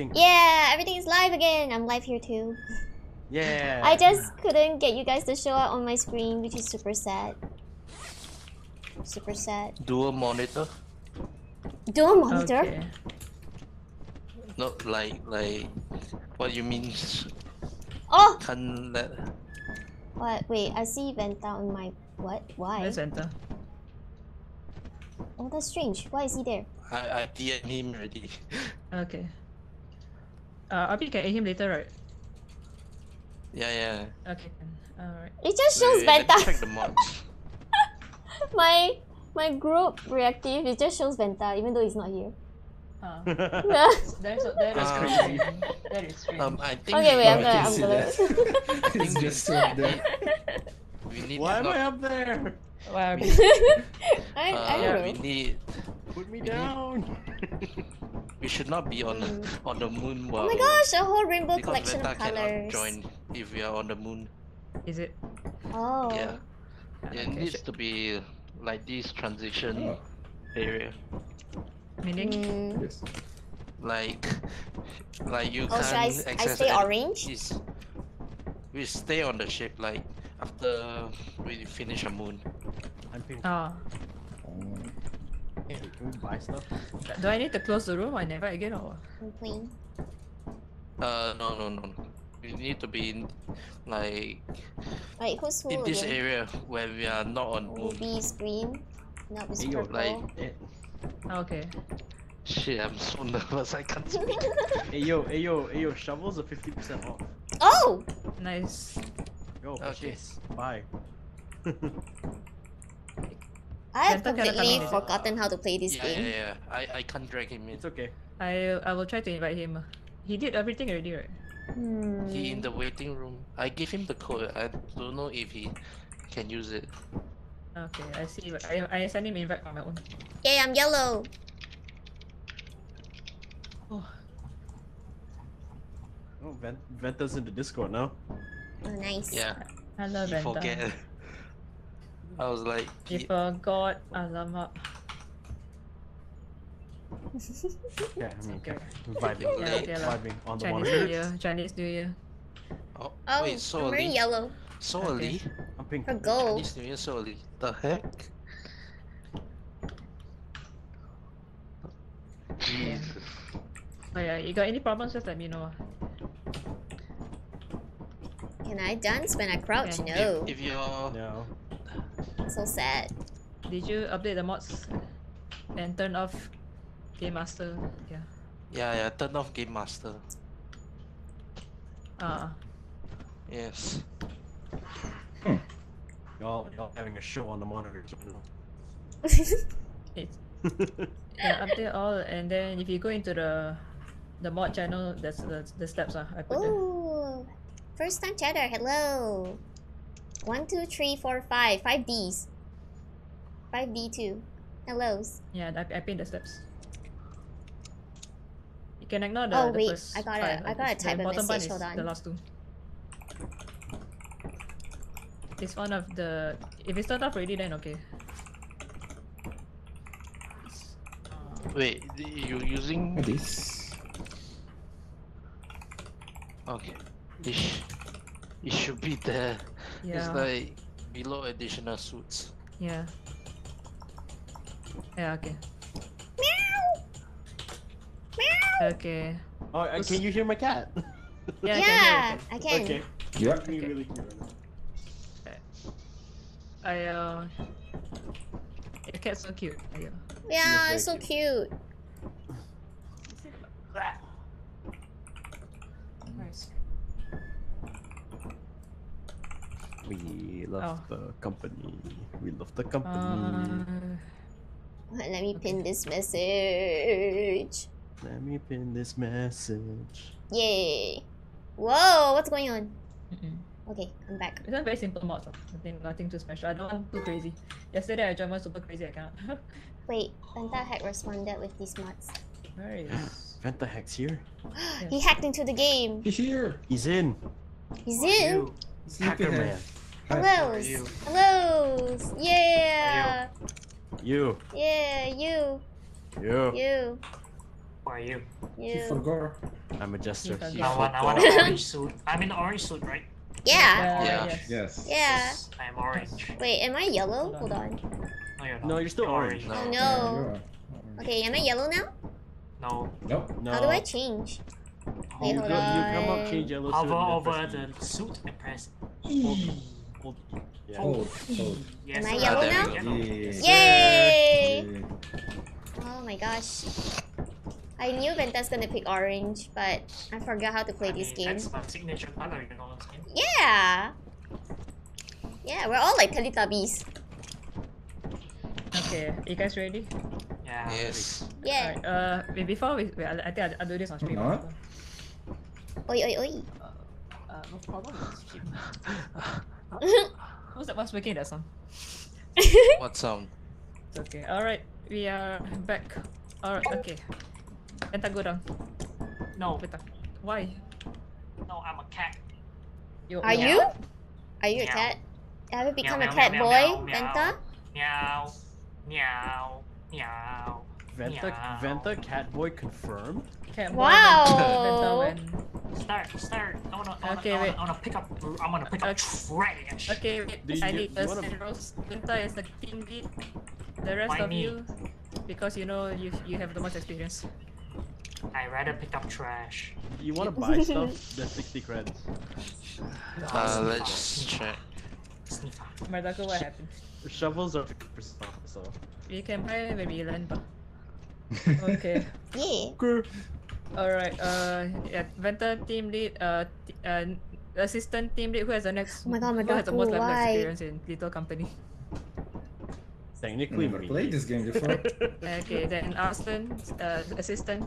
Pink. Yeah, everything is live again. I'm live here too. Yeah. I just couldn't get you guys to show up on my screen, which is super sad. Super sad. Dual monitor? Dual monitor? Okay. No, like like what you mean? Oh! Can't let. What? Wait, I see Venta on my. What? Why? Let's enter. Oh, that's strange. Why is he there? I I DM him already. Okay. Uh, RP can aid him later, right? Yeah yeah. Okay. Alright. It just shows wait, let Venta. check the mods. my my group reactive, it just shows Venta, even though he's not here. Uh, that is, that is Ah. crazy. That is strange. Um, I think. Okay, wait, I'm we- gonna, can I'm see gonna. I think It's we- just so there. We need Why am not, I up there? Why RP? I, I uh, don't we need. Put me We need- down. We should not be on the on the moon while. Oh my gosh, a whole rainbow Because collection Venta of cannot colors. join if we are on the moon. Is it? Oh. Yeah. It Okay, needs sh- to be like this transition area. Meaning? Mm. Yes. Like, like you Oh, can't should I, s- I access stay orange? is we stay on the ship like after we finish a moon. I'm pink. Oh. Hey, can we buy stuff? Do I need to close the room? I never again or? I'm clean. Uh no no no. no. We need to be in like Wait, who's who in this again? area where we are not on moon. Ruby's green. No, it's Hey, purple. like Eh, Okay. shit, I'm so nervous I can't speak. Hey yo, hey yo, hey yo, shovels are 50% off. oh! Nice. Go, Okay. purchase. Buy. I have Venta cannot come completely in, is it? forgotten how to play this yeah, game. yeah, yeah. I, I can't drag him in. It's okay. I I will try to invite him. He did everything already, right? Hmm. He in the waiting room. I give him the code. I don't know if he can use it. Okay, I see. I I send him invite on my own. Yay, I'm yellow. Oh. Oh, Vent Venta's in the Discord now. Oh, nice. Yeah. Hello, he Venta. forget. I was like, You he- forgot. Alamak. Yeah, I mean, Okay. vibing, Yeah, okay lah. vibing on the Chinese New monitor. Year. Chinese New Year. oh, Oh, wait, so I'm wearing yellow. So Okay. I'm pink. For gold. Chinese New Year so early. The heck? Jesus. Oh yeah, you got any problems? Just let me know. Can I dance when I crouch? Okay. No. If, if you're No. So sad. Did you update the mods and turn off Game Master? Yeah. yeah yeah turn off Game Master. Ah. Yes. Y'all, y'all having a show on the monitor. it's yeah, update all, and then if you go into the the mod channel, that's the the steps ah I put there. First time chatter. Hello. One, two, three, four, five. Five Ds. Five D two. Hellos. Yeah, I, I pinned the steps. You can ignore the, Oh, the wait, first I gotta- five. I gotta the type a bottom one message, is hold on. The last two. It's one of the. If it's turned off already, then okay. Uh, wait, you're using This. okay. It, sh- it should be there. It's like below additional suits. Yeah. Yeah. Okay. Meow! Meow! Okay. Oh, uh, can you hear my cat? Yeah. I can hear. I can. Okay. Yeah. It's being Okay. really cute right now. I uh. Your cat's so cute. Ayo. Yeah, it's so thank cute. We love Oh. the company. We love the company. Uh, Let me pin this message. Let me pin this message. Yay. Whoa, what's going on? Okay, I'm back. It's a very simple mod. so Nothing, nothing too special. I don't want too crazy. Yesterday I joined one super crazy. I cannot. Wait, Venta had responded with these mods. Where is? Venta Hack here. he hacked into the game. He's here. He's in. He's in. Hacker man. Hellos. you? Hellos. Yeah. You. Yeah, you. You. You. Why you? He You. forgot. I'm a jester. I want, I want Yeah. an orange suit. I'm in the orange suit, right? Yeah. Yeah. yes. Yes. Yeah. I am orange. Wait, am I yellow? Hold on. No, you're not. No, you're still orange. No. Oh Yeah, you no. are. Okay, am I yellow now? No. Nope. No. How do I change? Wait, you, hold go, you come up, change yellow Hover suit, and then over the suit and press. E. Hold, hold, yeah. Hold. Hold. Yes. Am I yellow there now? we Yellow. Yeah. Yay! Yeah. Oh my gosh. I knew Venta's gonna pick orange, but I forgot how to play I this mean, game. That's my signature color, you know what I'm? Yeah! Yeah, we're all like Teletubbies. Okay, you guys ready? Yeah. Yes. Yeah. Alright, uh, wait, before we, wait, I, I think I'll, I'll do this on stream. Not? Oi, oi, oi. Uh, no problem with stream. Who's that? What's making that sound? What sound? It's okay. Alright, we are back. Alright, okay. Venta go down. No, Venta. Why? no, I'm a cat. You, Are Meow. you? Are you a Meow. cat? Have you become a cat meow, boy, meow, meow. Venta? Meow. Meow. Meow. Venta, Meow. Venta, Catboy confirmed. Cat Wow. Venta when... Start, start. I wanna, I wanna, Okay, I wanna, wait. I wanna pick up, I'm gonna pick up trash. Okay, wait. Do you- I need you a wanna- Rose. Is the team lead. The rest Why of me? you, because you know you you have the most experience. I rather pick up trash. You want to buy stuff? That's 60 credits. Uh, let's check. Sniffer. Mardako, what happened? Shovels are 50% off, so. We can buy when we land, but okay. Yeah. Okay. Alright, uh, yeah, Venta team lead, uh, uh, assistant team lead who has the next, Oh my god, my who has the most Mardako, level experience in Lethal Company. Technically, Never me. played this game before. Okay, then Arslan, uh, assistant.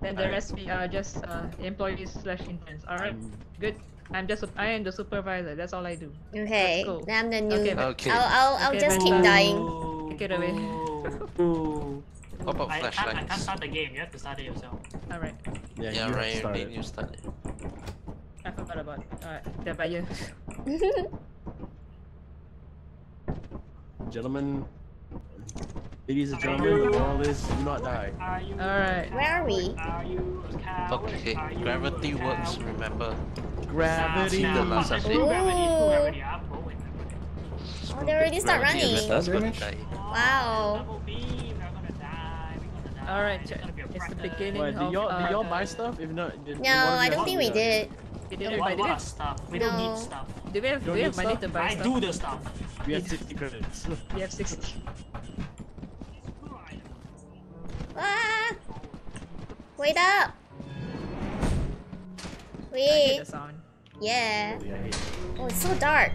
Then the Alright. rest we are just uh, employees slash interns. Alright, I'm- good. I'm just I am the supervisor. That's all I do. Okay. go. Then I'm the new. Okay, Okay. I'll, I'll, I'll Okay, just Venta. keep dying. Ooh, Take it away. ooh. Ooh. Pop up I, can't, I can't start the game, you have to start it yourself. All right, Yeah, Yeah, you right. have Then started. you start. it. I forgot about. Alright, the buyer. Gentlemen, ladies and gentlemen, the moral is do not die. Alright. Where are we? Are you a coward? Okay, gravity works. Remember. Gravity. Nah, Nah, the last update. Screw gravity, screw Ooh. gravity, I'm going. Oh, they already start running. is us, but Damage? die. Wow. Double beam, we're gonna die, we're gonna die. Alright, It's ch- gonna be a it's the beginning. Wait, did y'all, uh, buy stuff? If not, did, No, I don't think we did. We Yeah, did what, everybody what did. stuff? We don't need stuff. Do we have, do Don't we need have money stuff? to buy I stuff? do the stuff. We have 60 credits. We have 60. Ah! Wait up! I hate Wait. the sound. Yeah. Yeah, I hate. Oh, it's so dark.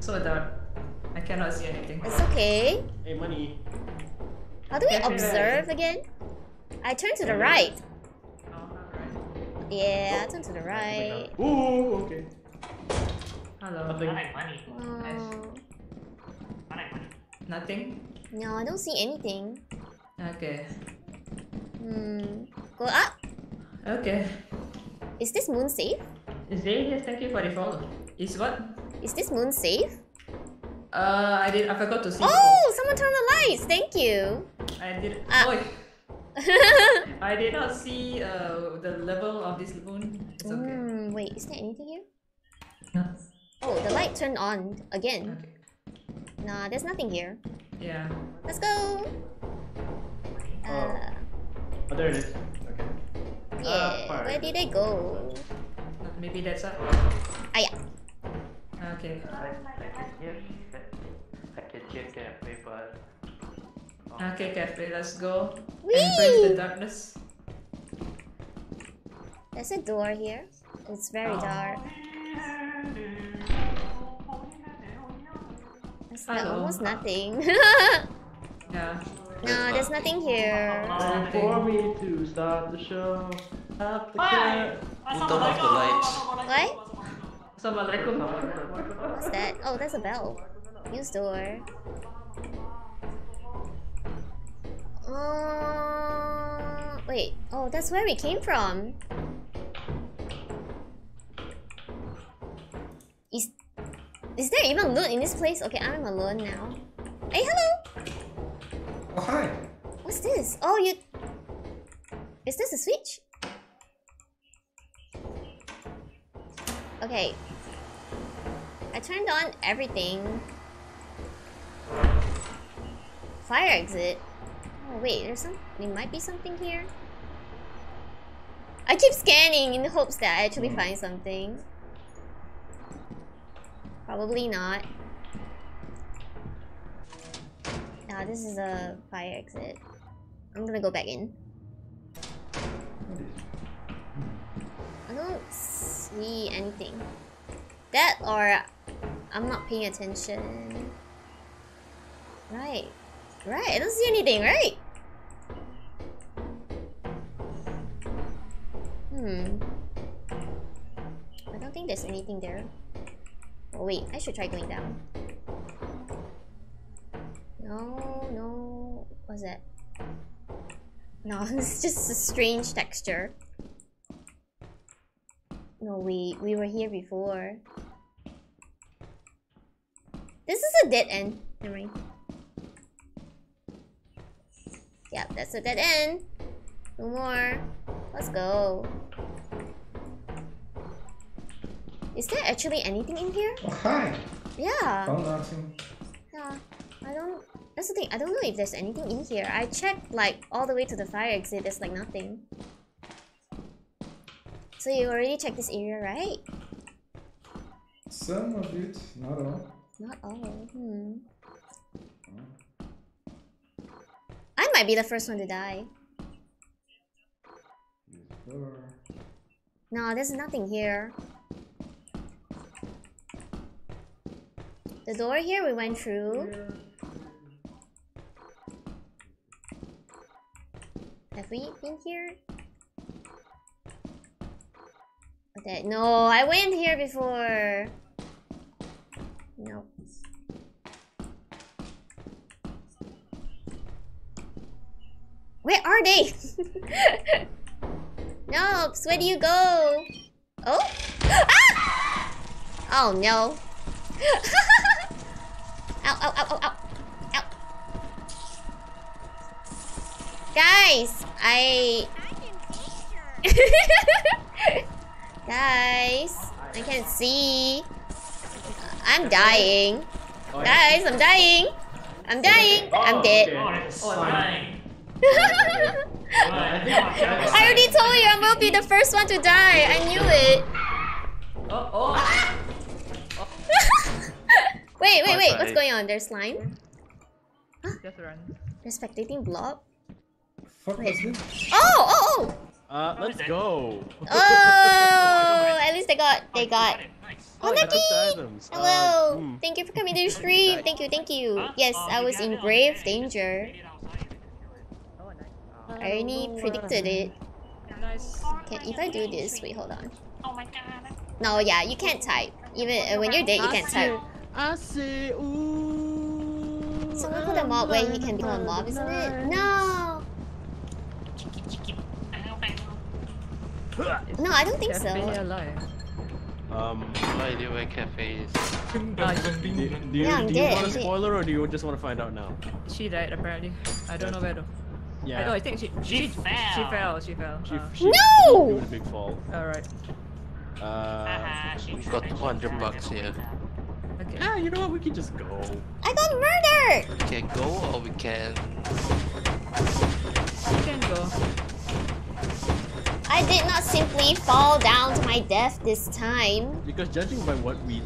So dark. I cannot see anything. It's okay. Hey, money. How do we observe again? I turn to the right. Oh, alright. Yeah, I turn to the right. Ooh, okay. Hello. Nothing. like. Oh, I like money. Nothing? no, I don't see anything. Okay. Hmm. Go up. Okay. Is this moon safe? Zay, yes, thank you for the follow. Is what? Is this moon safe? Uh, I did. I forgot to see. Oh, someone turned the lights. Thank you. I did. Ah. Oh, I did not see uh the level of this moon. It's okay. Hmm. Wait, is there anything here? No. Oh, the light turned on again. Okay. Nah, there's nothing here. Yeah. Let's go. Uh, Oh, there it is. Okay. yeah. fine. Where did they go? Maybe that's it. Ah, yeah. Okay. I can check cafe, but. Okay, cafe. Let's go. Embrace the darkness. There's a door here. It's very Oh. dark. There's like Hello. almost nothing. Yeah. no, there's nothing here. Time for me to start the show. Stop the cat. Turn off the lights. What? What's that? Oh, that's a bell. Use door. Uh, wait. Oh, that's where we came from. Is is there even loot in this place? Okay, I'm alone now. Hey, hello. Oh, hi. What's this? Oh, you. Is this a switch? Okay. I turned on everything. Fire exit. Oh wait, there's some. There might be something here. I keep scanning in the hopes that I actually find something. Probably not. Ah, this is a fire exit. I'm gonna go back in. I don't see anything. That or I'm not paying attention. Right. Right, I don't see anything, right? Hmm. I don't think there's anything there. Oh wait, I should try going down. No, no. What's that? No, it's just a strange texture. No, we we were here before. This is a dead end. Never mind. Yep, that's a dead end. No more. Let's go. Is there actually anything in here? Oh, hi. Yeah. Found nothing. Yeah. I don't. That's the thing. I don't know if there's anything in here. I checked like all the way to the fire exit. There's like nothing. So you already checked this area, right? Some of it, not all. Not all. Hmm. Might be the first one to die. No, there's nothing here. The door here we went through. Have we been here? Okay, no, I went here before. No. Where are they? no, where do you go? Oh? Ah! Oh no. ow, ow, ow, ow, ow. Ow. Guys, I... Guys, I can't see. I'm dying. Oh. Guys, I'm dying. I'm dying. I'm dead. Oh, that's fine. I already told you I will be the first one to die. I knew it. Oh, oh! wait, wait, wait. What's going on? There's slime. Just run. There's spectating blob. Fuck was? Oh, oh, oh. Uh, let's go. Oh, at least they got, they got. Oh, I Naki! the items. Uh, Hello. hmm. Thank you for coming to the stream. Thank you, thank you. Yes, Oh, I was in grave danger. Made it outside. Oh, nice. I already predicted it. Nice. Okay, if I do this, wait, hold on. Oh my god. No, yeah, you can't type. Even uh, when you're dead, you can't type. I say, ooh. Someone put a mob where he can become a mob, isn't it? No. No, I don't think so. Um, Why do you wear cafes? Ah, do, do you, Yeah, I'm do you dead, want I'm a spoiler or do you just want to find out now? she died apparently. I don't know where though. I, oh, Yeah. I think she She she, fell. She fell. She fell. She, Ah. she, No! She did a big fall. All right. Uh, We got 200 bucks here. Okay. yeah, you know what? We can just go. I got murdered! We can go or we can. You can go. I did not simply fall down to my death this time. Because judging by what we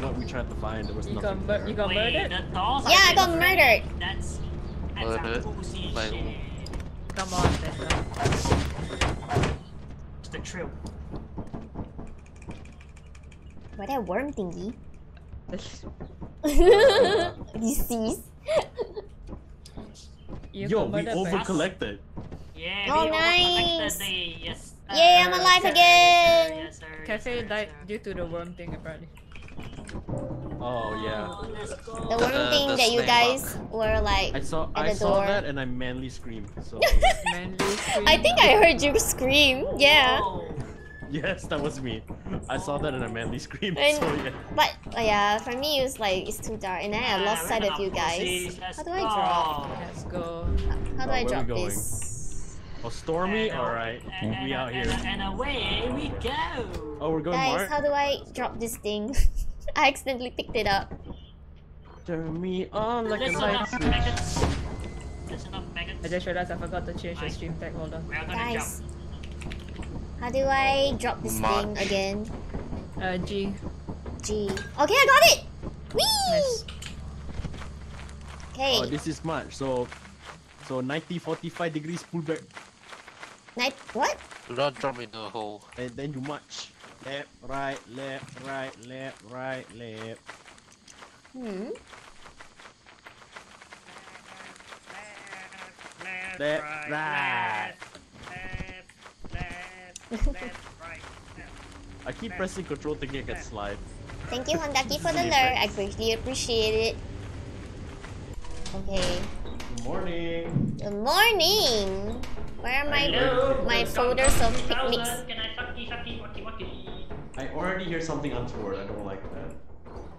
what we tried to find, there was You nothing got there. you got murdered. the doors Yeah, I got murdered. That's, that's Murdered? some pussy Like- shit. Come on, Tessa. It's the trail. What that worm thingy? Disease. you Yo, we murdered by- over collected. Yeah, Oh, we nice. the- yes. Yay, I'm alive yes, sir, again. Yes, sir, yes, Cafe sir, died yes, due to the worm thing apparently. Oh yeah. sir. The worm The- thing the that you snake guys were like. I saw At I the saw door. that and I manly screamed. So Manly I think I heard you scream. Yeah. Oh, yes, that was me. I saw that and I manly screamed. And- So yeah. But uh, yeah, for me it was like it's too dark, and then I lost sight of you guys. How do I drop? drop? Let's go. How do Oh, I drop this? Oh, stormy. Uh, All right. We out here. and away we go. Oh, we're going Guys, Mark. how do I drop this thing? I accidentally picked it up. Turn me on like a light enough switch. maggots. There's enough. I just realized I forgot to change the stream tag. Hold on. We are gonna Guys, jump. how do I drop this Mark. thing again? Uh, G. G. Okay, I got it! Whee! Nice. Okay, Oh, this is March. So, so 90, 45 degrees pull back, night. What? Do not drop in the hole. and then you march. Left, right, left, right, left, right, left. Hmm. Left, Left, right, right. left, left, left, left, right. left. I keep pressing control thinking I can slide. Thank you, Hondaki, for the lure. I greatly appreciate it. Okay. Good morning. Good morning. Where are my Hello. my Welcome folders of 2000. picnics? Can I sucky, sucky, wacky, wacky? I already hear something untoward. I don't like that.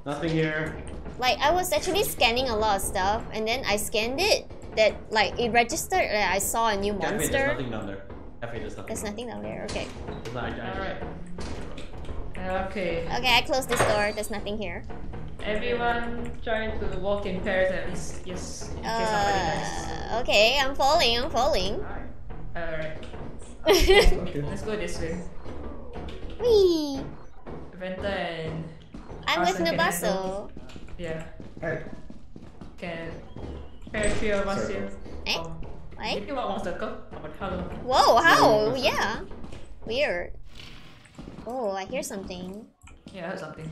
Nothing here. Like I was actually scanning a lot of stuff, and then I scanned it. That like it registered that I saw a new Cafe, there's monster. nothing down there. Cafe, there's nothing. There's nothing down there. Okay. There's not- I- I- Alright. Okay. Okay, I closed this door. There's nothing here. Everyone trying to walk in pairs at least. Yes. In case somebody dies. Uh, okay, I'm falling. I'm falling. Alright. Okay. Let's go this way. Whee! Venta and I'm with Awesome, can I Nubaso. yeah. Hi. Can pair three of us Circle. here. Eh? Oh. What? Maybe what was circle? Oh, hello. Whoa! How? Yeah, Yeah. Weird. Oh, I hear something. Yeah, I heard something.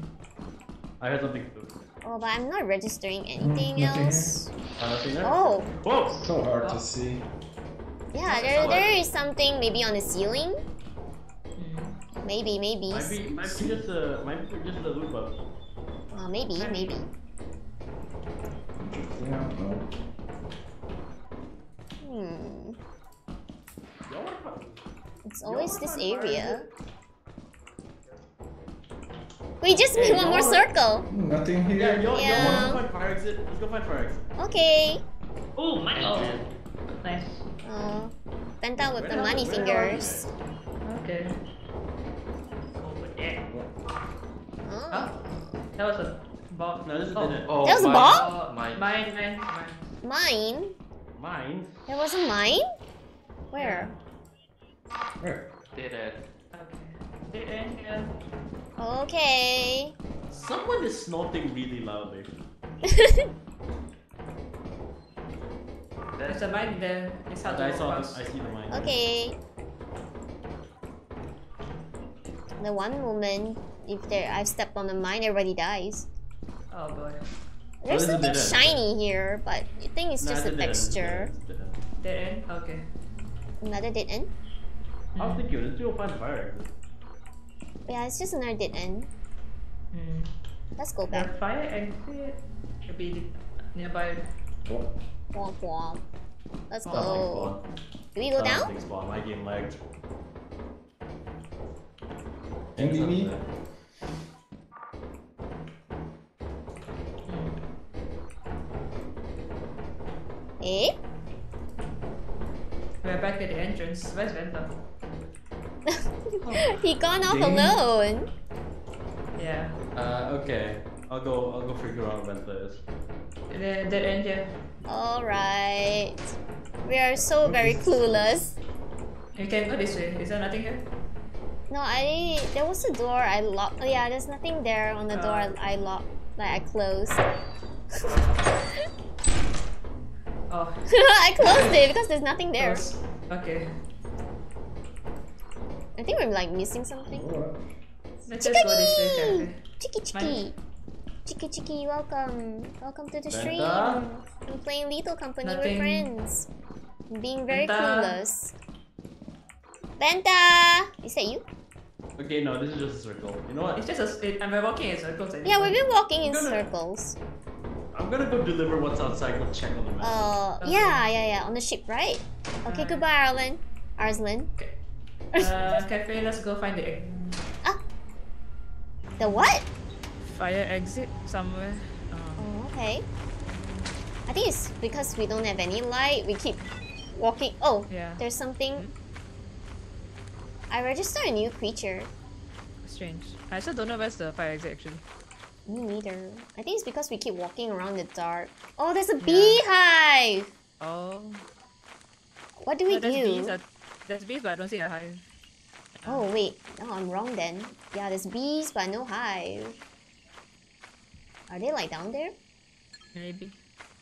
I heard something too. Oh, but I'm not registering anything nothing else. Uh, nothing there? Oh, Whoa! So hard to see. yeah. There, there is something maybe on the ceiling. Maybe, maybe. Might be, might be just a, might be just a loop up. Oh, maybe, maybe. Interesting. I don't know. Hmm. Y'all wanna find- It's always this area. We just Hey, made one more circle. Nothing Yeah, here. y'all, Yeah. y'all wanna find fire exit? Let's go find fire exit. Okay. Oh, money. Oh, nice. Oh, Venta with the Where are- money where fingers. Okay. Over there. Oh. Huh? That was a bomb. No, this is oh. dead end. Oh, That was a oh, mine- bomb? Oh, Mine. mine, mine, mine. Mine? Mine? There was a mine? Where? Where? Dead end. Okay. Dead end here. Okay. Someone is snorting really loudly. There's a mine there. It's hard to I saw, past. I see the mine. okay. The one moment, if there I've stepped on a mine, everybody dies. Oh boy. There's this something shiny here, but I think it's Nah, just a it's dead end, dead texture. end, dead end. Okay. Another dead end? I was thinking, let's go find fire exit. Yeah, it's just another dead end. Hmm. Let's go The back. fire exit should be nearby. What? Womp womp. Let's Nothing go. spawn. Do we go down? My game lagged. NDB? Eh? We're back at the entrance. Where's Venta? he gone off Dang. alone. Yeah. Uh, okay. I'll go, I'll go figure out when that is. The dead end here. Alright. We are so very clueless. You can go this way. Is there nothing here? No, I there was a door I locked. Oh yeah, there's nothing there on the door Uh. I locked. Like I closed. Oh. I closed it because there's nothing there. close. Okay. I think we're like missing something. What? Let's just go this way, Chicky chicky. Chicky chicky, welcome. Welcome to the stream. Benta? I'm playing Lethal Company with Nothing. friends. I'm being very Benta? clueless. Benta! Is that you? Okay, no, this is just a circle. You know what? It's just a. It, and we're walking in circles. at Yeah, we've been walking in gonna- circles. I'm gonna go deliver what's outside. Go check on the map. Uh, Okay. yeah, yeah, yeah, on the ship, right? Okay, Alright. goodbye, Arlen. Arslan. Okay. Uh, cafe, let's go find the egg. The what? fire exit somewhere. Uh, Oh, okay. I think it's because we don't have any light. We keep walking. Oh, Yeah. there's something. I register a new creature. Strange. I still don't know where's the fire exit actually. Me neither. I think it's because we keep walking around the dark. Oh, there's a beehive! Oh. What do we Oh, there's do? bees. uh, There's bees, but I don't see a hive. Oh, wait. No, I'm wrong then. Yeah, there's bees, but no hive. Are they like down there? Maybe.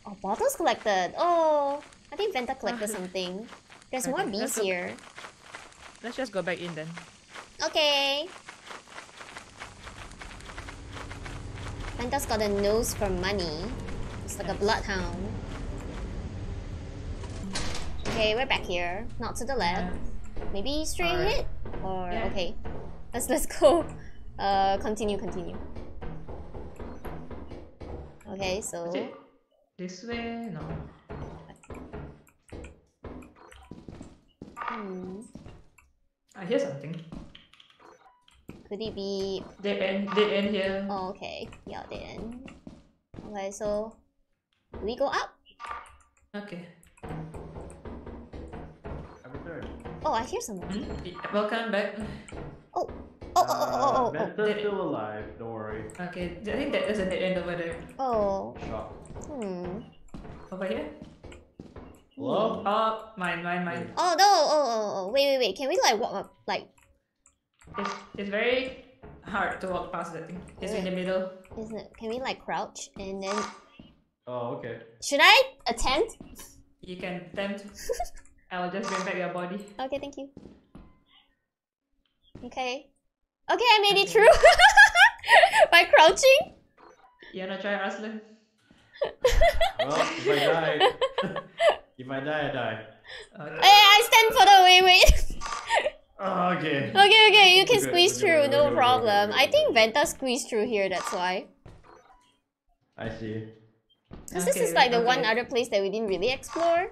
Oh, bottles collected. Oh, I think Venta collected something. There's more bees here. Let's just go back in then. Okay. Venta's got a nose for money. It's like a bloodhound. Okay, we're back here. Not to the left. Maybe straight Alright. ahead? Or Yeah. okay. Let's let's go. Uh continue, continue. Okay, so this way? No. hmm, I hear something. could it be Dead end, dead end here. oh okay. Yeah dead end. Okay, so we go up? Okay. I returned. Oh I hear someone. Hmm? Welcome back. Oh oh oh oh oh oh oh. Venta's Did still alive. Don't worry. Okay, I think that there's a dead end over there. Oh, Shock. hmm. Over here? Hello? Uh, oh, mine, mine, mine. Oh no! Oh, oh, oh, oh! Wait, wait, wait! Can we like walk up? Like, It's, it's very hard to walk past that thing. It's in the middle. isn't it? Can we like crouch and then? Oh, okay. Should I attempt? You can attempt. I'll just bring back your body. Okay, thank you. Okay. Okay, I made it through by crouching. You wanna try Arslan? Well, if I die, if I die, I die. Okay. Hey, I stand for the wait, wait. Oh, okay. okay, okay, you can We're good, squeeze we're through, good, no we're good, we're good, problem. we're I think Venta squeezed through here. That's why. I see. Cause this is Okay, like the one other place that we didn't really explore.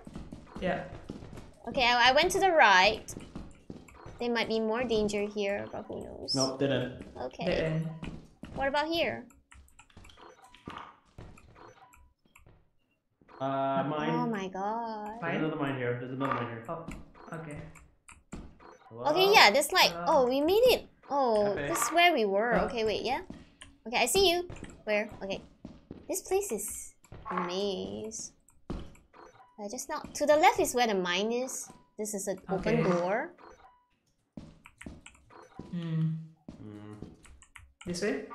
Yeah. Okay, I, I went to the right. There might be more danger here, but who knows? Nope, didn't. Okay. Dead end. What about here? Uh, mine. Oh my god. There's Mine? another mine here. There's another mine here. Oh, okay. Hello? Okay, yeah, there's like Uh, oh we made it. Oh, Cafe. this is where we were. Oh. Okay, wait, yeah. Okay, I see you. Where? Okay. This place is a maze. Uh, just not to the left is where the mine is. This is an open Okay. door. Hmm. Hmm. This way?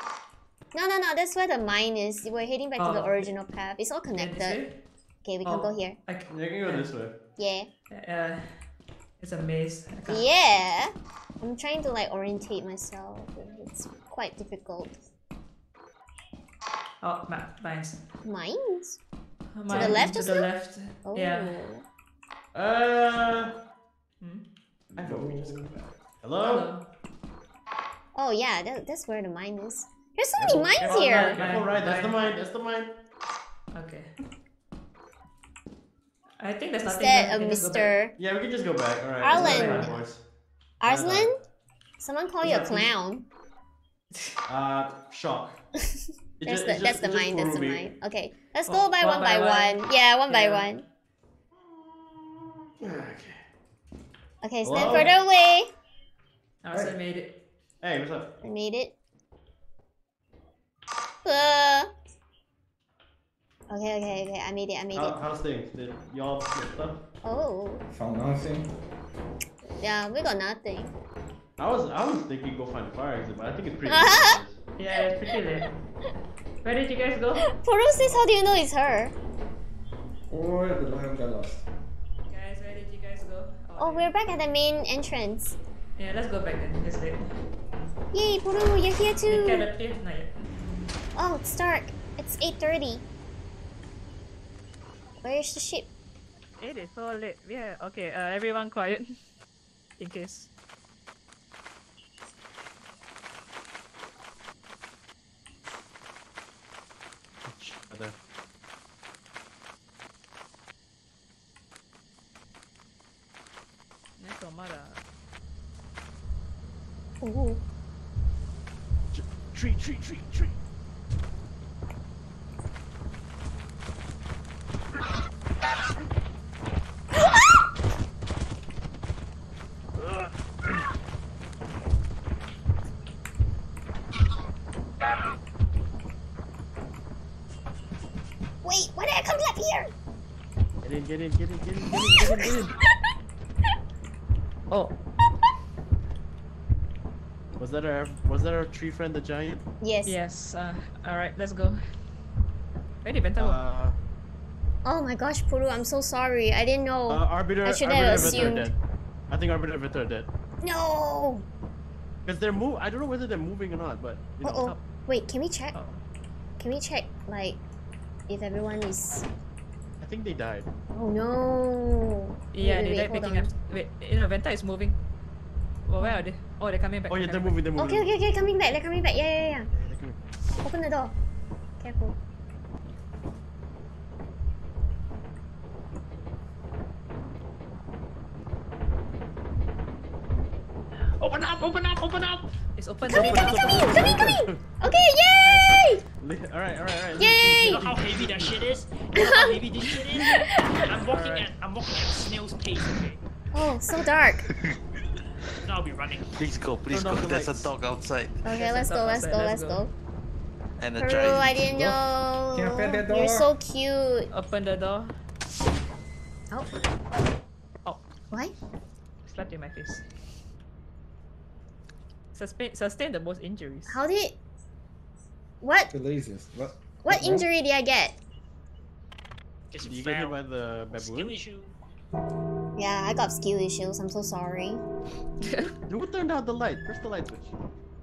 No, no, no. That's where the mine is. We're heading back to the Oh. original path. It's all Then this connected. way? Okay, we can Oh. go here. I c- You can go this way. Yeah. uh, it's a maze. Yeah. I'm trying to like orientate myself. It's quite difficult. Oh, ma- mine's. Mines? Mine left To just the now? left. Oh. Yeah. Uh, Hmm? I thought we just go back. Hello? Hello. Oh yeah, that, that's where the mine is. There's so many mines here. mine, Careful, right? That's the Mine. mine. That's the mine. Okay. I think there's Is nothing that left, a we can just go back. Mr. Yeah, we can just go back. All right. Arlen. let's go back, boys. Arslan? Someone call you a clown. Uh, shock. That's ju- the it's that's just- the it's just mine. That's the Urubi. mine. Okay, let's Oh, go by one, one by by one. one. Yeah, one by one. Okay. Okay, stand Hello? further away. I also made it. Hey, what's up? I made it. Uh. Okay, okay, okay. I made it. I made How, it. how's things? Did y'all get stuff? Oh, Found nothing. yeah. We got nothing. I was I was thinking go find the fire exit, but I think it's pretty. Yeah, it's pretty late. Where did you guys go? Puru says, "How do you know it's her?" Oh, or the lion got lost. Guys, where did you guys go? Oh, oh there. we're back at the main entrance. Yeah, let's go back then. It's late. Yay, Puru, you're here Did Cat too. appear? Not yet. Oh, it's dark. It's 8.30. Where's the ship? It is so late. Yeah, okay, uh, everyone quiet. In case. Other. Ooh. Tree, tree, tree, tree. Wait, why did I come up here? Get in, get in, get in, get in, get in, get in, oh. Was that our was that our tree friend the giant? Yes. Yes. Uh, all right, let's go. Ready, Bentamo? Uh, Oh my gosh, Puru, I'm so sorry. I didn't know. uh, Arbiter, I should Arbiter have and Victor are assumed. dead. I think Arbiter and Victor are dead. no. Because they're move. I don't know whether they're moving or not, but you know. Uh oh. Wait, can we check? Oh. Can we check like if everyone is? I think they died. Oh no. Yeah, wait, they wait, died hold picking on. up. Wait, you know, Venta is moving. Well, where are they? Oh, they're coming back. Oh yeah, they're moving. They're moving. Okay, okay, okay. Coming back. They're coming back. Yeah, yeah, yeah. They're. Open the door. Careful. Open up, open up, open up! back. It's open. Coming, open, coming, open. coming, coming, coming. Okay, yay! All right, all right, all right. Yay! You know how heavy that shit is? You know how heavy this shit is? I'm walking Alright. at I'm walking at snail's pace, okay? Oh, so dark. Now I'll be running. Please go, please Turn go. off There's lights. a dog outside Okay, Yes, let's let's go, go let's go, let's let's go. go. and a Peru, giant. I didn't know. Can I open that You're so cute. Open the door. Oh. Oh. What? Slapped in my face. Sustain, sustain the most injuries. How did? What? The laziest. What? What wrong? injury did I get? Did you get hit by the baboon? Yeah, I got skill issues. I'm so sorry. Who turned out the light? Press the light switch.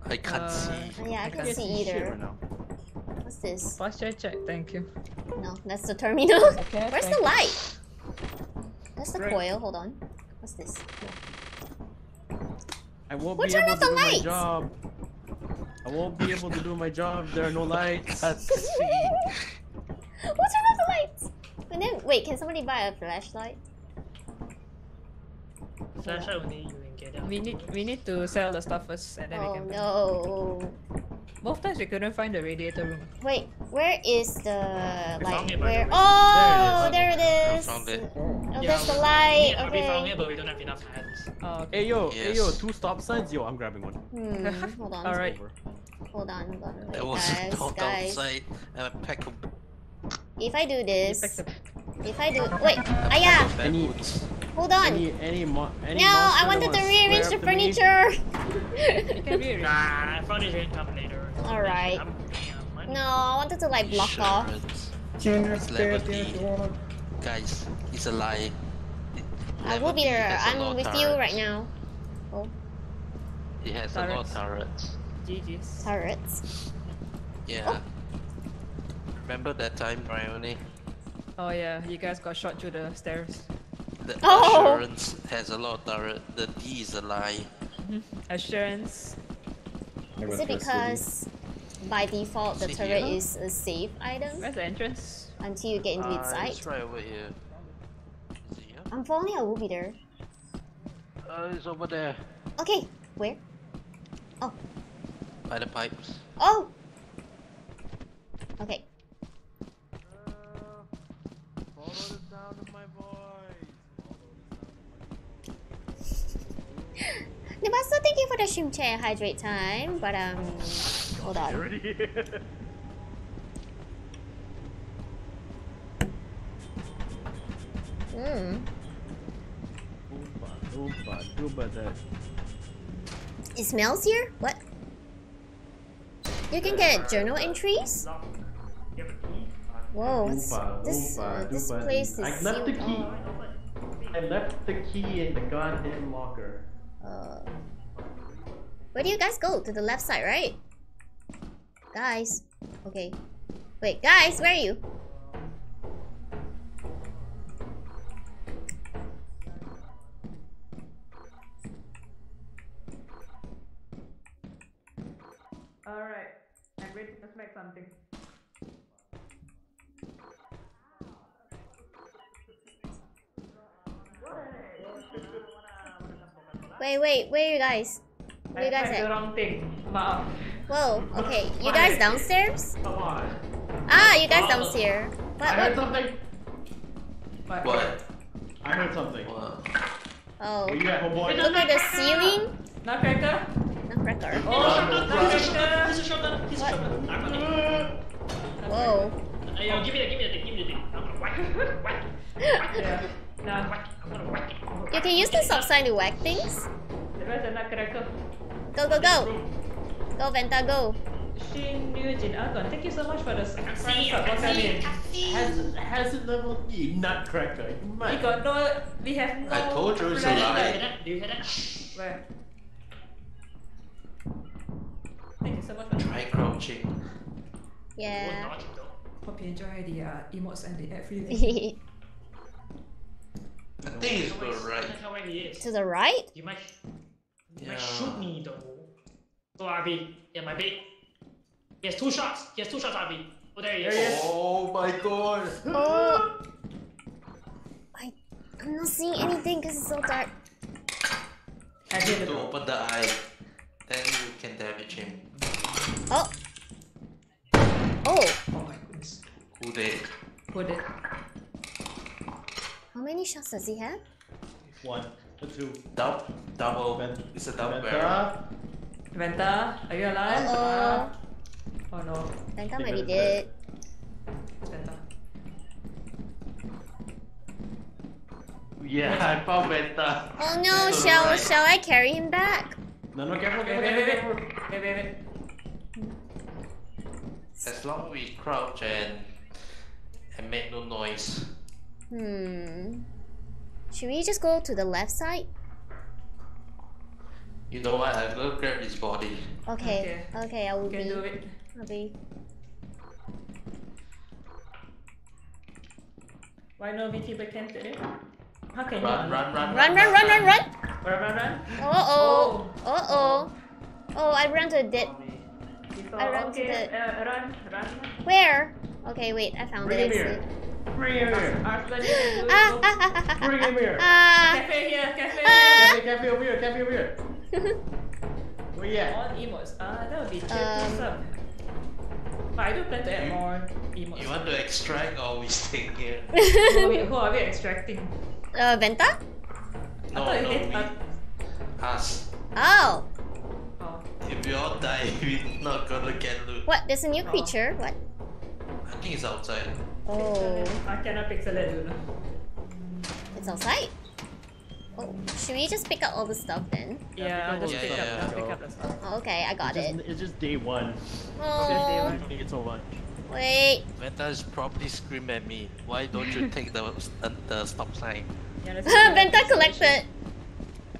I can't Uh, see. Oh, yeah, I I can't can't see Shit either. right. What's this? Posture check, check. thank you. No, that's the terminal. Okay, Where's the you. light? That's the Right. coil. Hold on. What's this? I won't Who be able off to the do lights? my job. I won't be able to do my job. There are no lights. Can't see. Who turned off the lights? And then wait, can somebody buy a flashlight? Flashlight only you can get out. We need we need to sell the stuff first and then we can. Oh can no. Both times we couldn't find the radiator room. Wait, where is the We light? found Where? Oh, There there it I found it. Oh. Oh, Yeah, there's the we- light. Yeah, we found it, Okay. but we don't have enough hands. Oh, okay. Hey yo, hey yo, two stop signs. Yo, I'm grabbing one. Hmm. Hold on. Alright. Hold on. Hold on. Wait, There was a guys, dog guys. outside and a pack of If I do this, if I do, wait, Aya, Any- hold on. Any any mo- any No, I wanted to rearrange the up to furniture. You can rearrange. Nah, foundation come later. Alright. I'm paying uh, money. No, I wanted to like block off. Insurance. Junior It's stay level at the D. door. Guys, it's a lie. It- I will be there. has a lot I'm of with you right now. Oh, It has a lot of turrets. GG's. turrets. Yeah. Oh. Remember that time, Bryony? Oh yeah, you guys got shot through the stairs. The Oh. assurance has a lot of turret. The D is a lie. Assurance. Is it because by default the See turret here? is a safe item Where's the entrance? Until you get into its Uh, sight? it's right over here. Is it here? I'm following I will be there. Uh, it's over there. Okay, where? Oh. By the pipes. Oh. Okay. Follow the sound of my voice. Nubaso, thank you for the shim chair hydrate time. But um, hold on. Already here. Oompa, oompa, dooba that. It smells here. What? You can get journal entries. Lock. You have a key? Whoa, this uh, this place is I left the key. I left the key in the goddamn locker. Uh, where do you guys go? To the left side, right? Guys. Okay. Wait, guys, where are you? Alright, I'm ready to smack something. Wait, wait, where are you guys? Where you guys I guys smacked the wrong thing. Maaf. Whoa, okay. You guys downstairs? Come on. Ah, you guys downstairs. What, I heard what? something. What? What? I heard something. What? Oh. Where you at, homeboy? Look at the ceiling. Nutcracker? Nutcracker. Oh, Here's a Nutcracker! shotgun, here's a shotgun, here's a shotgun. I'm running. Whoa. Uh, yo, give me the, give me the thing, give me the thing. I'm gonna whack Yeah. Nah. I'm gonna whack it. I'm gonna You can use the stop sign to whack things. Where's the nutcracker? Go, go, go. Go, Venta, go. Shin Yujin Argon, thank you so much for the s- I prime see, sub. I What's that see, mean? Has has it level three nutcracker? You We got no. We have no. I told you it's a you lie. hear that? Do you hear that? Where? Thank you so much for Try crouching. Yeah. Hope you enjoy the uh, emotes and the everything. I think it's How good, where- right? look how where he is. to the right? You might, you Yeah. might shoot me though. So RB, yeah, my bait. He has two shots. He has two shots, RB. Oh, there he is. There he is. Oh my god! Oh. I, I'm not seeing anything because it's so dark. I You did need to open the eye. Then you can damage him. Oh. Oh. Oh my goodness. Who did? Put it. How many shots does he have? One, a two. Dub, double. Vent- It's a double Venta. barrel. Venta, are you alive? Uh-oh. Ah. Oh no. Venta might be dead. Venta. Yeah, I found Venta. Oh no, shall shall I carry him back? No, no, careful, Wait, careful, wait, wait, careful. wait. Wait, wait, wait. As long we crouch and and make no noise. Hmm. Should we just go to the left side? You know what? I'm gonna grab his body. Okay. Okay, I will You can be. do it. I'll be. Why no BT back can today? How can Run, you run, run, Run, run, run, run, run! Run, run, run. Uh oh. Uh oh. Oh, I ran to a dead. Before, I run to okay, the- uh, run, run. Where? Okay, wait. I found Bring the him here. exit. Bring him here. Arslan, you can do it. Ah, go. ah, ah, ah, Bring him here. ah, Cafe here, cafe Ah. Cafe, cafe over here, cafe over here. ah. Where you at? On emotes. Ah, that would be tier Um, 2 sub. But I do plan to add You- more emotes. You want to extract or we stay here? who, are we, who are we extracting? uh, Venta? No, thought you no, did, we, us. Oh. If we all die, we're not gonna get loot. What? There's a new creature. What? I think it's outside. Oh. I cannot pixelate dulu. It's outside. Oh. Should we just pick up all the stuff then? Yeah, I'll just Yeah, pick yeah, up, yeah. Pick up the stuff. Oh, okay, I got it's it. Just, it's just day one. Just day Oh. One. it's so much. Wait. Venta is probably scream at me. Why don't you take the the, the stop sign? Yeah, let's pick up Venta the collected.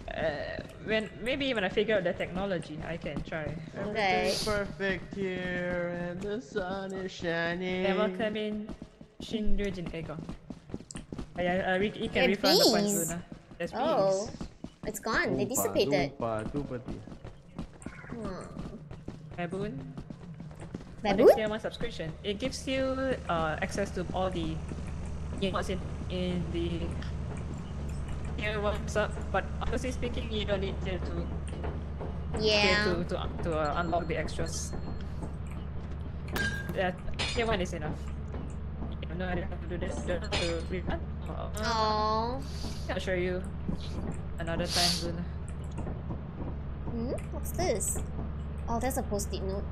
Uh, when maybe when I figure out the technology, I can try. Okay. Everything's perfect here, and the sun is shining. Then welcome in Shin Ryujin Ego. Uh, yeah, uh, re- you can They're refund the points bees. soon. Uh. There's Oh. bees. It's gone. They Dupa, dissipated. dupa, dupa, di. Hmm. Baboon. Baboon? Next tier one subscription. It gives you uh, access to all the emotes in, in the tier one sub. But honestly speaking, you don't need tier two, tier Yeah. two to to uh, unlock the extras. Yeah, tier one is enough. You have no idea how to do this. You don't have to refund. Uh, Oh. I'll show you another time soon. Hmm? What's this? Oh, that's a post-it note.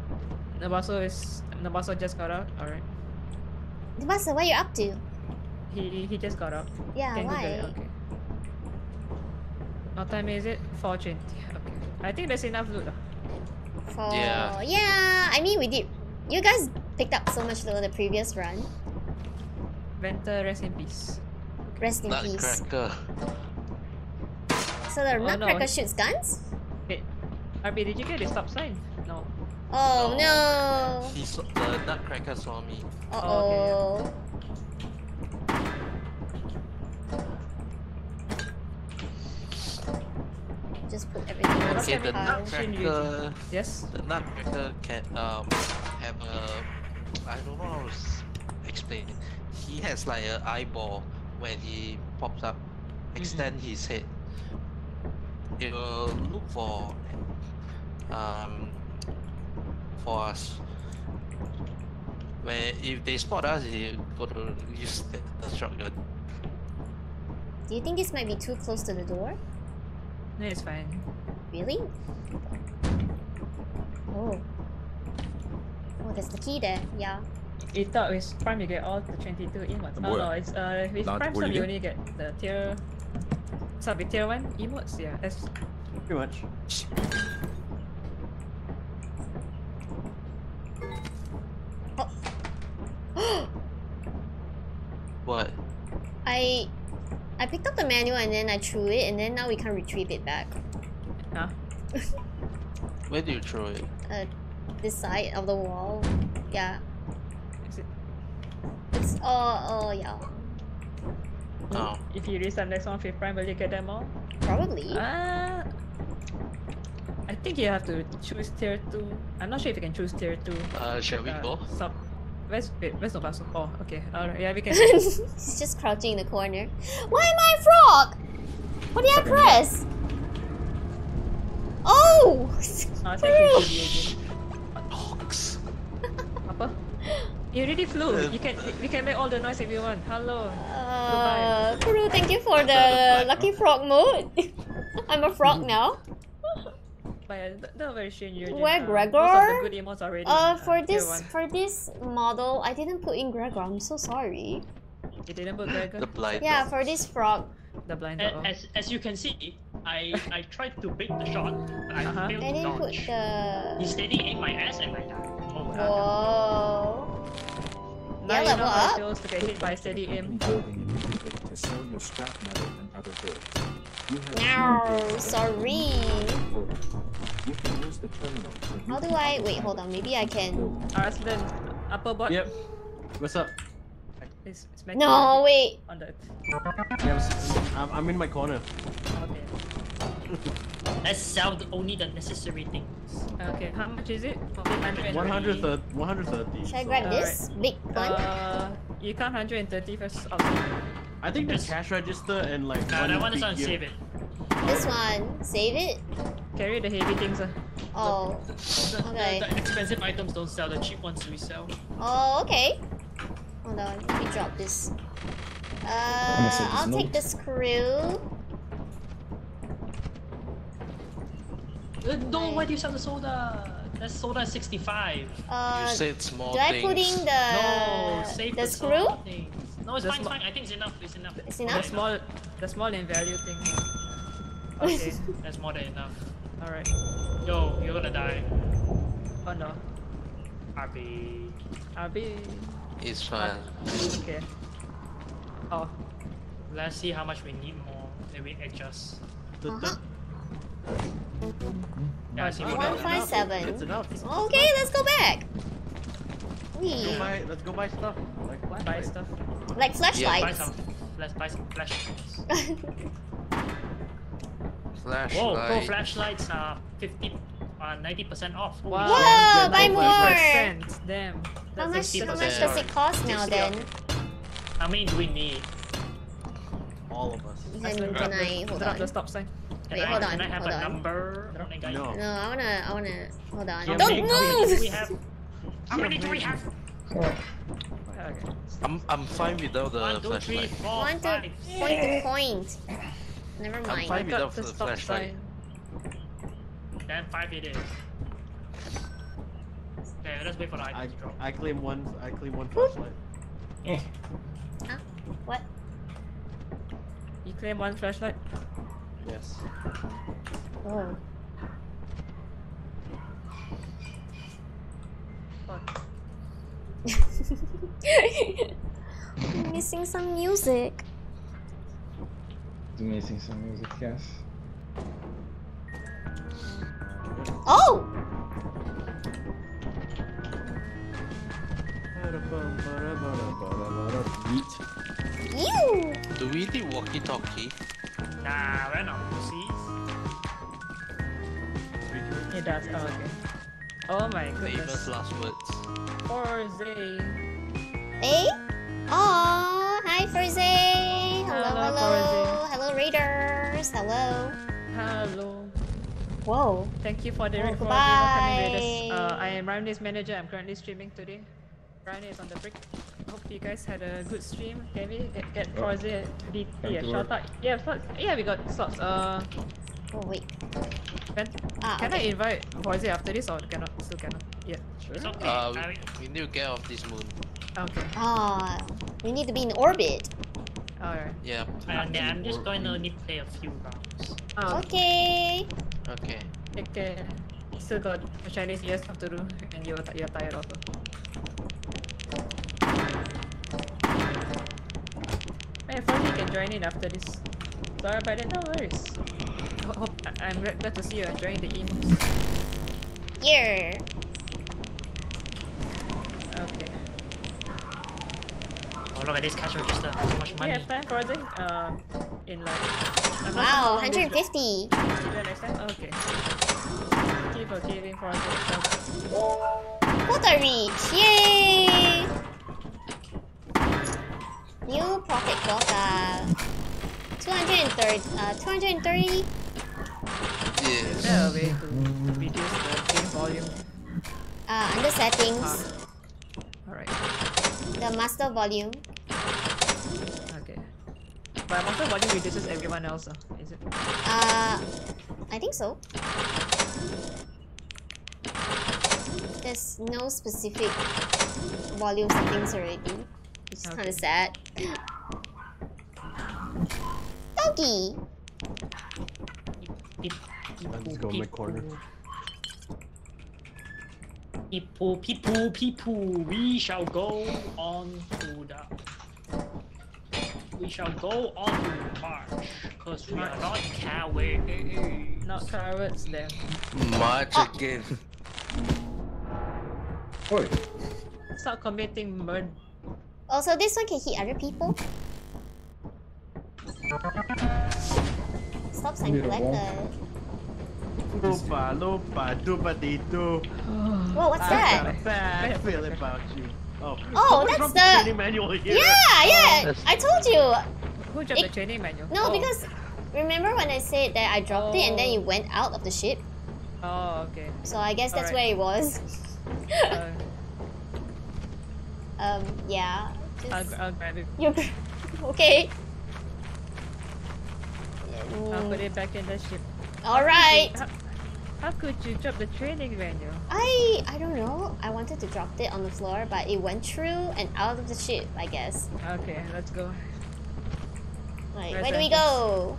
Nubaso is Nubaso just got out. Alright. Devasa, what are you up to? He he just got up. Yeah, Can why? Okay. What time is it? 420. Okay. I think there's enough loot. lah. For Yeah. yeah, I mean we did. You guys picked up so much though the previous run. Venta, rest in peace. Rest in peace. Nutcracker. So the Oh, no. nutcracker shoots guns? Wait. RB, did you get the stop sign? No. Oh No. no! He saw, the Nutcracker saw me. Uh Oh, okay, oh. Just put everything on Okay, the pile. Nutcracker. Yes? The Nutcracker can um have a I don't know how to explain it. He has like a eyeball when he pops up, extend his head. It will look for um for us. Where if they spot us, he go to use the, the shotgun. Do you think this might be too close to the door? No, it's fine. Really? Oh. Oh, there's the key there. Yeah. You thought with Prime you get all the 22 emotes. Oh no, it's uh with Prime boleh sub you ke? only get the tier sub with tier 1 emotes, yeah. That's Pretty much. What? I I picked up the manual and then I threw it and then now we can't retrieve it back. huh? Where do you throw it? Uh, this side of the wall. Yeah. Is it It's oh oh yeah. Oh. if you restart next one with Prime will you get them all? Probably. Uh I think you have to choose tier 2. I'm not sure if you can choose tier 2. Uh, shall we uh, go? Sub. Where's wait, where's Nubaso? Oh, okay. Alright, yeah we can He's just crouching in the corner. Why am I a frog? What did I Second. press? Oh! Oh, thank you, Julie, again. Dogs. Apa? You already flew. You can we can make all the noise if you want. Hello. Uh, Kuru, thank you for the lucky frog mode. I'm a frog now. But not very strange. Eugene. Where, Uh, Most of Gregor? the good emotes already. Uh, for tier this for this model, I didn't put in Gregor. I'm so sorry. You didn't put Gregor? The blind. Yeah, for this frog. The blind A- dog. As, as you can see, I I tried to bait the shot, but I Uh-huh. failed I to didn't put launch. the. He steady in my ass and I died. Oh, Whoa. Now Yeah, you know level how up. it feels to get hit by steady aim. building a new pit to sell your scrap metal and other goods. You No, sorry. You can use the terminal. so you How do I? Wait, hold on. Maybe I can. building. Arslan, upper bot. Yep. What's up? Is, is Mackie No, wait. On the. Yeah, I'm, I'm in my corner. Okay. Let's sell the, only the necessary things. Okay, how much is it? 130. 130. 130. Should I grab Alright. this big one? Uh, you count 130 first outside. I think the cash register and like. Nah, one that one is big on gear- save it. This one. Save it. Carry the heavy things. Uh. Oh. The, Okay. the, the expensive items don't sell, the cheap ones we sell. Oh, okay. Hold on. Let me drop this. Uh, I'll take the screw. Uh, no, why do you sell the soda? That's soda is 65. Uh, you said small do I things. put in the no, save the the, screw? soda things. No, it's The fine, sma- fine. I think it's enough. It's enough. It's enough? The small, the small in value thing. Okay, That's more than enough. alright. Yo, you're gonna die. Oh no. RB. RB. It's fine. Okay. Oh, Let's see how much we need more. Then we adjust. Uh-huh. Yeah, I see One what One that- It's enough. Okay, let's go back. Let's go buy, let's go buy stuff. Like buy flashlight. stuff. Like Buy flashlights. some. Let's buy some flashlights. Flashlight. Whoa, pro flashlights are 50, uh, 90% off. Wow. shit. Whoa, buy no more. Percent. Damn. How That's much? 60%. How much does it cost now then? How many do we need? All of us. Then Arslan, can I the, hold drop on? the stop sign. Can Wait, I, hold on, Can I have hold a on. number? on it, guys? No. No, I wanna, I wanna. Hold on. Don't many- How many do we move. Have? How many do we have? Okay. I'm I'm fine without the One, two, three, flashlight. four, One to five. point to point. Never I'm fine without the the flashlight. sign. Then five it is. Okay, let's wait for the I to drop. I claim one. I claim one flashlight. Huh? What? You claim one flashlight. Yes. Oh. I'm missing some music. Missing some music, yes. Oh! Yeet. You! Do we need walkie-talkie? Nah, we're not pussies. It does. Oh, okay. Oh my goodness. Famous goodness. last words. Forze. Hey? Oh, hi Forze! Hello, Hello, hello! Hello, Raiders! Hello! Hello. Whoa. Thank you for the Oh, for the incoming raiders. Uh, I am Ryan's manager. I'm currently streaming today. Ryan is on the break. Hope you guys had a good stream. Can we get, get Oh. Forze DT Time a to shout work. out? Yeah, fuck. yeah, we got slots. Uh, Oh, wait. can, Ah, can I okay. invite Forze after this or cannot? Still cannot. Yeah. It's okay. Uh, we, we need to get off this moon. Okay. Ah, you need to be in orbit. Alright. Yeah. And then I'm just going to only play a few rounds. Oh, Okay. Okay. take care. Still got the Chinese years stuff to do, and you're, ti- you're tired also. Hey, finally you can join in after this. Sorry about it, no worries. Ho- Hope, I- I'm glad glad to see you enjoying the emos. Yeah. Okay. Oh, look at this cash register. So much money. have time for this? Um, in like... I'm not sure Wow, how long 150. You understand? Okay. Keep for keeping for the Quota reach. Yay! New profit quota. 230. Uh, 230. Yes. Yeah, way to reduce the game volume. Uh, under settings, Alright. the master volume. Okay. But master volume reduces everyone else, uh, is it? Uh, I think so. There's no specific volume settings already, which is kinda sad. Doggy. Peep, I'll just go in my corner. People, people, people, we shall go on to the. We shall go on to the march, cause we are not cowards. Not cowards then. March Oh. again. Oi, Stop committing murder. Also, this one can hit other people. Stop sign Need a wall. collector. Lupa, lupa, dito. Whoa, what's that? I Bad. feel about you. Oh, Oh, someone that's dropped the- training manual here. Yeah, yeah. that's- I told you. Who dropped the It- training manual? No, oh. because remember when I said that I dropped it and then it went out of the ship. Oh, okay. So I guess that's Alright. where it was. Uh, um, yeah. I'll, I'll grab it. you okay? I'll put it back in the ship. All right. How, how could you drop the training manual? I I don't know. I wanted to drop it on the floor, but it went through and out of the ship. I guess. Okay, let's go. Like, where do we go?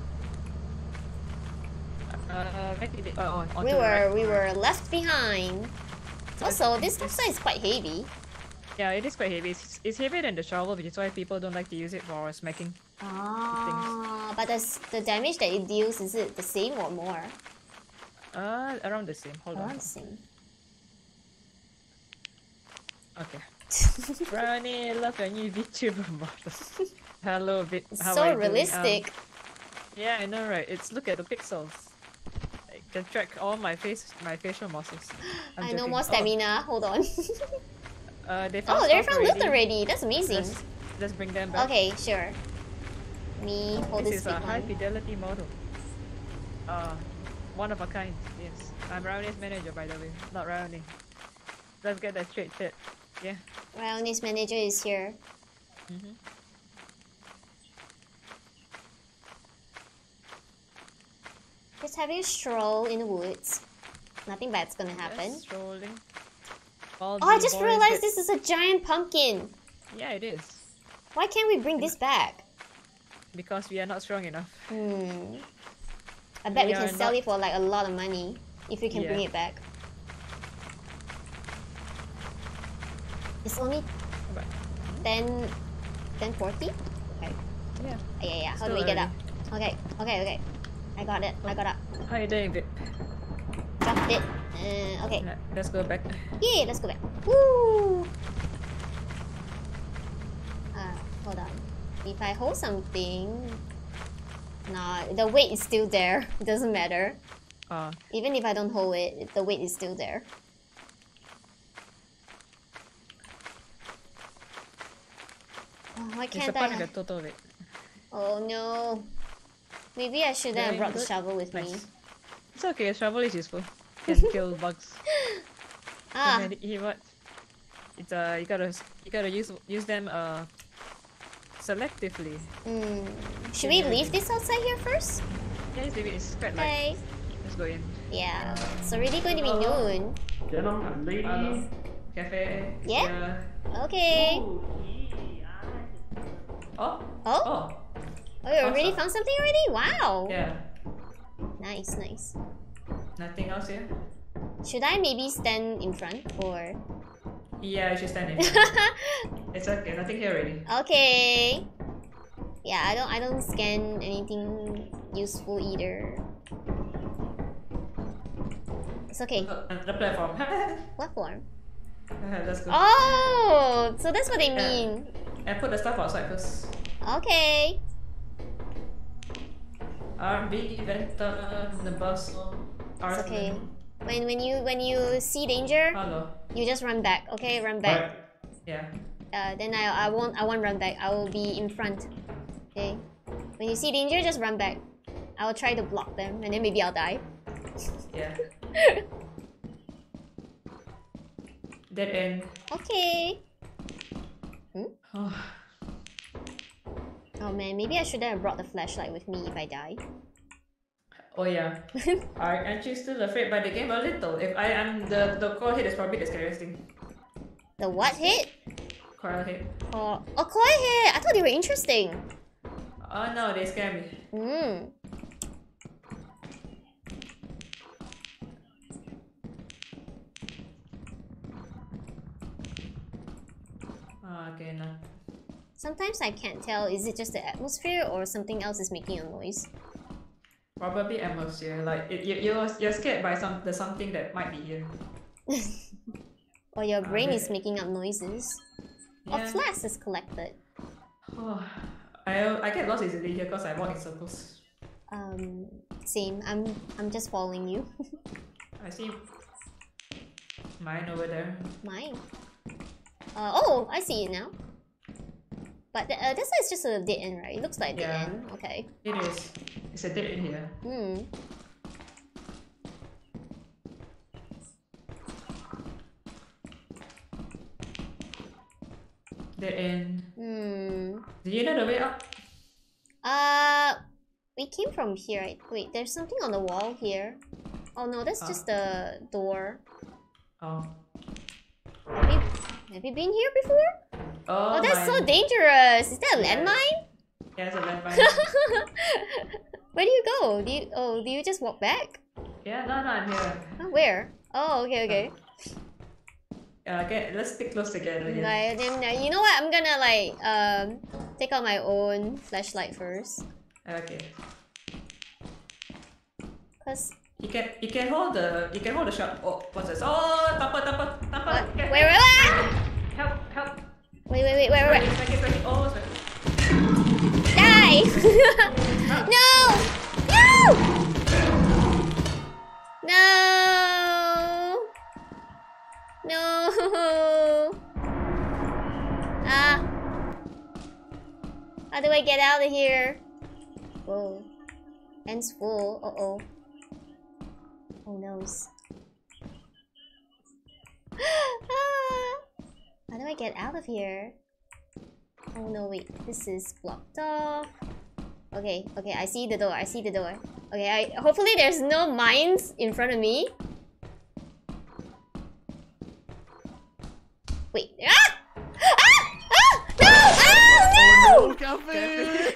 Uh, where did it? Oh, We were we were left behind. Also, this capsule is quite heavy. Yeah, it is quite heavy. It's, it's heavier than the shovel, which is why people don't like to use it for smacking. Ah, but the the damage that it deals is it the same or more? Uh, around the same. Hold Around on. the same. Okay. Brownie, love your new VTuber model. Hello, How so doing? Um, realistic. yeah, I know, right? It's look at the pixels. I can track all my face, my facial muscles. I'm I know more stamina. Hold on. Oh, uh, they found oh, they're from loot already. That's amazing. Let's, let's bring them back. Okay, sure. Me hold This this, is a high one. fidelity model. Uh, one of a kind. Yes, I'm Brownie's manager, by the way, not Brownie. Let's get that straight. Fit. Yeah. Brownie's manager is here. Mhm. Just having a stroll in the woods. Nothing bad's gonna happen. Yes, strolling. Oh, I just realized this is a giant pumpkin. Yeah, it is. Why can't we bring this back? Because we are not strong enough. Hmm. I bet we, We can sell not- it for like a lot of money if we can bring it back. It's only But 10, 1040? Okay. yeah. Yeah, yeah, yeah. How do Still we get up? Okay, okay, okay. I got it. I got up. How you doing, Vip? Dropped it. Uh, okay. Let- Let's go back. Yeah, let's go back. Woo! Uh, hold on. If I hold something... Nah, the weight is still there. It doesn't matter. Uh, Even if I don't hold it, the weight is still there. Oh, why can't a part I? of your total weight. Oh no. Maybe I shouldn't have brought the shovel with me. Nice. It's okay. A shovel is useful. Can kill bugs. Ah, And then he what? It's uh, you gotta you gotta use use them uh selectively. mm. should we leave this outside here first? Yeah, maybe it's quite light. Let's go in. Yeah, it's already going to be Hello. noon. Gentlemen, ladies, cafe. Yeah? here. Okay. Oh. Oh? Oh. Oh, you already found something already? Wow. Yeah. Nice, nice. Nothing else here. Should I maybe stand in front or? Yeah, you should stand in. front. it's okay. Nothing here already. okay. Yeah, I don't I don't scan anything useful either. It's okay. Uh, uh, oh, another platform. Platform. Uh, let's go. Oh, so that's what they mean. And put the stuff outside first. Okay. RB, Venta, the bustle. It's okay. When when you when you see danger, Hello. you just run back. Okay, run back. Right. Yeah. Uh, then I I won't I won't run back. I will be in front. Okay. When you see danger, just run back. I will try to block them, and then maybe I'll die. Yeah. Dead end. Okay. Oh, Oh man, maybe I shouldn't have brought the flashlight with me if I die. oh yeah. Are, aren't you still afraid by the game a little? If I am the the Coil-Head is probably the scariest thing. The what hit? Coil-Head. Oh, oh, koi hit. I thought they were interesting. Oh no, they scare me. Oh, okay, no. Sometimes I can't tell. Is it just the atmosphere or something else is making a noise? Probably atmosphere. Like it, you you're you're scared by some the something that might be here. Or your brain is making up noises? Or Yeah. flash is collected. Oh, I I get lost easily here because I walk in circles. Um, same. I'm I'm just following you. I see mine over there. Mine. Uh, oh, I see it now. But th uh, this is just a dead end, right? It looks like dead Yeah. end. Okay. It is. It's a dead end here. Hmm. Dead end. Hmm. Do you know the way up? Uh, we came from here. Right? Wait, there's something on the wall here. Oh no, that's just the door. Oh. Have you, have you been here before? Oh, Oh, that's so dangerous. Is that a landmine? Yeah, it's a landmine. Where do you go? Do you oh do you just walk back? yeah, no, no, I'm here. Oh, where? Oh, okay, okay. Yeah, okay, let's stick close together. Yeah. Right, then uh, you know what? I'm gonna like um take out my own flashlight first, Okay. cause You can you can hold the you can hold the shot. Oh, what's this? Oh, tampa. what? Okay. Wait, wait, wait! Help, help. Wait, wait, wait, wait, wait, wait! Back it, back it. Oh, it's back. Die! no! No! No! No! Ah! How do I get out of here? Whoa. End's full. Uh oh. Oh noes. ah! How do I get out of here? Oh no, wait. This is blocked off. Okay, okay, I see the door. I see the door. Okay, I hopefully there's no mines in front of me. Wait. Ah! Ah! Ah! No! Ah! Oh,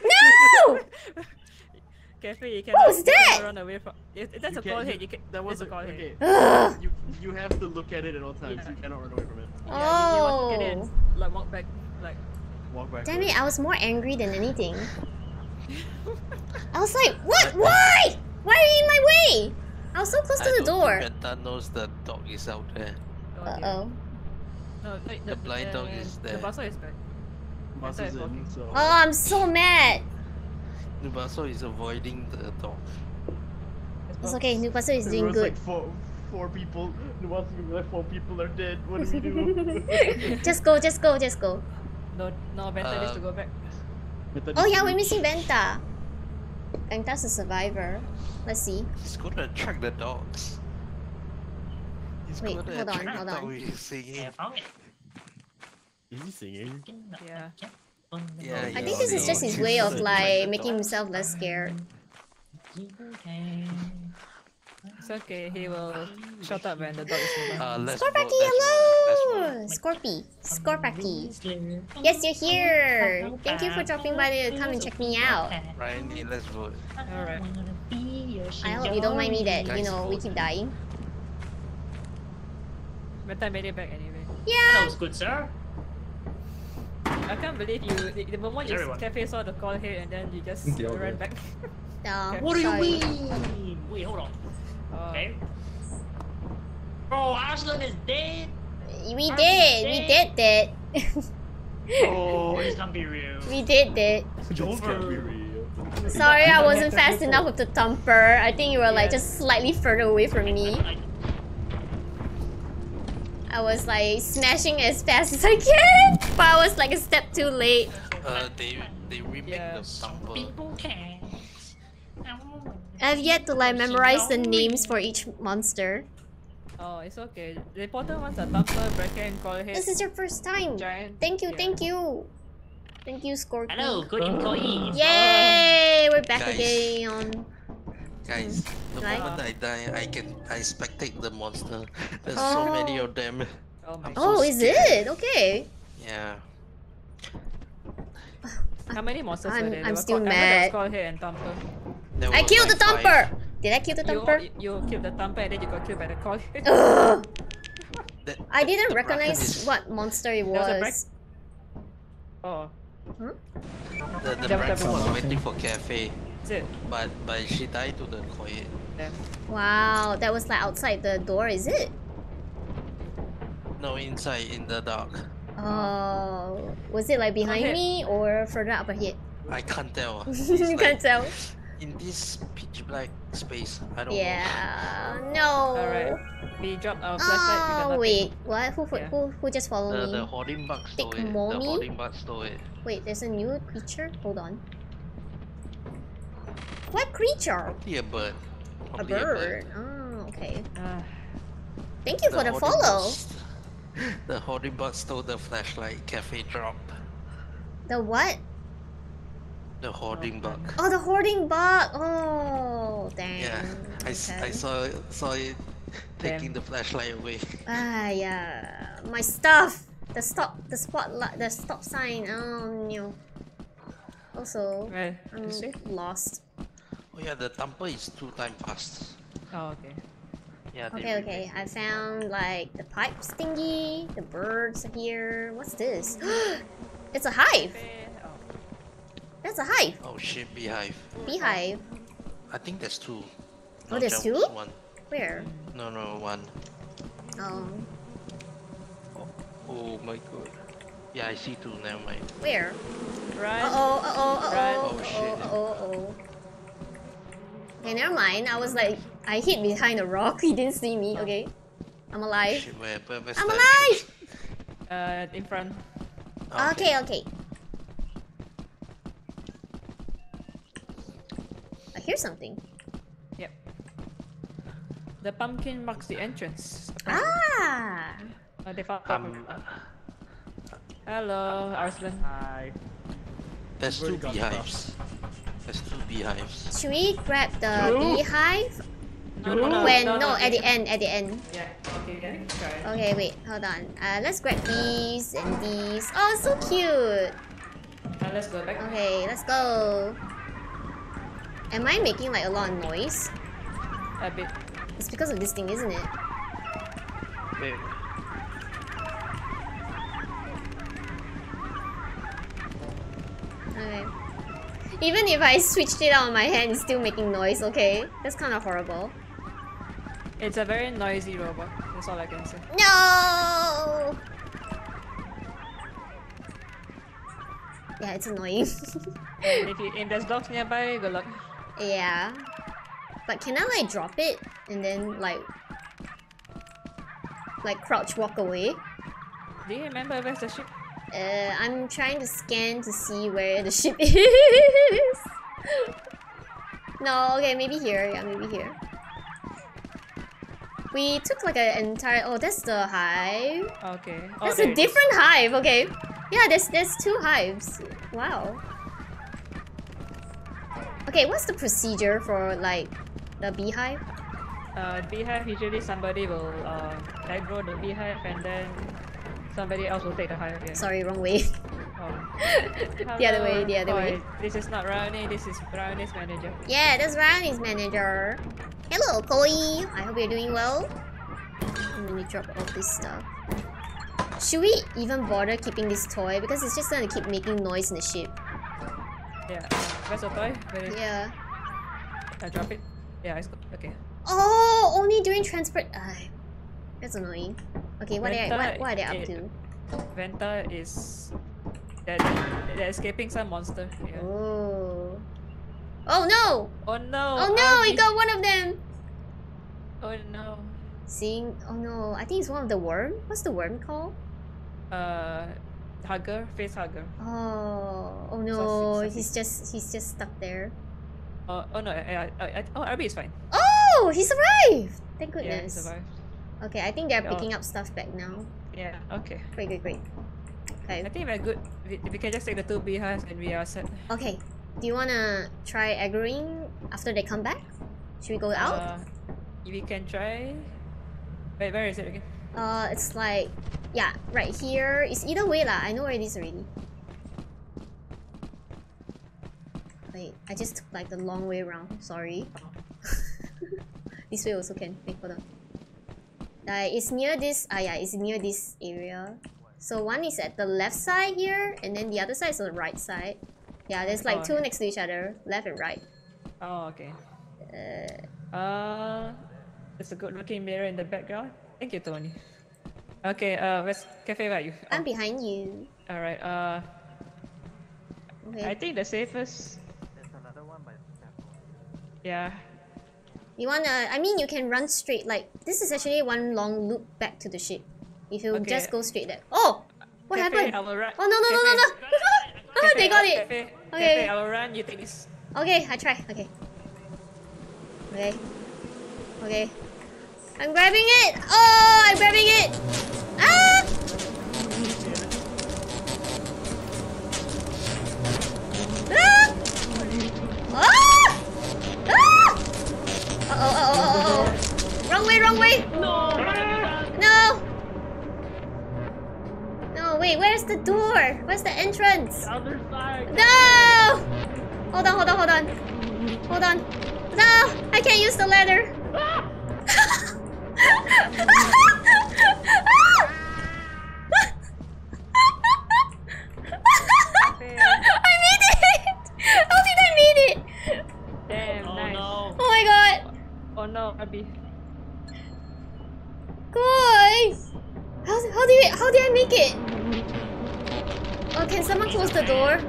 No! No! Cafe, you cannot, was you cannot that? run away from. It, that's You a Coil-Head. You can. That was it's a Coil-Head. okay. Ugh. You you have to look at it at all times. Yeah. You cannot run away from it. Yeah, you, you want to get in, Oh. like walk back, like. Walk back. Damn it, I was more angry than anything. I was like, what? Why? Why are you in my way? I was so close I to the don't door. think Venta knows the dog is out there. Oh, Uh dear. oh. No, like, The blind dog is there. The there. bustle is back. Bus I is thought in, so. Oh, I'm so mad. Nubaso is avoiding the dog. It's okay, Nubaso is There doing was good. like four, four people. The ones like four people are dead. What do we do? just go, just go, just go. No, no, better needs to go back. Oh yeah, we're missing Venta. Venta's a survivor. Let's see. He's gonna attract the dogs. He's Wait, hold on, hold on. dog with his singing. Is he singing? Yeah. Yeah, I think this is just his way of like making himself less scared. It's okay. He will shut up when the dog is nearby. Uh, let's vote, Scorpaki, let's vote, let's vote. hello! Scorpy. Scorpaki. Yes, you're here! Thank you for dropping by to come and check me out. Ryan, let's vote. Alright. I hope you don't mind me that, you know, we keep dying. But I made it back anyway. Yeah! That was good, sir. I can't believe you. The, the moment you Everyone. cafe saw the Coil-Head and then you just Yeah, ran okay. back. No, What do you sorry. mean? Wait, hold on. Uh, Okay. Bro, Arslan is dead. We Are did! we We did that! Oh, this can't be real. we did that. It's This can't be over. real. Sorry, I wasn't fast enough with the thumper. I think you were like just slightly further away from me. I- I was like smashing as fast as I can, but I was like a step too late. Uh, they they remake Yeah. the thumper. People can. I've yet to like memorize the names for each monster. Oh, it's okay. The important ones are Thumper, Bracken, and Coil. This is your first time. Giant. Thank you, Yeah. thank you. Thank you, Scorpio. Hello, good employee. Yay! We're back Guys. again. Guys, mm. the Right? moment I die, I can I spectate the monster. There's Oh. so many of them. Oh my so Oh, is it? Okay. Yeah. How many monsters I'm- were there? There I'm was still Coil- I remember there was mad. And Thumper. There I were killed the like thumper! five. Did I kill the You, thumper? you killed the Thumper and then you got killed by the Coil The- I didn't the recognize is- what monster it was a break- was. oh, hmm? The, the Jump, was waiting for cafe, is it? but but she died to the quiet. Damn. Wow, that was like outside the door, is it? No, inside in the dark. Oh, was it like behind Okay. me or further up ahead? I can't tell. You like can't tell. in this pitch black space. I don't know. Yeah, no. Alright. We dropped our flashlight. Oh wait, what? Who, who, Yeah. who, who just know. followed The me? the hoarding bug stole it. The mommy? hoarding bug stole it. Wait, there's a new creature. Hold on. What creature? Probably a bird. A Probably bird. Oh, okay. Ah, Thank you for the follow. bug The hoarding bug stole the flashlight. Cafe drop. The what? The hoarding bug. Oh, the hoarding bug. Oh, dang. Yeah, I, Okay. saw saw it taking Damn. the flashlight away. Ah, yeah. My stuff. The stop. The spotlight. The stop sign. Oh no. Also, where? I'm lost. Oh yeah, the thumper is two time fast. Oh, okay. Yeah. Okay, okay. it. I found like the pipe thingy. The birds are here. What's this? it's a hive. Oh. That's a hive. Oh shit, beehive. Beehive. I think there's two. Oh, there's two? One. Where? No, no, one. Oh, Oh my god. Yeah, I see two. Never mind. where? Right. Uh oh. Uh oh. Uh Right. oh. Oh, Uh oh. Uh oh. Okay, never mind. I was like, I hid behind a rock. He didn't see me. Okay, I'm alive. Shit, where, where, I'm alive. Uh, in front. Okay, okay. I hear something. Yep. The pumpkin marks the entrance. Ah! Uh, they found. Um, Hello, Arslan. Hi. there's two Already got beehives. There's two beehives. Should we grab the Two? beehive? No, no, no, when no, no, no, at the end, at the end. Yeah. Okay, then try. Okay, wait, hold on. Uh, let's grab these and these. Oh, so cute. Now let's go back. Okay, let's go. Am I making like a lot of noise? A bit. It's because of this thing, isn't it? Wait. Okay. Even if I switched it out on my hand, it's still making noise, okay? That's kind of horrible. It's a very noisy robot. That's all I can say. No! Yeah, it's annoying. And if you if there's dogs nearby, good luck. yeah. But can I like drop it and then like like crouch walk away? Do you remember where's the ship? Uh, I'm trying to scan to see where the ship is. no, okay, maybe here. Yeah, maybe here. We took like an entire. Oh, that's the hive. Okay. Oh, That's a different hive. Okay. Yeah, there's there's two hives. Wow. Okay, what's the procedure for like the beehive? uh, beehive, usually somebody will uh, aggro the beehive and then somebody else will take the higher Yeah. Sorry, wrong way. Oh. The other way, the other way. This is not Brownie, this is Brownie's manager. Yeah, that's Ronnie's manager. Hello, Koi. I hope you're doing well. Let me drop all this stuff. Should we even bother keeping this toy? Because it's just gonna keep making noise in the ship. Yeah. Uh, where's the toy? Where is Yeah. I drop it? Yeah, it's good. Okay. Oh, only during transport. Ay, that's annoying. Okay, what are, Venta, what, what are they up to? Venta is they're, they're escaping some monster. Yeah. Oh. Oh no! Oh no! Oh no! Arby. got one of them. Oh no. Seeing. Oh no! I think it's one of the worm. What's the worm called? Uh, hugger, face hugger. Oh. Oh no! Sausage, He's just he's just stuck there. Oh, oh no, I, I, I, oh, Arby is fine. Oh! He survived. Thank goodness. Yeah, he survived. Okay, I think they're Oh. picking up stuff back now. Yeah, okay. Great, great, great. Okay. I think we're good. We, we can just take the two beehives and we are set. Okay. Do you wanna try aggroing after they come back? Should we go out? Uh, we can try. Wait, where is it again? Uh, it's like, yeah, right here. It's either way lah. I know where it is already. Wait, I just took like the long way around. Sorry. this way also can. Wait, hold on. Like, it's near this. Ah, yeah, it's near this area. So one is at the left side here, and then the other side is on the right side. Yeah, there's like Oh, two okay. next to each other, left and right. Oh, okay. Uh, Uh, there's a good looking mirror in the background. Thank you, Tony. Okay, uh, where's cafe? Where are you? I'm behind you. All right. Uh, Okay. I think the safest. There's another one by the Yeah. You wanna? I mean, you can run straight. Like this is actually one long loop back to the ship. If you Okay. just go straight there. Oh, what cafe, happened? Run. Oh no no no no no! oh, Cafe, they got it. Cafe, Okay. Cafe, I will run. You take this. Okay, I try. Okay. Okay. Okay. I'm grabbing it. Oh, I'm grabbing it. Ah! Ah! Ah! Uh oh, uh oh, uh oh. Wrong way, wrong way. No! No! No, wait, where's the door? Where's the entrance? The Other side! No! Hold on, hold on, hold on. Hold on. No! I can't use the ladder. I made it! How did I made it? Damn, Oh nice. no! Oh my god! Oh no, Abby. Guys! How, how did how did I make it? Oh, can someone close the door?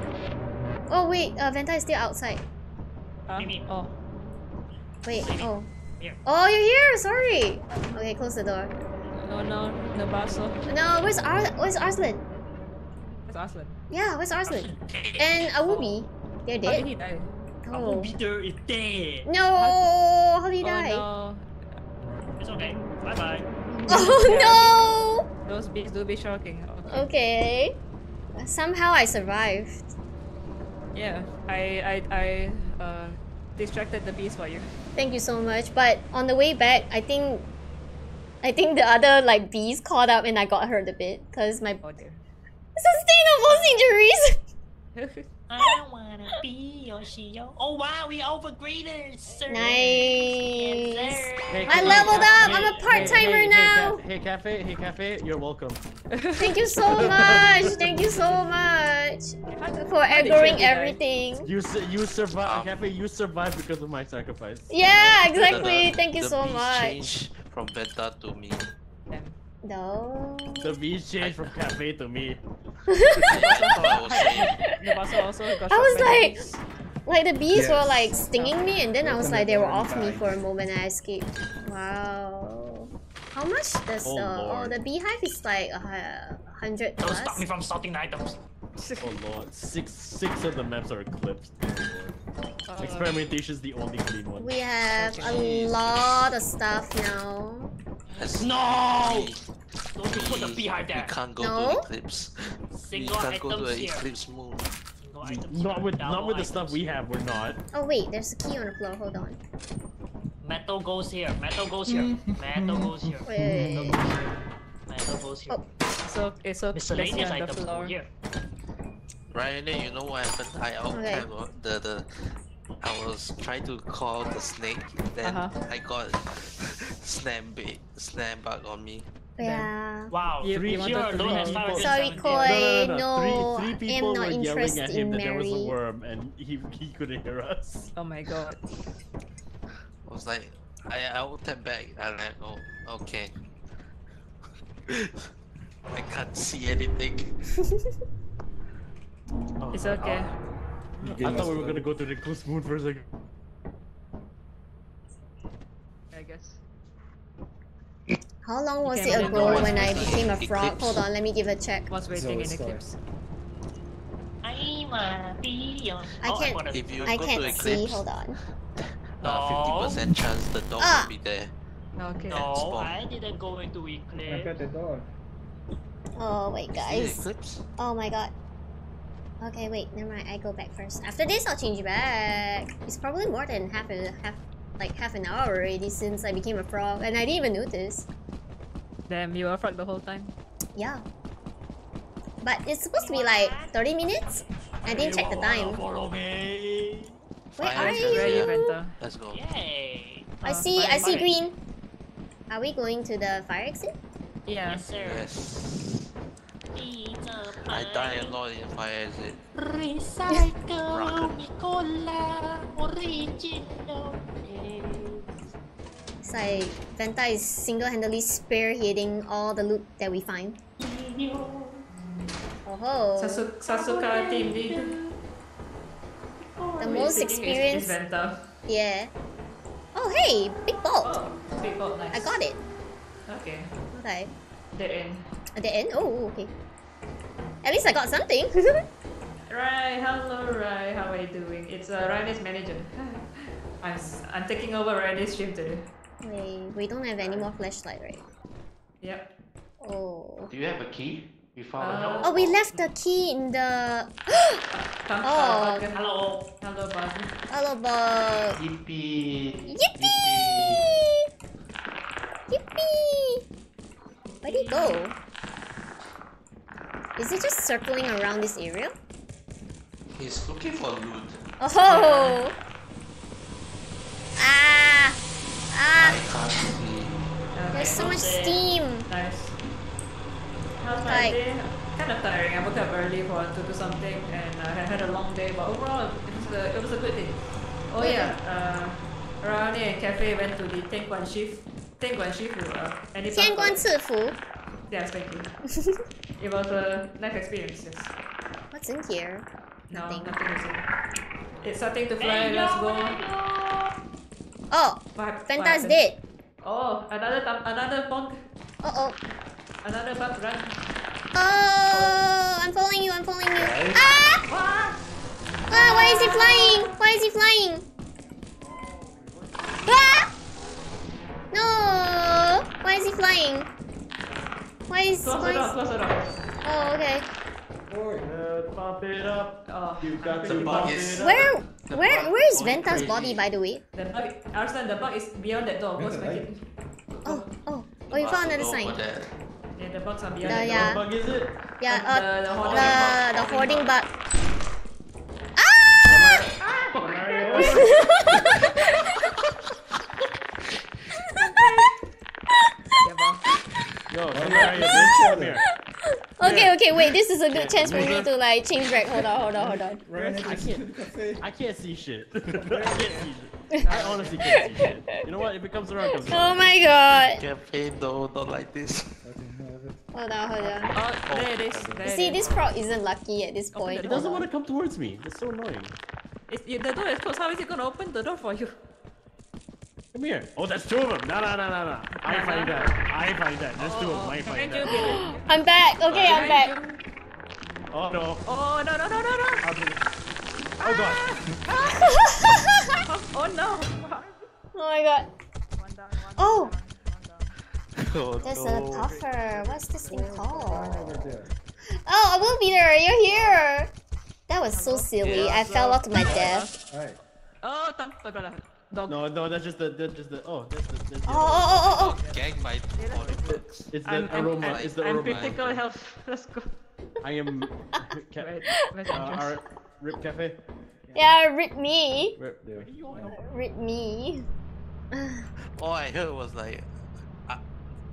Oh wait, uh, Venta is still outside. Huh? Oh, Wait, oh. Here. Oh, you're here. Sorry. Okay, close the door. no, no, Nubaso. No, where's Ar? Where's Arslan? That's Aslan. Yeah, where's Arslan? And Awubi. They're How did dead. He die? Oh. Peter is dead! No, how did he die? Oh It's okay. Bye bye. Oh no, those beats do be shocking. no. Okay. Somehow I survived. Yeah, I, I, I, uh, distracted the bees for you. Thank you so much. But on the way back, I think, I think the other like bees caught up and I got hurt a bit because my Oh dear. sustainable injuries. I wanna be your CEO. Oh wow, we overgraded, sir. nice. Yes, sir. Hey, I leveled Ca- up. hey, I'm a part-timer hey, now. Hey, ca- hey, cafe, hey, cafe, you're welcome. Thank you so much. Thank you so much for aggroing everything. You you survived, cafe. You survived because of my sacrifice. Yeah, exactly. the- Thank you the so beast much. changed from Venta to me. No. The beast changed from cafe to me. That's what I was saying. The basso also got I shot was by the like- Like the bees were like stinging me, and then I was like they were off me for a moment, and I escaped. Wow. How much does Oh, the oh Lord. the beehive is like a hu- hundred Don't stop me from starting the items. Oh lord, six six of the maps are eclipsed. Uh, Experimentation's the only clean one. We have a lot of stuff now. That's- No! We- Don't you put the we- beehive We there. can't go No? to eclipse. We Single can't go to here. eclipse moon. Not with not with the stuff we have. We're not. Oh wait, there's a key on the floor. Hold on. Metal goes here. Metal goes here. Metal goes here. Wait, wait, wait, wait. Metal goes here. Oh. It's So it's so Miscellaneous messy on the items floor. go here. Ryan, you know what happened? I out Okay. time, uh, the the I was trying to call the snake, then Uh-huh. I got snap bait, snap bug on me. Yeah. Uh, wow. You- three you wanted here to alone know has people. Sorry, Koi. No, no, no, no. no, Three, three I'm people not were yelling interested at him in that there was a Mary. worm, and he he couldn't hear us. Oh my god. I was like, I I will tap back. I'm like, oh, okay. I can't see anything. Oh, It's okay. Oh, I thought we were gonna go to the Eclipse Moon for a second. I guess. How long was it only ago when I became a frog? eclipse. Hold on, let me give a check. Was waiting in Eclipse. I'm a beyond. I can't- wanna- If you I go to can't see. Eclipse, Hold on. uh, fifty percent chance the dog Ah. will be there. Okay. No. I didn't go into Eclipse. Look at the door. Oh wait, guys. Eclipse? Oh my god. Okay, wait, never mind. I go back first. After this, I'll change back. It's probably more than half a half, like half an hour already since I became a frog, and I didn't even notice. Damn, you were a frog the whole time. Yeah. But it's supposed to be like 30 minutes. I didn't check the time. Follow me. Where are exit, Where are you, Let's go. Yay. I Uh, see. I see green. Are we going to the fire exit? Yeah. Yes, sir. Yes. I die a lot in fire exit. Recycle Rocket. Nicola original. It's like Venta is single-handedly spearheading all the loot that we find. Oh ho! Sasu- Sasuka team lead. The most Speaking is- Is experienced. Venta. Yeah. Oh hey, big bolt. Oh, big bolt, nice. I got it. Okay. Okay. They're end. At the end. Oh okay. At least I got something. Rai, hello Rai, how are you doing? It's uh, Rai's manager. I'm, s- I'm taking over Rai's stream today. Wait, we don't have any more flashlight, right? Yep. Oh. Do you have a key? We found Uh, Oh, we left the key in the. Oh. Hello. Hello, bug. Hello, bug. Yippee! Yippee! Yippee! Where'd he go? Is he just circling around this area? He's looking for loot. Oh! Ah! Ah! I can't see. There's so much Okay. steam! Nice. How's my Like- day? Kind of tiring. I woke up early for to do something, and I had a long day. But overall, it was a it was a good day. Oh yeah, uh, Rani and Cafe went to the Tianguan shift. Tianguan shift. Uh, and it's 天官赐福. Yes, thank you. it was a nice experience. Yes. What's in here? No, Nothing. nothing is in. It's starting to fly. Let's go. Oh! What, Venta's what dead! Oh, another tam- another bug. Uh oh. Another bug run. Oh! I'm following you, I'm following you. Ah! Ah, why is he flying? Why is he flying? Ah! No! Why is he flying? Why is, Close why the door. is... Close the door. Oh, okay. Uh, pump it up. Oh, You got to pump it up. Where, where, where is going Venta's crazy. body, by the way? The bug, Arslan, the bug is beyond that door. Go Venta smack it. Oh, oh. Oh, you found another sign. Yeah, the bugs are beyond The- that yeah. What bug is it? Yeah, uh, the the, hoarding the, bug. hoarding bug. door. Yeah, bug. Yo, come here, you bitch. Come here. Okay, okay, wait. This is a good chance for me to like change back. Hold on, hold on, hold on. Ryan, I I can't- I can't see shit. I can't see shit. I honestly can't see shit. You know what? If it comes around, it comes Oh my god. Cafe, no, not like this. I didn't have. Hold on, hold on. Oh, there it is. There You see, this frog isn't lucky at this point. It doesn't want to come towards me. That's so annoying. It's, the door is closed. How is it gonna open the door for you? Come here. Oh, that's two of them. No, no, no, no, no. I ain't fighting that. I ain't fighting that. There's two of them. I ain't fighting that. I'm back. Okay, I'm back. Oh no. Oh no no no no no! I'll do. Oh god. Oh no! oh my god. Oh. down, one Oh, Oh, there's no. a puffer. What's this thing oh, Ryan called? over there. Oh, I will be there. You're here. That was so silly. I fell off to my death. Oh, tam, dog. No, no, that's just the, that's just the. Oh, that's the. That's the Oh, oh, oh, oh, oh. Gang by body bugs. It's the I'm, I'm, aroma. I'm, it's the I'm aroma. critical health. Let's go. I am. Ca- Right, uh, the entrance? our Rip Cafe. Yeah, rip me. Rip there. Rip me. All I heard was like, ah,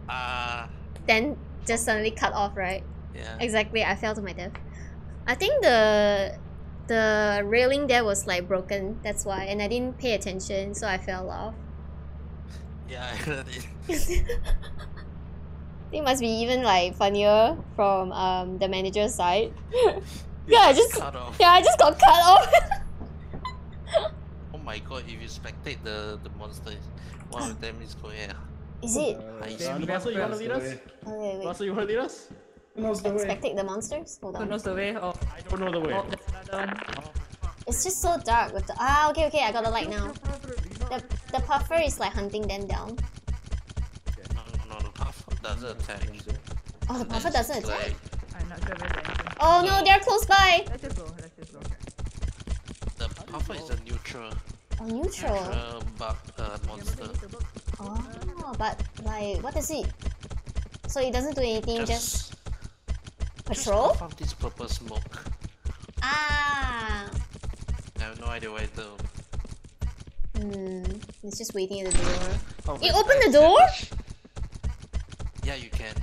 ah, then just suddenly cut off, right? yeah. Exactly, I fell to my death. I think the the railing there was like broken, that's why, and I didn't pay attention, so I fell off. Yeah, I heard it. it must be even like funnier from um the manager's side. yeah, I just cut off. yeah, I just got cut off. Oh my god, if you spectate the, the monster, one of them is going out. Is it? I Uh, see. Russell, you wanna lead us? Okay, wait. Russell, you wanna lead us? Who knows the way? Spectate the monsters? Hold Who on. knows the way? Oh, I don't know the way. oh there's another one. It's just so dark with the ah okay okay I got the light now. The the puffer is like hunting them down. No, no, no, the puffer doesn't attack. Oh the puffer doesn't It's attack. like, I'm not sure where's the entrance. Oh no, they're close by. Let's just go. Let's just go. the puffer is a neutral, Oh neutral. neutral bug uh, monster. Oh, but like what does it? So it doesn't do anything, just, Just, just patrol? out this purple smoke. Ah. I have no idea where to. Hmm. It's just waiting at the door. Oh, open the door? Yeah, you can.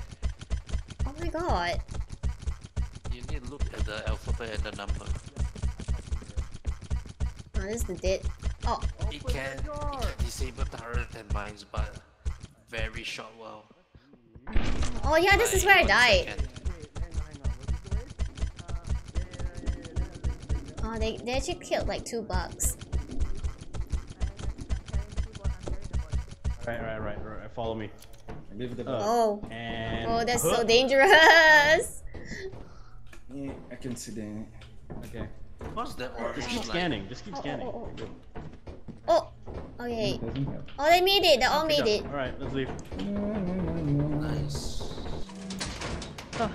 Oh my god. You need to look at the alphabet and the number. Oh, this is the dead. Oh, It can, it can disable turret and mines, but very short while. oh yeah, this is where I died. second. Oh, they they actually killed like two bugs. Right, right, right, right. Follow me. Leave the Uh, Oh. And. Oh, that's so dangerous. Yeah, I can see the. Okay. What's the Just keep like? scanning. Just keep Oh, oh, scanning. oh, Oh. Okay. Oh, they made it. They all made it. All right, let's leave. Nice. Oh,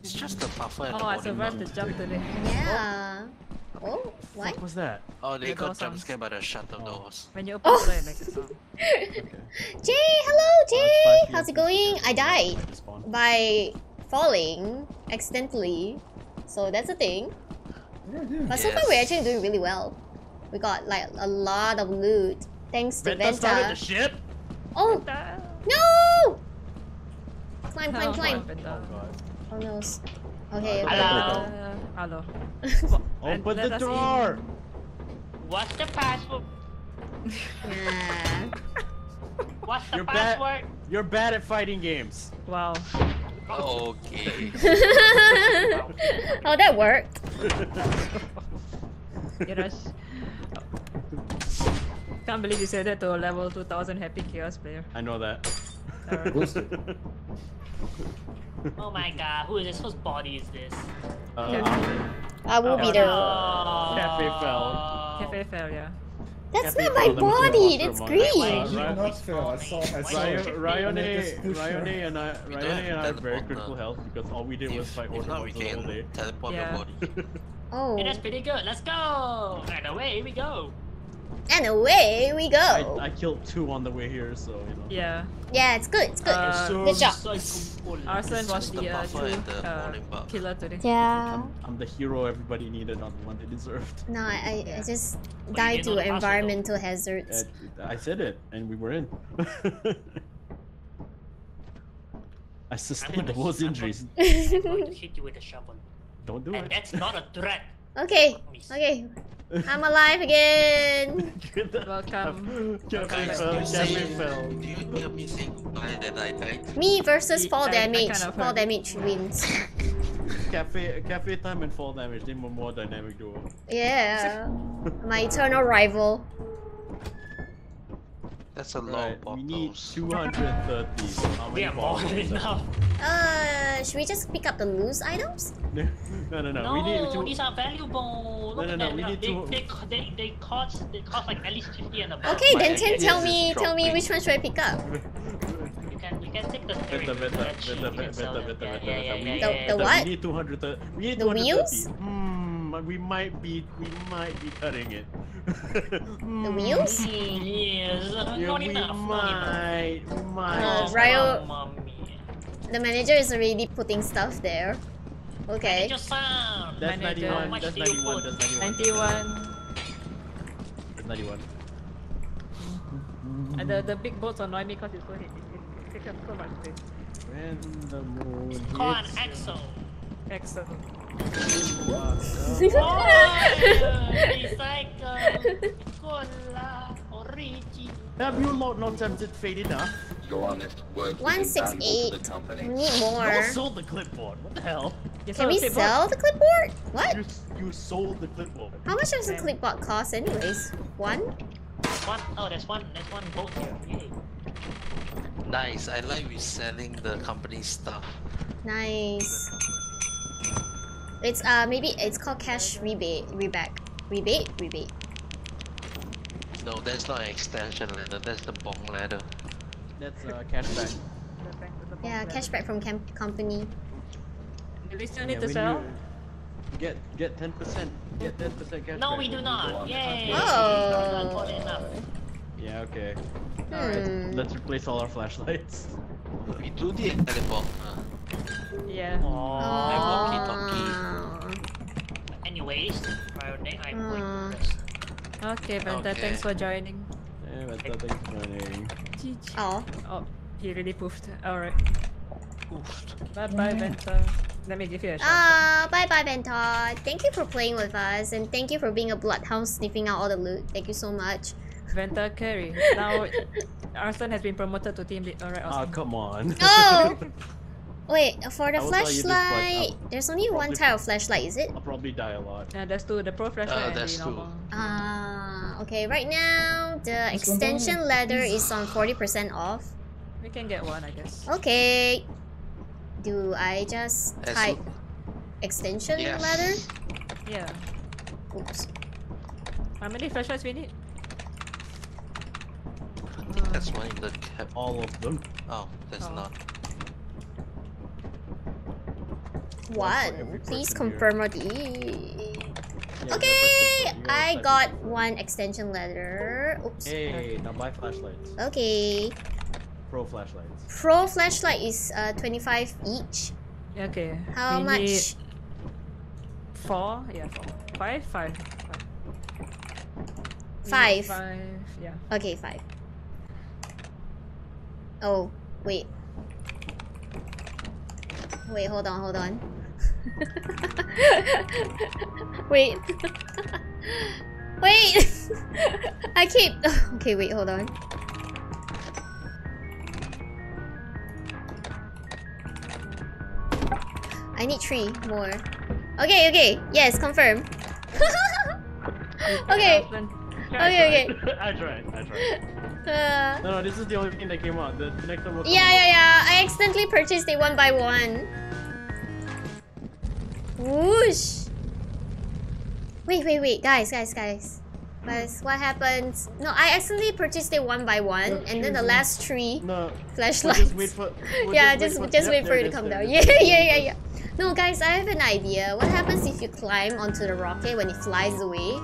It's just the puffer and oh the I body survived the jump today. Yeah. Oh, what? What was that? Oh, they got those jump scared by the shutter doors. When you open Oh. the door, it makes a sound. Okay. Jay, hello, Oh, Jay. 5 How's it going? I died Spawn. by falling accidentally. So that's a thing. But so far we're actually doing really well. We got like a lot of loot thanks to Venta started the ship. Oh Ah. no! Climb, climb, Oh, climb. open Oh god. Oh no. Okay, okay. Hello. Hello. Open the us in. door. What's the password? Nah. What's the You're bad. password? You're bad at fighting games. Wow. Okay. oh, that worked. You know, s- can't believe you said that to a level 2000 happy chaos player. I know that. Alright. Oh my god, who is this? Whose body is this? Uh, I will be there. Oh. Cafe fell. Cafe fail, yeah. That's Cafe not my body. monster That's green. Uh, Did Right. not fail. I saw. I saw. Ryo, it. Ryone, Just push her. Ryone and I, We don't Ryone and I have very teleporter. critical health because all we did was If, fight if Order not, we monsters the day. teleport Yeah. your body. Oh. Hey, that's pretty good. Let's go. And away here we go. And away we go. I killed two on the way here, so you know. Yeah. Yeah, it's good. It's good. Uh, Good job. So cool. Arslan It's was the the uh, true the uh, bug. killer today. Yeah. I'm, I'm the hero everybody needed on the one they deserved. No, I, I, I just you died to the password, though. environmental Uh, hazards. I said it, and we were in. I sustained gonna- the most injuries. I'm going to hit you with a shovel. Don't do And it. that's not a threat. okay. Okay. I'm alive again. Welcome. Cafe Guys, you say, do you hear me say goodbye then I died? Me versus I- fall I damage. kind of fall heard. damage wins. Cafe, cafe time and fall damage. They were more dynamic duo. Yeah. My eternal rival. That's a lot Right, of we need 230. How We have are more bottles than enough. Uh, should we just pick up the loose items? No, no, no. No, we need two. these are valuable. Look No, at no, them. we need they, to- they, they, they cost they cost like at least fifty and above. Okay, my then Tim, tell me, tell me which one should I pick up? You can you can take the Veta, three. veta, They're cheap, veta, you can veta, sell veta, them. veta, Yeah, yeah, veta. yeah, We- yeah, The- yeah, the yeah. what? We need 200. We need The 230. wheels? Hmm, we might be, we might be cutting it. The wheels? Yes, uh, Yeah, not we enough. Not enough. might, we might. Uh, just- Ryo- The manager is already putting stuff there. Okay. That's Manager. 91, How much that's do you 91, put? that's 91. 91. That's 91. And the, the big boats annoy me because it's so it, it, it takes up so much space. When the moon Call an hits axle. Excellent. Recycle. Cola. Origi. Have you not, not tempted fate enough? Your honest work One is six invaluable to eight. the company. We need You more. sold the clipboard. What the hell? You Can we the sell the clipboard? What? You, you sold the clipboard. How much does the clipboard cost anyways? One? One. Oh, there's one. There's one boat here. Yay. Nice. I like reselling the company stuff. Nice. It's uh maybe it's called cash rebate rebate rebate rebate. No, that's not an extension ladder. That's the bong ladder. That's uh, cashback. The bank with the Yeah, bomb cashback from cam- company. Do we still Yeah, need to sell? you Get get 10%. Get 10% cashback. No, we do not. Yay. Oh. Not good enough. Yeah, okay. Hmm. Alright, let's replace all our flashlights. We do need a teleport. Uh, Yeah. I walkie-talkie. Oh. Anyways, Friday I'm going Hmm. to rest. Okay, Venta, Okay. thanks for joining. Yeah, but that thing's running. GG. Oh. Oh, he really poofed. Alright. Poofed. Bye bye, Venta. Let me give you a shout. Ah, bye bye Bentod. Thank you for playing with us and thank you for being a bloodhound sniffing out all the loot. Thank you so much. Venta carry. Now, Arslan has been promoted to team lead. Alright, Oh, awesome. come on. Oh! Wait, for the I will tell you this, but I'll- flashlight, there's only one probably- type of flashlight, is it? I'll probably die a lot. Yeah, there's two. The pro flashlight Uh, and the two. normal. Ah, okay. Right now, the extension ladder is on 40% off. We can get one, I guess. Okay. Do I just type extension Yes. ladder? Yeah. Oops. How many flashlights we need? I think that's one in the cap. All of them. Oh, there's Oh. not. One. Please person here. confirm or the. Okay, I got one extension ladder. Oops. Hey, now buy flashlights. Okay. Pro flashlights. Pro flashlight is uh 25 each. Okay. How we much? Need four? Yeah, four. Five? Five. Five. Five. Five. Yeah. Okay, five. Oh, wait. Wait, hold on, hold on. wait. wait! I keep. Okay, wait, hold on. I need three more. Okay, okay. Yes, confirm. okay. Okay, okay. I tried. I tried. Uh, No, no, this is the only thing that came out. The, next one Yeah, yeah, yeah. I accidentally purchased it one by one. Whoosh. Wait, wait, wait, guys, guys, guys. Guys, what happens? No, I accidentally purchased it one by one, and then the last three No, we'll flashlights. just wait for. we'll yeah, wait just for- just yep, wait for it to come down. Yeah, yeah, yeah, yeah. No, guys, I have an idea. What happens if you climb onto the rocket when it flies away?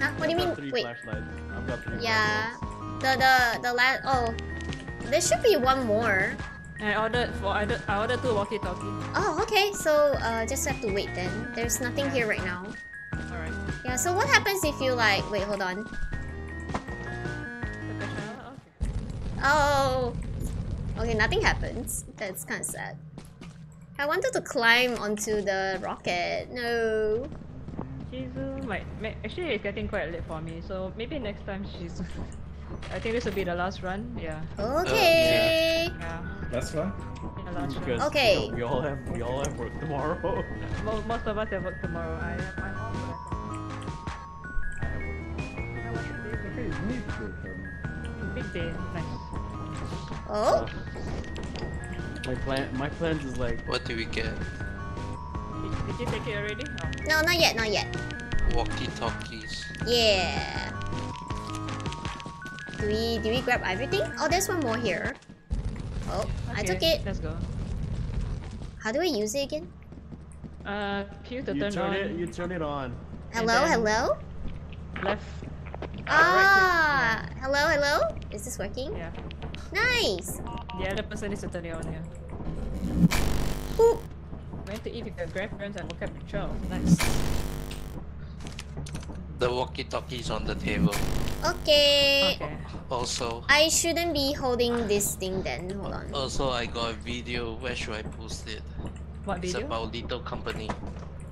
Huh? What do you mean? Three Wait. flashlights. I've got three Yeah. flashlights. The the the last. Oh, there should be one more. I ordered for I ordered, I ordered two walkie-talkie. Oh, okay. So uh, just have to wait then. There's nothing here right now. Alright. Yeah. So what happens if you like? Wait, hold on. The question- okay. Oh. Okay, nothing happens. That's kind of sad. I wanted to climb onto the rocket. No. Shizu might, might actually it's getting quite late for me, so maybe next time Shizu. I think this will be the last run. Yeah. Okay. Yeah. That's fine. yeah last run. Okay. you know, we all have we all have work tomorrow. Mo- most of us have work tomorrow. I have I'm off. I have work. Okay, you need to go, Kevin. but Big day. Nice. Oh. My plan, my plans is like What do we get? Did, did you take it already? Oh. No, not yet. Not yet. Walkie-talkies. Yeah. Do we do we grab everything? Oh, there's one more here. Oh, I took it. Let's go. How do I use it again? Uh, Q to You turn, turn on. it. You turn it on. Hello, hello? Left. Ah, hello, hello? Is this working? Yeah. Nice. The other person is to turn it on here. Boop. Went to eat with your grandparents and woke up at 12. Nice. The walkie-talkie is on the table. Okay. Okay. Also, I shouldn't be holding this thing then. Hold on. also I got a video. Where should I post it? What It's video? about Lethal Company.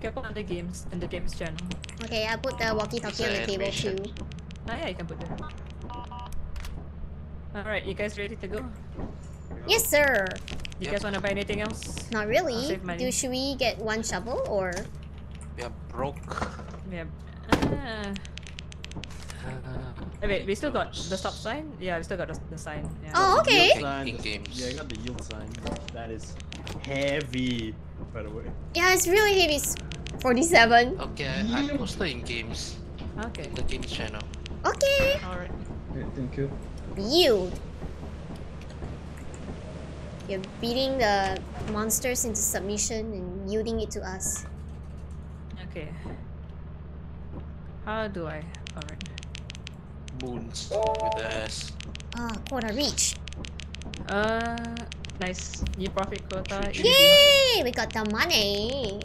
Can put on the games in the games channel. Okay, I put the walkie-talkie on the It's table too. Ah, yeah, you can put that. Alright, you guys ready to go? Yes, sir. You Yep. guys wanna buy anything else? Not really. Do should we get one shovel or? We are broke. We Yeah. Ah. Eh, wait, we still got the stop sign? Yeah, we still got the, the sign. Yeah. Oh, okay. Yield sign. In games. Yeah, I got the yield sign. That is heavy, by the way. Yeah, it's really heavy. It's Forty-seven. Okay, I, I posted in games. Okay. In the games channel. Okay. Alright. Okay, thank you. Yield. You're beating the monsters into submission and yielding it to us. Okay. How do I? Alright. Moons with the S. Ah, quota reach. Uh, nice. New profit quota. Yay! We got the money.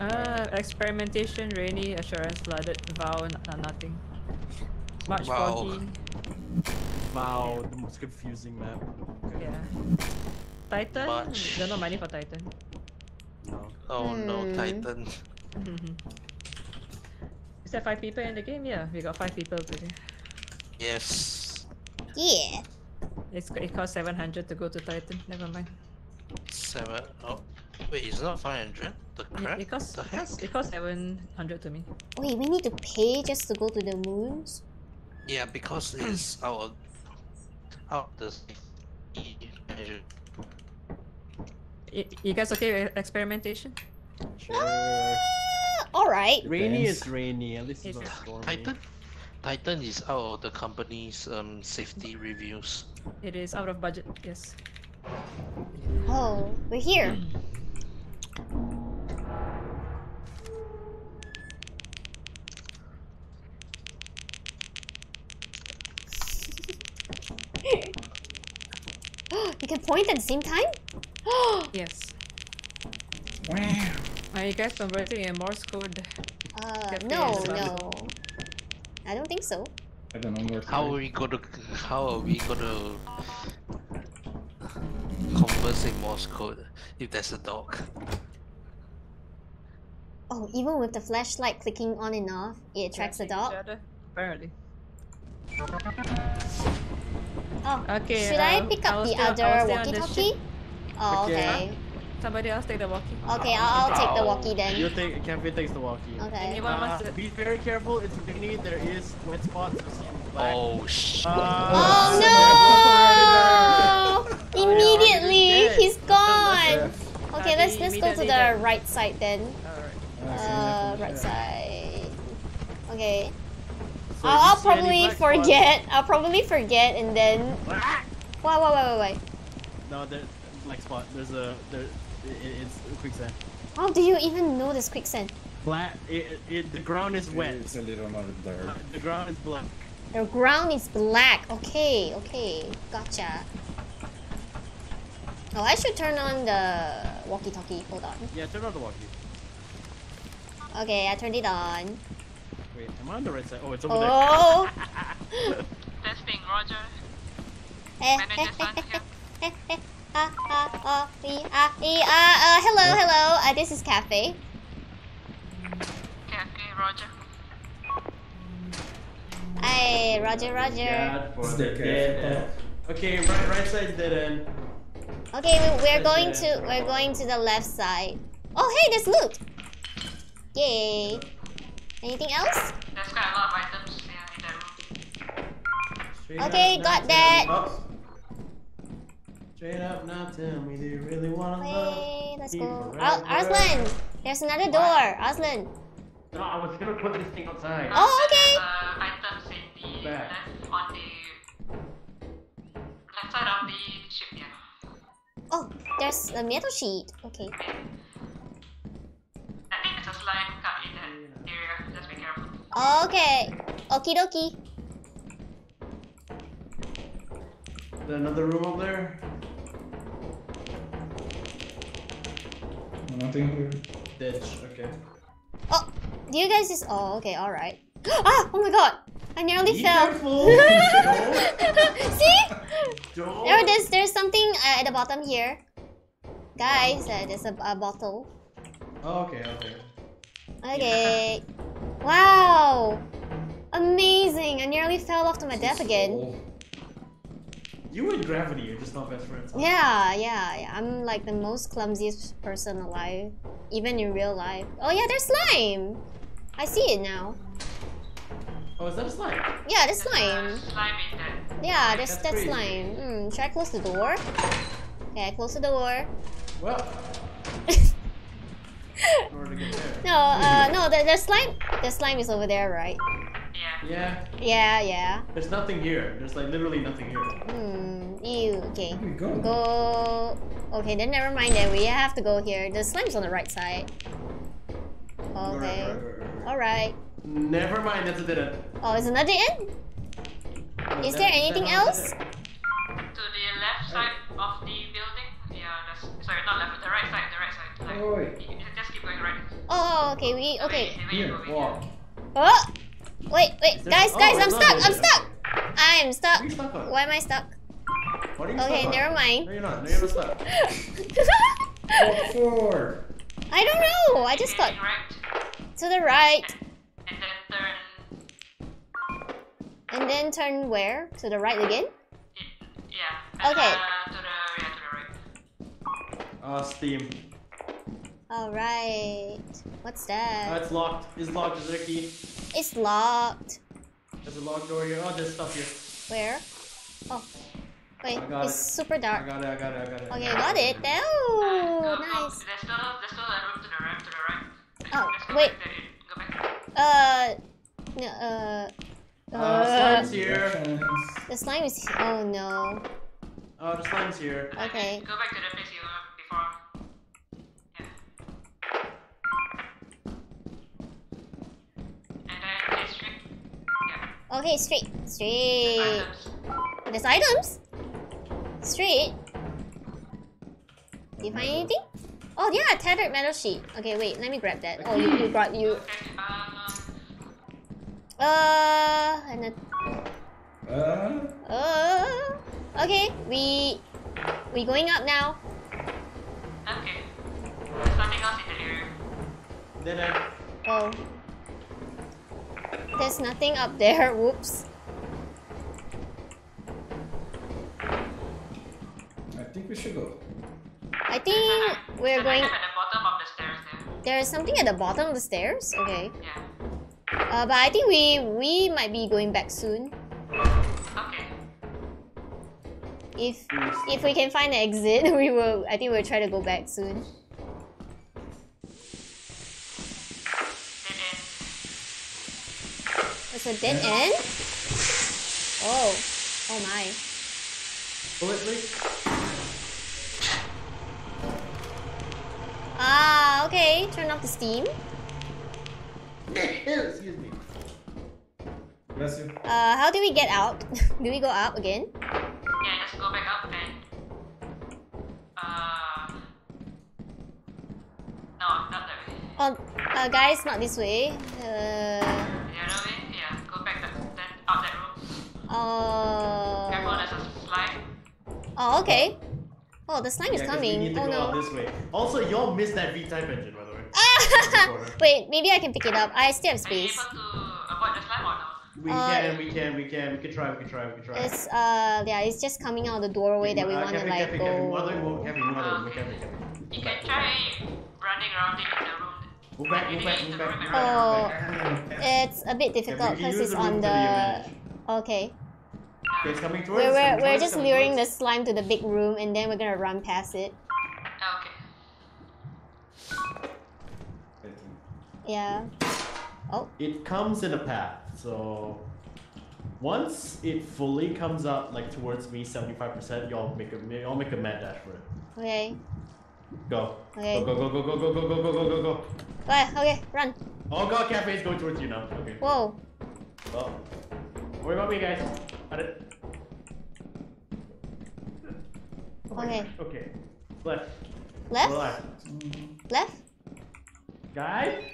Uh, experimentation, rainy, assurance, flooded, vow, n- uh, nothing. March Wow. 14. Wow, the most confusing map. Yeah. Titan? March. Got no money for Titan. No. Oh no, Hmm. Titan. Is there five people in the game? Yeah, we got five people today. Yes. Yeah. It's, it costs 700 to go to Titan. Never mind. Seven. Oh, wait, it's not 500? The It, crap? it costs the heck? it costs 700 to me. Wait, we need to pay just to go to the moons? Yeah, because it's our out the safety you guys okay with experimentation? Sure. Ah, alright. Rainy is rainy. At least it's It's- not stormy. Titan. Titan is out of the company's um safety reviews. It is out of budget, yes. Oh, we're here. you can point at the same time? Yes. Wow. Are you guys converting a Morse code? uh, no, no. I don't think so. I don't know where to How are we gonna? How are we gonna converse in Morse code if there's a dog? Oh, even with the flashlight clicking on and off, it attracts the dog? other? Apparently. Oh, Okay, should I um, pick up will the stay- other stay on the walkie-talkie? Oh, Okay. okay. Somebody else take the walkie. Okay, I'll, I'll take the walkie then. You take Cafe takes the walkie. Okay. Anyone Uh, wants to... be very careful. It's rainy. There is wet spots. you see black. Oh shit! Oh no! Immediately, dead. he's gone. Okay, let's let's go to the right side then. Alright. Uh, right side. Okay. I'll, I'll you see any probably forget. I'll probably forget and then. Ah! Wait, wait, wait, wait, wait. No, there's black spot. There's a there. It, it's quicksand. How do you even know this quicksand? Black. It, it the ground is wet. It's a little more dark. Uh, The ground is black. The ground is black. Okay, okay, gotcha. Oh, I should turn on the walkie-talkie. Hold on. Yeah, turn on the walkie. Okay, I turned it on. Wait, am I on the right side? Oh, it's over there. Oh. Testing, Roger. Eh, eh, ah, ah, ah, ee, ah, ee, ah, uh, hello, hello. Uh, this is Cafe. Okay, Roger. Hey, Roger, Roger. God, for It's the the dead cafe. end. Okay, right, right side's dead end. Okay, we, we're going to we're going to the left side. Oh, hey, there's loot. Yay. Anything else? There's quite a lot of items yeah, in that room. Straight Okay, up, got now that. Tell me- Oh. Straight up, now tell me, do you really wanna love? Hey, let's me go. forever? Ar- Arslan, there's another door. Arslan. No, I was gonna put this thing outside. Oh, okay. Uh, items in the Back. left on the left side of the ship, yeah. Oh, there's a metal sheet. Okay. I think there's a slime cut in that area. Just be careful. Okay. Okie dokie. Is there another room up there? Nothing here. Ditch. Okay. Oh, do you guys just? Oh, okay. All right. Ah! Oh my god! I nearly Be fell. careful. See? Don't. There, there's there's something uh, at the bottom here. Guys, uh, there's a, a bottle. Oh, okay. Okay. Okay. Wow! Amazing! I nearly fell off to my death again. You and Gravity are just not best friends. Yeah, yeah, yeah. I'm like the most clumsiest person alive, even in real life. Oh yeah, there's slime. I see it now. Oh, is that a slime? Yeah, there's slime. Slime in that. Yeah, there's That's that slime. Hmm, should I close the door? Okay, I close the door. Well. in order to get there. No, uh, no, the, the slime, the slime is over there, right? Yeah. Yeah. Yeah, yeah. There's nothing here. There's like literally nothing here. Hmm, ew, okay. where we go? Go. Okay, then never mind. Then we have to go here. The slime's on the right side. Okay. All right. Never mind. That's a dead end. Oh, is another end? No, Is there anything else? dead. To the left side of the building. Yeah, that's sorry, not left, the right side, the right side. Like, Oh, wait. you- you just keep going right. Oh, okay. We okay. the way you Here, go over walk. Oh, wait, wait, Is there- guys, oh, guys, I'm stuck. I'm stuck. I am stuck. are you stuck? Why am I stuck? What are you Okay, stuck on? never mind. No, you're not. No, you're not stuck. Walk forward. I don't know. I just got to the right and then turn. and then turn where? To the right again? Yeah. Okay. Uh, to the yeah, to the right. Ah, Steam. All right. What's that? it's locked. It's locked. Is there a key? It's locked. There's a locked door here. Oh, there's stuff here. Where? Oh, wait. It's it. super dark. I got it. I got it. I got it. Okay, got it. Go, Oh, go. nice. There's still there's still a room to the right, to the right. Oh, Let's go wait. back there. Go back. Uh, no, uh, Uh, uh, slime's here. The slime is. Oh no. Oh, the slime's here. Okay. Go back to the place you were before. Yeah. And then this straight. Yeah. Okay, straight, straight. Items. There's items. Straight. Do you find anything? Oh yeah, tethered metal sheet. Okay, wait. Let me grab that. Oh, you, you brought you. Okay. Um. Uh, and a Uh, Uh, okay, we we going up now. Okay. There's nothing else in the area. Dead end. Oh, there's nothing up there. Whoops. I think we should go. I think we're There's an going. at the bottom of the stairs there. There is something at the bottom of the stairs. Okay. Yeah. Uh, but I think we we might be going back soon. Okay. If if we can find an exit, we will. I think we'll try to go back soon. Dead end. It's a dead end. Oh, oh my. Bullet, please. Ah, okay. Turn off the steam. Excuse me. Bless you. Uh, how do we get out? do we go up again? Yeah, just go back up and. Uh. No, not that way. Oh, uh, guys, not this way. Uh, The other way? Yeah, go back that, then out that room. Careful, there's a slide. oh, okay. Oh, the slime is Yeah, 'cause We coming. need to Oh go out no. this way. Also, y'all missed that V-type engine, by the way. Ah! Wait, maybe I can pick it up. I still have Are you space. able to avoid the slime or no? We Uh, can, we can, we can, we can try, we can try, we can try. It's uh, yeah, it's just coming out of the doorway that we Uh, want to like Kevin, Kevin, go. Mother, move, Kevin, move, mother, move, Kevin, Kevin. You can try running around in the room. Move back, You move back, to move back, room move and back, run move back. It's a bit difficult because use it's on the. the. Okay, Okay, it's coming towards we're we're, we're just luring the slime to the big room, and then we're gonna run past it. Okay. Yeah. Oh, It comes in a path, so once it fully comes up like towards me, seventy-five percent, y'all make a y'all make a mad dash for it. Okay. Go. Okay. Go, go, go, go, go, go, go, go, go, go, go, go. Okay, run. Oh god, cafe's going towards you now. Okay. Whoa. Well, worry about me, guys. Got it. Oh my Okay. Okay. Left. Left? Left. Left? Guys?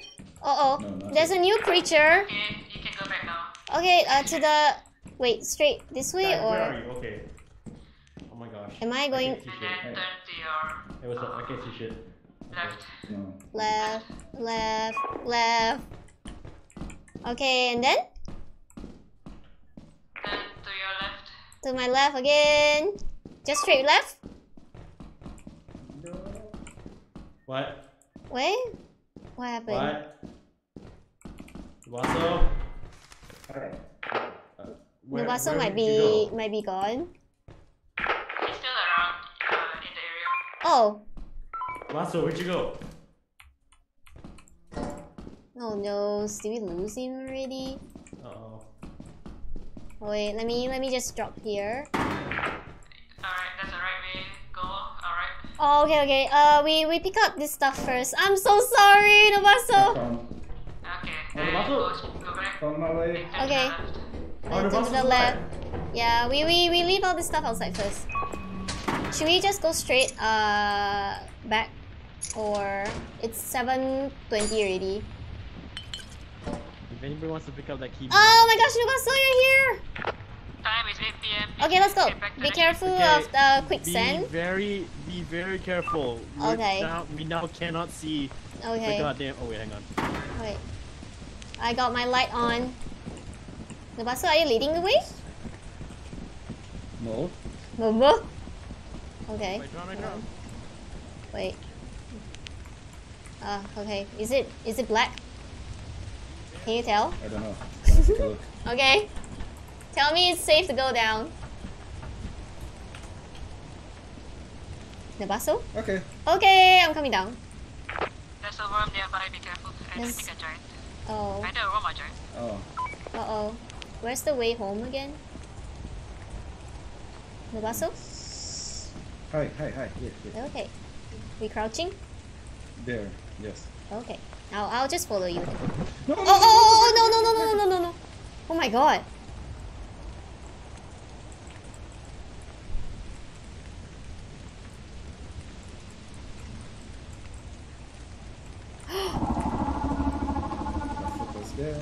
Uh oh. No, not There's a new creature. Okay, you can go back now. Okay, uh, to the. Wait, straight this way Guys, where are or. you? Okay. Oh my gosh. Am I going- can't see And shit. then turn to your Hey, what's up? I can't see shit. left. No. Left, left, left. Okay, and then? Then to your left. To my left again. Just straight left? What? Wait? What happened? What? Wasso? Alright. Where- Nubaso where might did you be might be gone. He's still around uh, in the area. Oh, go? Wasso, where'd you go? oh no! Did we lose him already? Uh oh. Oh, wait, let me let me just drop here. Alright, that's the right way. Go. Alright. Oh, okay, okay. Uh, we we pick up this stuff first. I'm so sorry, Nubaso. Okay. Oh, Then the go, go back. found my way. Turn to the Okay. left. Oh, to the left. Yeah, we, we we leave all this stuff outside first. Should we just go straight uh back, or it's seven twenty already? If anybody wants to pick up that key. Oh my gosh, Nubaso, you're here! Time is 8 p.m. Okay, let's go. Get back to Be careful Okay, of the quicksand. Be quicksand. very, be very careful. We're Okay. Now, we now cannot see Okay. the goddamn. Oh wait, hang on. Wait. I got my light on. Nubaso, are you leading the way? No. Bobo? Okay. Wait, draw, wait. Wait. Ah, okay. Is it is it black? Can you tell? I don't know. Let's take a look. Okay. Tell me it's safe to go down. The Nubaso? Okay. Okay, I'm coming down. There's a worm nearby, be careful. I There's- think a giant. Oh. Either a worm or giant. Oh. Uh oh. Where's the way home again? Nubaso? Hi, hi, hi. Here, here. Okay. We crouching? There. Yes. Okay. I'll I'll just follow you. No, Oh, oh, oh, oh, no, no, no, no, no, no, no. Oh my god. What was there?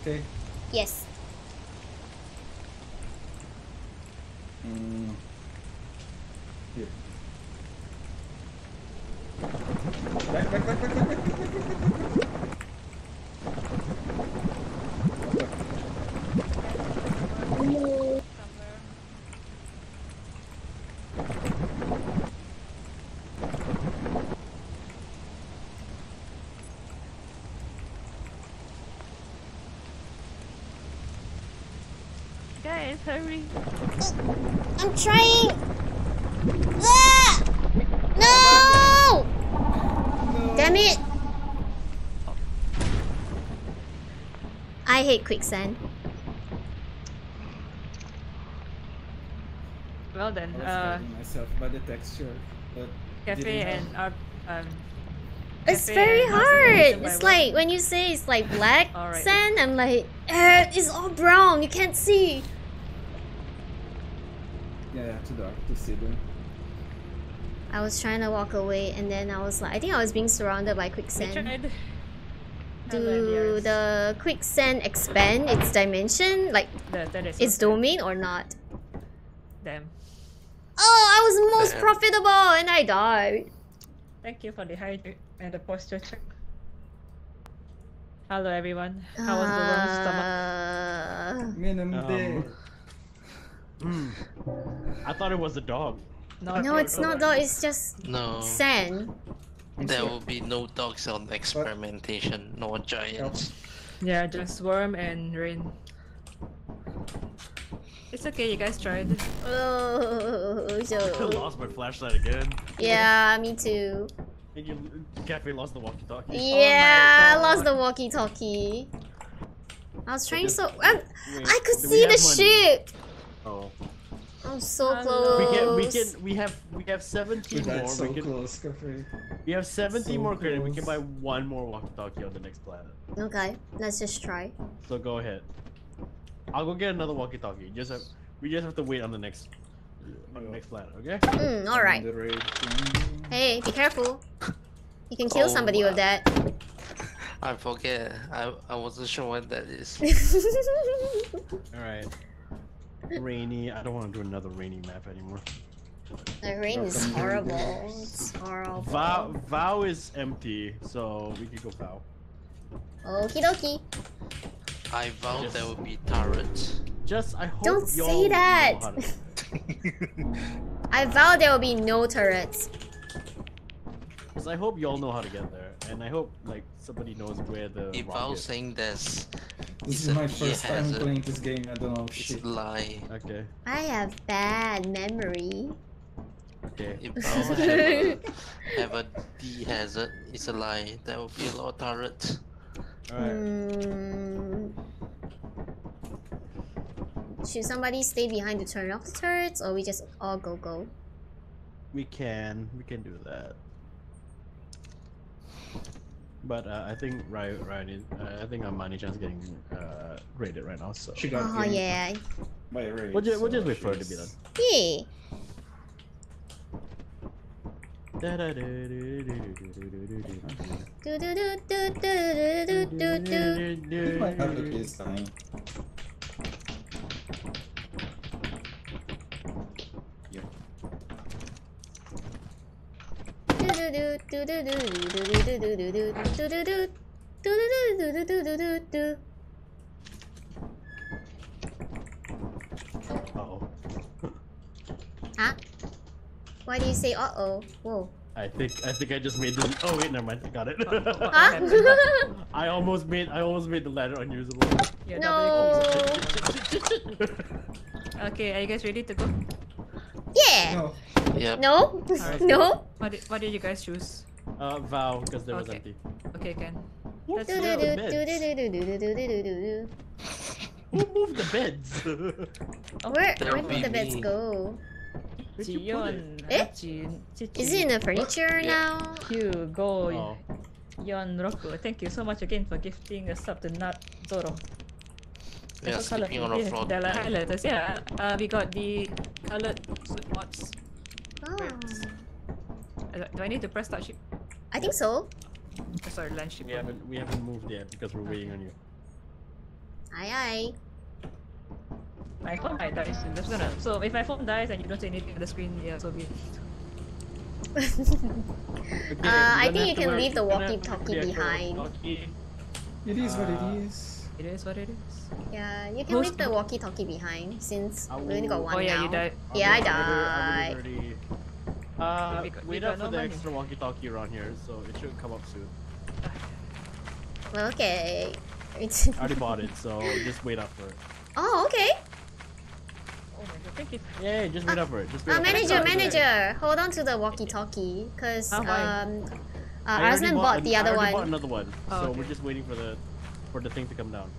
Okay. Yes. Hurry. I'm trying. Ah! No! Damn it! I hate quicksand. Well then, I was uh, myself by the texture, but Cafe didn't and help. uh, um, It's Cafe very hard. It's one. like when you say it's like black Alright. sand, I'm like, eh, it's all brown. You can't see. Yeah, too dark to see them. I was trying to walk away, and then I was like, I think I was being surrounded by we quicksand. tried. Do the quicksand expand its dimension, like That, that is its so domain, or not? Damn. Oh, I was most Damn. profitable, and I died. Thank you for the hydrate and the posture check. Hello everyone. How was the worm's stomach? Uh, Minimum Um, day. I thought it was a dog. Not no, it's not though. It's just No, sand. there will be no dogs on experimentation, no giants. Yeah, just worm and rain. It's okay, you guys tried. Oh, I so lost my flashlight again. yeah, me too. And you, Cafe lost the walkie-talkie. Yeah, oh I lost the walkie-talkie. I was trying just- so. I'm, I could see the money? ship. Oh. I'm so Hello. close. We can, we can, we have, we have 17 Dude, more. that's so we can, close, Cafe. we have 17 So more credit. We can buy one more walkie-talkie on the next planet. Okay, let's just try. So go ahead. I'll go get another walkie-talkie. Just have, we just have to wait on the next, on the next planet. Okay? Hmm. All right. The raid. Hey, be careful. You can kill Oh, somebody with that. I forget. I I wasn't sure what that is. All right. Rainy. I don't want to do another rainy map anymore. the rain is Welcome to the horrible. It's horrible. Vow, vow is empty, so we could go vow. Okie dokie. I vowed Yes. there would be turrets. Just I hope Don't say that. to- I vow there will be no turrets. Cause I hope y'all know how to get there, and I hope like somebody knows where the If I rock was is. saying this, This is my first time hazard. playing this game. I don't know it's shit. a lie. Okay, I have bad memory. okay. If I was have a, have a D hazard, it's a lie. There will be a lot of turrets. All right. Hmm. Should somebody stay behind to turn off the turrets, or we just all go go? We can, we can do that. But uh, I think Ryan, Ryan is, uh, I think Amani Chan's getting uh, raided right now, so. She got Oh ganked yeah, by a raid. We'll just, we'll so just wait for it to be she's- done. yeah. Do do do do do do do do. My tablet is dying. Uh-oh. Huh? Why do you say uh oh? Whoa. I think I think I just made the. Oh wait, never mind. I got it. Huh? I almost made I almost made the ladder unusable. Yeah, no. Okay, are you guys ready to go? Yeah. No. Yep. No. Alright. No. What did, what did you guys choose? Uh, vow because there was empty. Okay, Ken. Who Let's Do moved do the do beds? do do do do do do do do do. Who moved the beds? Where where did the beds me. go? Where'd you put it? Jiyeon, Eh? Chichi, Is it in the furniture Yeah. now? Hugo, Oh. Yon, Roku. Thank you so much again for gifting a sub to Nat Zoro. We are That's colour sleeping on the yeah, floor. There are tonight. highlighters. Yeah, uh, we got the colored suit mods. Oh. Uh, Do I need to press start ship? I think so. Oh, sorry, land ship. We haven't we haven't moved yet because we're waiting on you. Aye aye. My phone might die soon. That's gonna. So if my phone dies and you don't see anything on the screen, yeah, so be. it. Okay, Uh, I think you can leave the we're gonna have to walkie-talkie behind. walkie-talkie. It is what it Uh, is. It is what it is. Yeah, you can Who's- leave the walkie-talkie behind since I we only got will- one oh yeah, now. you died. Yeah, I I'll do- I'll do died. it already. Uh, we got- we wait got up for no the money. extra walkie-talkie around here, so it should come up soon. Well, okay. It's I already bought it, so just wait up for it. oh, okay. Oh my god, thank you. Yeah, just wait up for it. Just wait Uh, up for it. manager, manager, hold on to the walkie-talkie, cause Oh, um, uh, I already Arslan bought an- the I other already bought one. another one, Oh, so okay. we're just waiting for the for the thing to come down.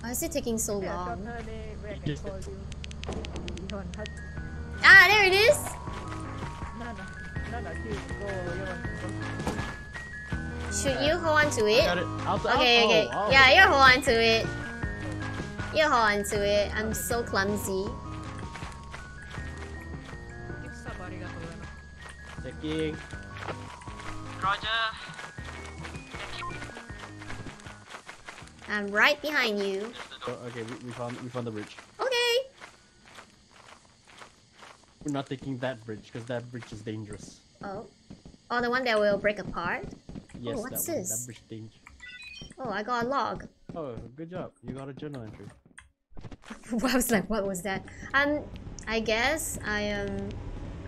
Why is it taking so Yeah, long? drop her name, where I can Just- call you. Ah, there it is. Nana, Nana, Should you hold on to it? it. I'll, I'll, Okay, oh, okay. oh. Yeah, you hold on to it. You hold on to it. I'm so clumsy. Give sub I'm right behind you. Oh, okay, we, we found we found the bridge. Okay. We're not taking that bridge because that bridge is dangerous. Oh. Oh, the one that will break apart? Yes, what's that one. this? That bridge is dangerous. Oh, I got a log. Oh, good job. You got a journal entry. I was like, what was that? Um, I guess I am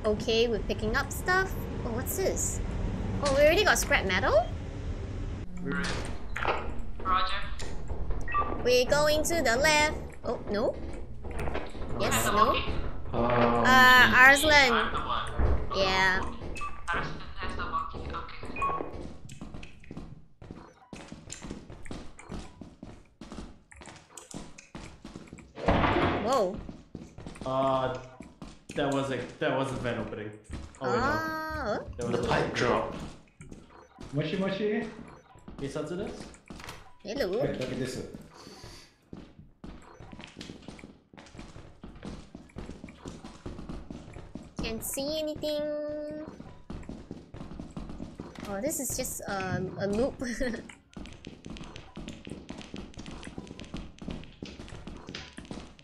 okay with picking up stuff. Oh, what's this? Oh, we already got scrap metal? We're going to the left. Oh, no. Yes, no? Um, Uh, Arslan. I'm the one. Yeah. Arslan has the monkey. Okay. Whoa. Uh, that was a that was a vent opening. Oh wait, no. Oh. That the was a pipe drop. Moshi moshi. Hey, Satsudas? Hello. Wait, look at this. Can't see anything. Oh, this is just um, a loop.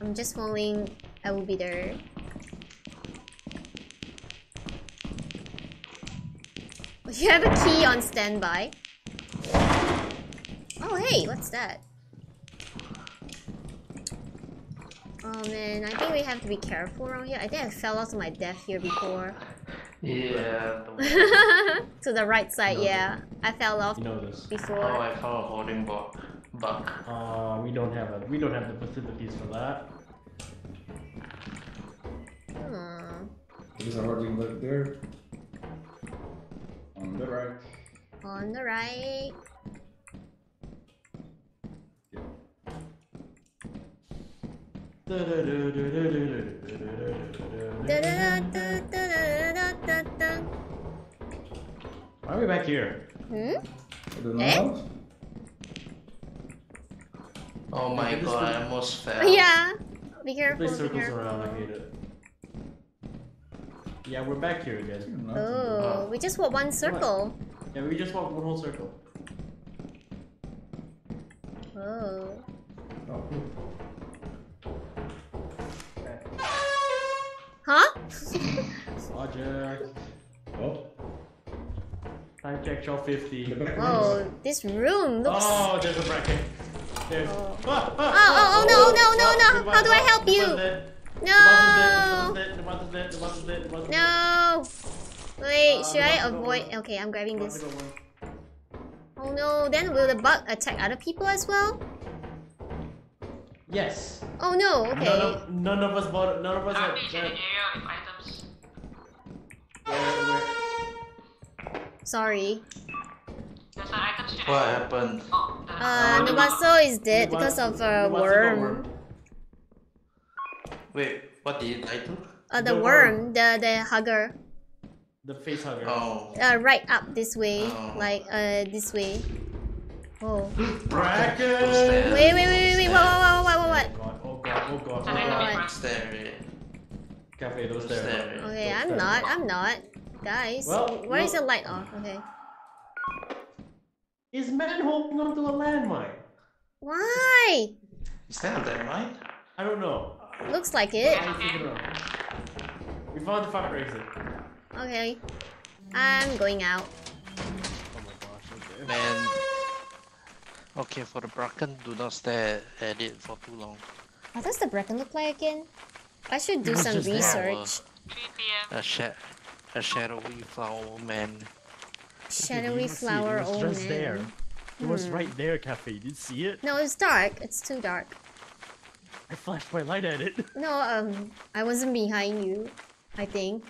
I'm just following. I will be there. You have a key on standby. Oh, hey, what's that? Oh man, I think we have to be careful around here. I think I fell off to my death here before. Yeah. The... to the right side, know yeah. I fell off You know this. before. oh, I found a hoarding bug. Bug. Uh, we don't have a we don't have the facilities for that. Hmm. There's a hoarding left there. On the right. On the right. Why are we back here? Hmm? I don't know. Eh? Oh my god, one- I almost fell. Yeah. Be careful, Place be circles careful. around. I hate it. Yeah, we're back here again. Oh, we just walked one circle. Yeah, we just walked one whole circle. Oh. Oh, cool. Huh? Roger. Oh, Time check, shot 50. Oh, this room looks. Oh, there's a bracken. There's. Oh. Ah, Oh, oh, oh, no, no, no, no. the How do I help you? No! One's dead. No! Wait, Uh, should I the one- the avoid? Okay, I'm grabbing this. Oh no, then will the bug attack other people as well? Yes. Oh no, None okay. of, none of us bought None of us have. Happy is in an area with items. Where, where, Sorry. There's an item street. What happened? Oh, the, Uh, the Nubaso is dead the because of a the worm. Wait, what did I do? Uh, the The worm, the the hugger. The face hugger. Oh. Uh, right up this way, Oh. like uh this way. Oh. Bracken! Who's there? Wait, wait, wait, wait, wait. What, what, what, what, what, what? Oh god, oh god, oh god, oh Sorry, god. What? Staring. Cafe, those Who's there. staring? Okay, Don't I'm stare. not. I'm not. Guys, Well, why is the light off? Okay. Is man holding onto a landmine? Why? Is that that right? I don't know. Looks like it. I figured it out. We found the fire exit. Okay. I'm going out. Oh my gosh, okay. Man. Okay, for the Bracken, do not stare at it for too long. What does the bracken look like again? I should do some research. 3 A, sha- a shadowy flower man. Shadowy You see, flower It was just man. there. It was Hmm. right there, Cafe. Did you see it? No, it's dark. It's too dark. I flashed my light at it. No, um, I wasn't behind you. I think.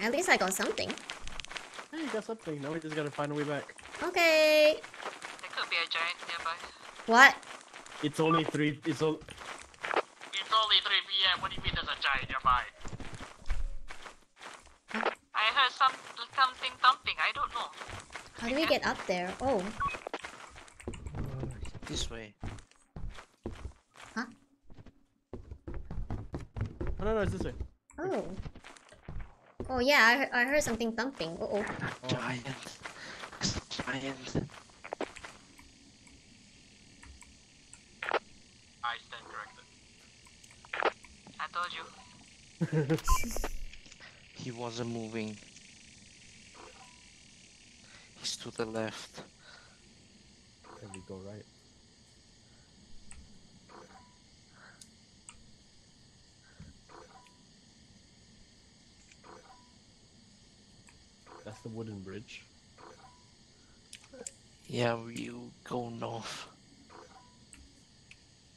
At least I got something. Hey, you got something. Now we just gotta find a way back. Okay. There could be a giant nearby. What? It's only three. It's all. It's only 3 p.m. What do you mean there's a giant nearby? I heard some something thumping. I don't know. How do we get up there? Oh, This way. Oh, no, no, it's this way. oh. Oh yeah, I, I heard something thumping. Uh oh. Giant. It's giant. I stand corrected. I told you. He wasn't moving. He's to the left. Then we go right. That's the wooden bridge. Yeah, you go north.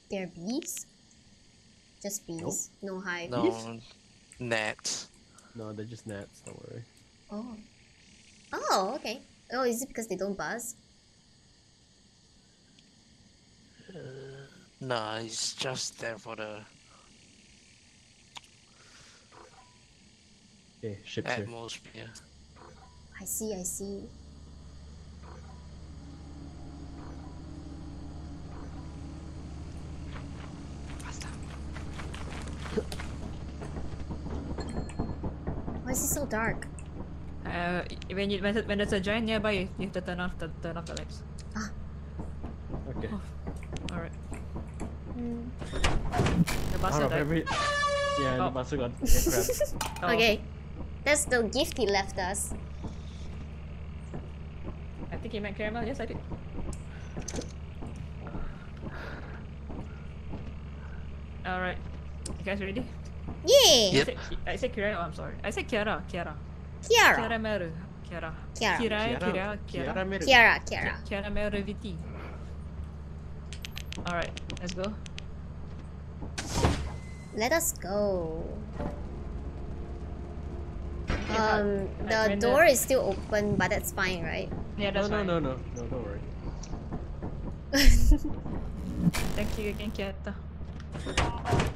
There are bees? Just bees. No hive. No, gnats. No, they're just gnats. Don't worry. Oh. Oh, okay. Oh, is it because they don't buzz? Uh, nah, it's just there for the Okay, ship's here. atmosphere. I see, I see. Why is it so dark? Uh, when you when, when there's a giant nearby, you, you have to turn off the turn off the lights. Okay. All right. Hmm. The Out bastard of died. every. Yeah, Oh. the bastard got get. Oh, Okay. That's the gift he left us. I think he meant caramel. Yes, I did. All right. You guys ready? Yeah! Yep. I said, I Kira. Oh, I'm sorry. I said Kiara. Kiara. Kiara! Kiara Meru. Kiara. Kiara. Kira. Kira. Kiara Kiara. made. Kiara, Kiara. Kiara Meru VT. All right. Let's go. Let us go. Um, but, the when door is still open, but that's fine, right? Yeah, that's no, fine. no, no, no, don't worry. Thank you again, Kiata.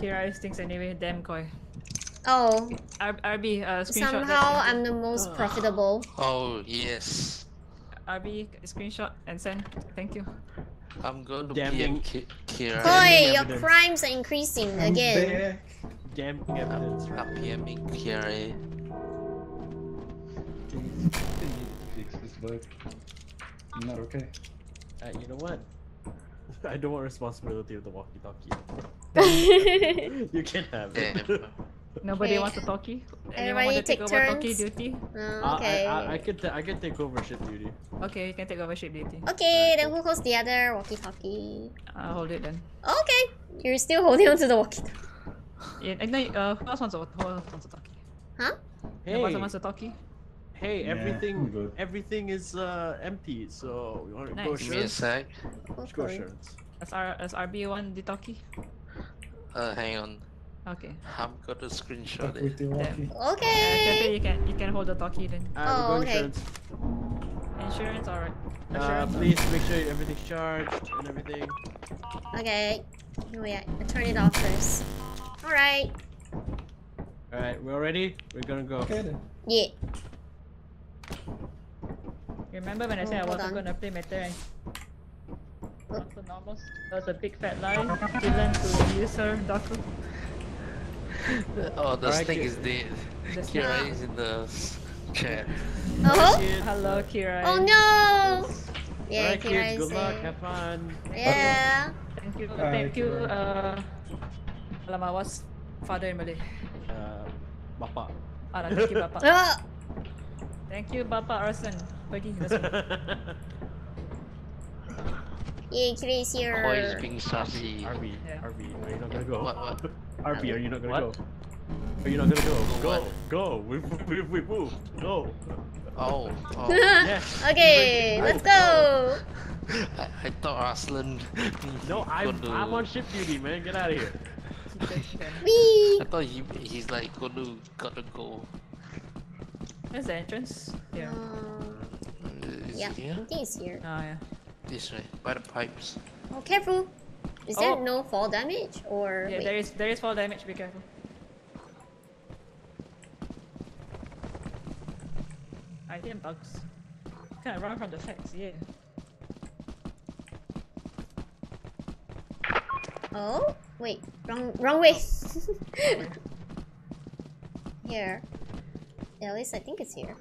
Kira is things anyway. Damn koi. Oh, R RB, uh, screenshot somehow that. I'm the most profitable. Oh yes, RB, screenshot and send. Thank you. I'm going to Damning- PM Ki- Kira. Boy, your evidence. crimes are increasing I'm again. back. Damn I'm, evidence. I'm PMing Kira. Please, please fix this bug. I'm not okay. Uh, you know what? I don't want responsibility of the walkie-talkie. you can have it. Nobody Okay. wants to talkie. Anyone want to take take over talkie turns. duty? Oh, okay. I, I, I could I could take over ship duty. Okay, you can take over ship duty. Okay, then who holds the other walkie-talkie? I'll hold it then. Okay, you're still holding on to the walkie-talkie. Yeah, and then, uh, who else wants to, who else wants to talkie? Huh? Hey, Nobody wants to talkie? Hey, Yeah, everything everything is uh, empty. So you want to go Nice. Give me a assurance? sec. Go Go for it. assurance. As, R, as RB one the talkie? Uh, hang on. Okay. I'm gonna screenshot Fuck it. with the walkie. Uh, Okay. Cafe, you can you can hold the talkie then. Alright, Oh, okay. assurance. Insurance, alright. Uh, Assurance. please make sure everything's charged and everything. Okay. Oh yeah, I turn it off first. Alright. Alright, we're all ready. We're gonna go. Okay then. Yeah. Remember when I said I Oh, hold wasn't on. gonna play Meta and Oh. not? That was a big fat lie. Dylan to use her Daku. Oh, the Alright, snake Ki- is dead. The Kira is in the s- chat. Oh? Kids. Hello, Kira. Oh no! Yeah, Alright, Kira kids. is Good luck. Have fun. Yeah. Thank you, Alright, thank you, Kira. uh... Alamak, what's father in Malay? Uh, Bapa. Ah, thank you, Bapa. Thank you, Bapa Arson. Pergi, let's go. yeah, Kira is here. Oh, he's being sassy. RB, Yeah. RB, are you not gonna go? What, what? RB, are you not gonna What? go? Are you not gonna go? Go Go, go. We we we move. Go. Oh, oh. Yes. okay, let's go. I, I thought Arslan. No, I'm gonna- I'm on ship duty, man. Get out of here. Wee. I thought he he's like gonna gotta go. Where's the entrance? Yeah. Um, Uh, Is yeah, it here? I think it's here. Ah, yeah. This way, by the pipes. Oh, careful. Is there Oh. no fall damage or Yeah, wait? there is there is fall damage. Be careful. I hear bugs. Can I run from the facts? Yeah. Oh, wait, wrong wrong way. here. At least I think it's here.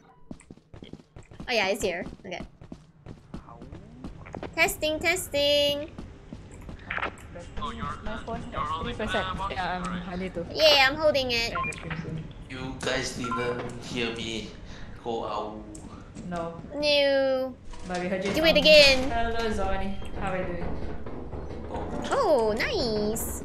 Oh yeah, it's here. Okay. Testing, testing. My phone has three percent. Yeah, um, I need to. Yeah, I'm holding it. end the stream soon. You guys didn't hear me go out. No, New. but we heard you. Do it again. Hello, Zoni. How are you doing? Oh, nice.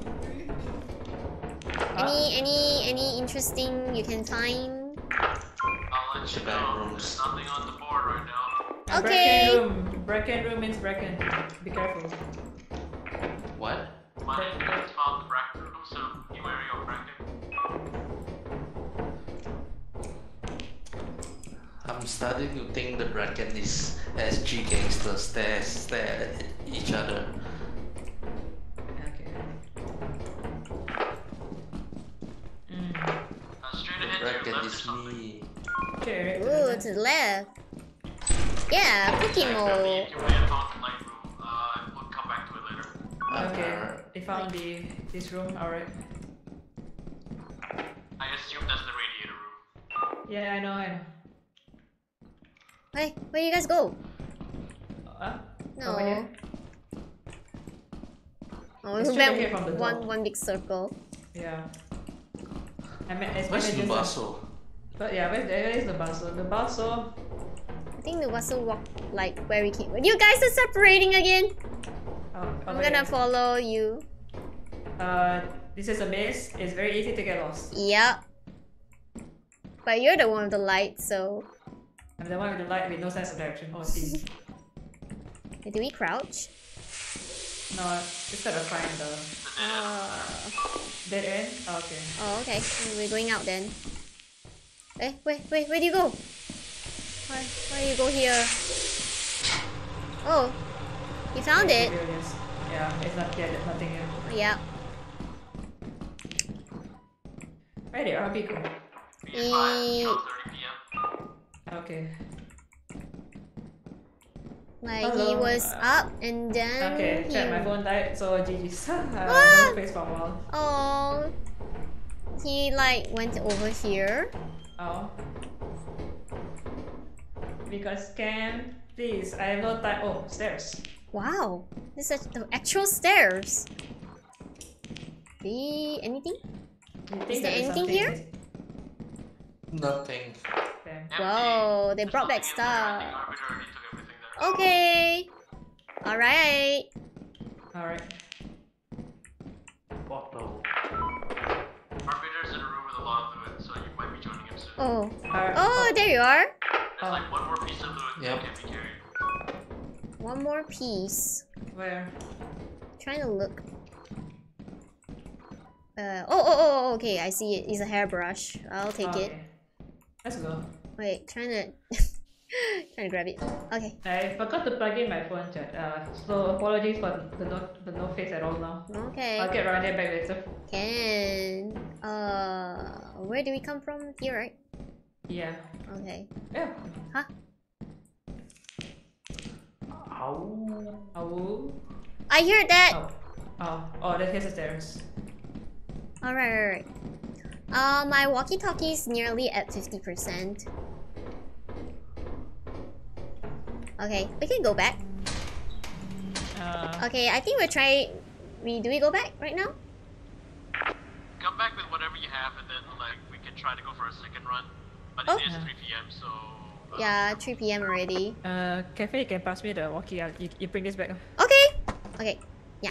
Any any any interesting you can find? I'll let you The back know. rooms. There's nothing on the board right now. Okay. Bracken room. Bracken room means Bracken. Be careful. What? My teammates found the bracken room, so be wary of bracken. I'm starting to think the bracken is SG gangsters stare stare at each other. Okay. The light room, uh, we'll come back to it later. Okay, Uh, we found the this room. Alright. I assume that's the radiator room. Yeah, I know. I know. Hey, where you guys go? Uh, No. Over here. Oh, It's we went ahead from the one one big circle. Yeah. I mean, it's Where's images Nubaso? of- But yeah, where, where is the Baso? The Baso. I think the Wasu walk like where we came. You guys are separating again. Oh, I'm gonna follow you. Uh, this is a maze. It's very easy to get lost. Yep. But you're the one with the light, so I'm the one with the light with no sense of direction. Oh, see. do we crouch? No, it's instead of find the Uh, dead end. Oh, okay. oh, okay. We're going out then. Eh, wait, wait, where do you go? Why, why you go here? Oh, you found it. Here it is. Yeah, it's not yeah, there's nothing here. Yeah. Right there, Abiko. Be advised, E- Okay. Like he Hello. was up and then Okay, he... my phone died, so GG's. uh, Ah! no space for a while. Oh, he like went over here. Oh. Because can please, I have no time. Oh, stairs. Wow, this is the actual stairs. The anything? Is there there is anything something here? Nothing. There. Whoa, they brought back nothing in there. I think stuff. Okay. All right. Alright. What though? Arbiter's in a room with a lot of loot, so you might be joining him soon. Oh. Alright. Oh, there you are. There's like one more piece of loot Yep. that can be carried. One more piece. Where? Trying to look. Uh, oh, oh, oh, oh, okay, I see it. It's a hairbrush. I'll take Oh, it. Let's go. Wait, trying to... trying to grab it. Okay. I forgot to plug in my phone chat. Uh, so apologies for the no, the no face at all now. Okay. I'll get around it back later. Can... Uh... Where do we come from? Here, right? Yeah. Okay. Yeah. Huh? How? Oh. I hear that! Oh. Oh. Oh, that here's the stairs. Alright, alright. Uh, my walkie-talkie is nearly at 50%. Okay, we can go back. Uh, Okay, I think we're trying... We, do we go back right now? Come back with whatever you have, and then like we can try to go for a second run. But Oh. it is 3 p.m., so. uh, Yeah, 3 p.m. already. uh, Cafe, you can pass me the walkie. I'll, you, you bring this back. Okay! Okay, yeah.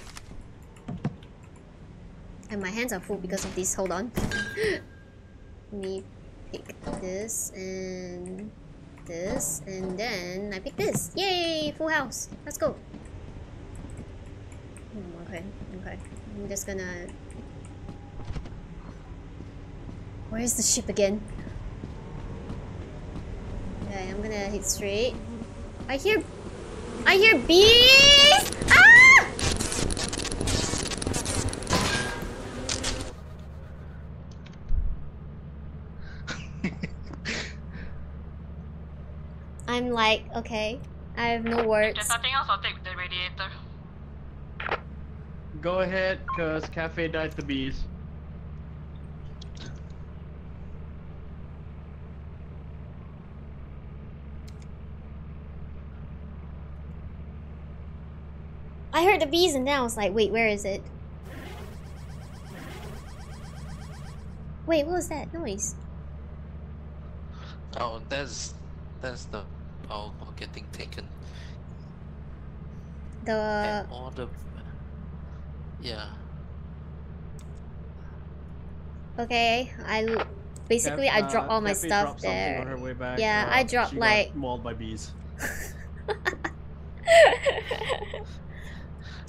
And my hands are full because of this. Hold on. Let me pick this and this, and then I pick this. Yay! Full house. Let's go. Hmm, okay, okay. I'm just gonna. Where's the ship again? Okay, I'm gonna hit straight. I hear I hear bees! Ah! I'm like, okay. I have no words. There's nothing else, I'll take the radiator. Go ahead, cause Cafe died to bees. I heard the bees and then I was like, wait, where is it? Wait, what was that noise? Oh, that's that's the power core getting taken. The and all the yeah. okay, I basically I dropped uh, all my Cafe stuff there. On her way back. Yeah, uh, I dropped, she like- got mauled by bees.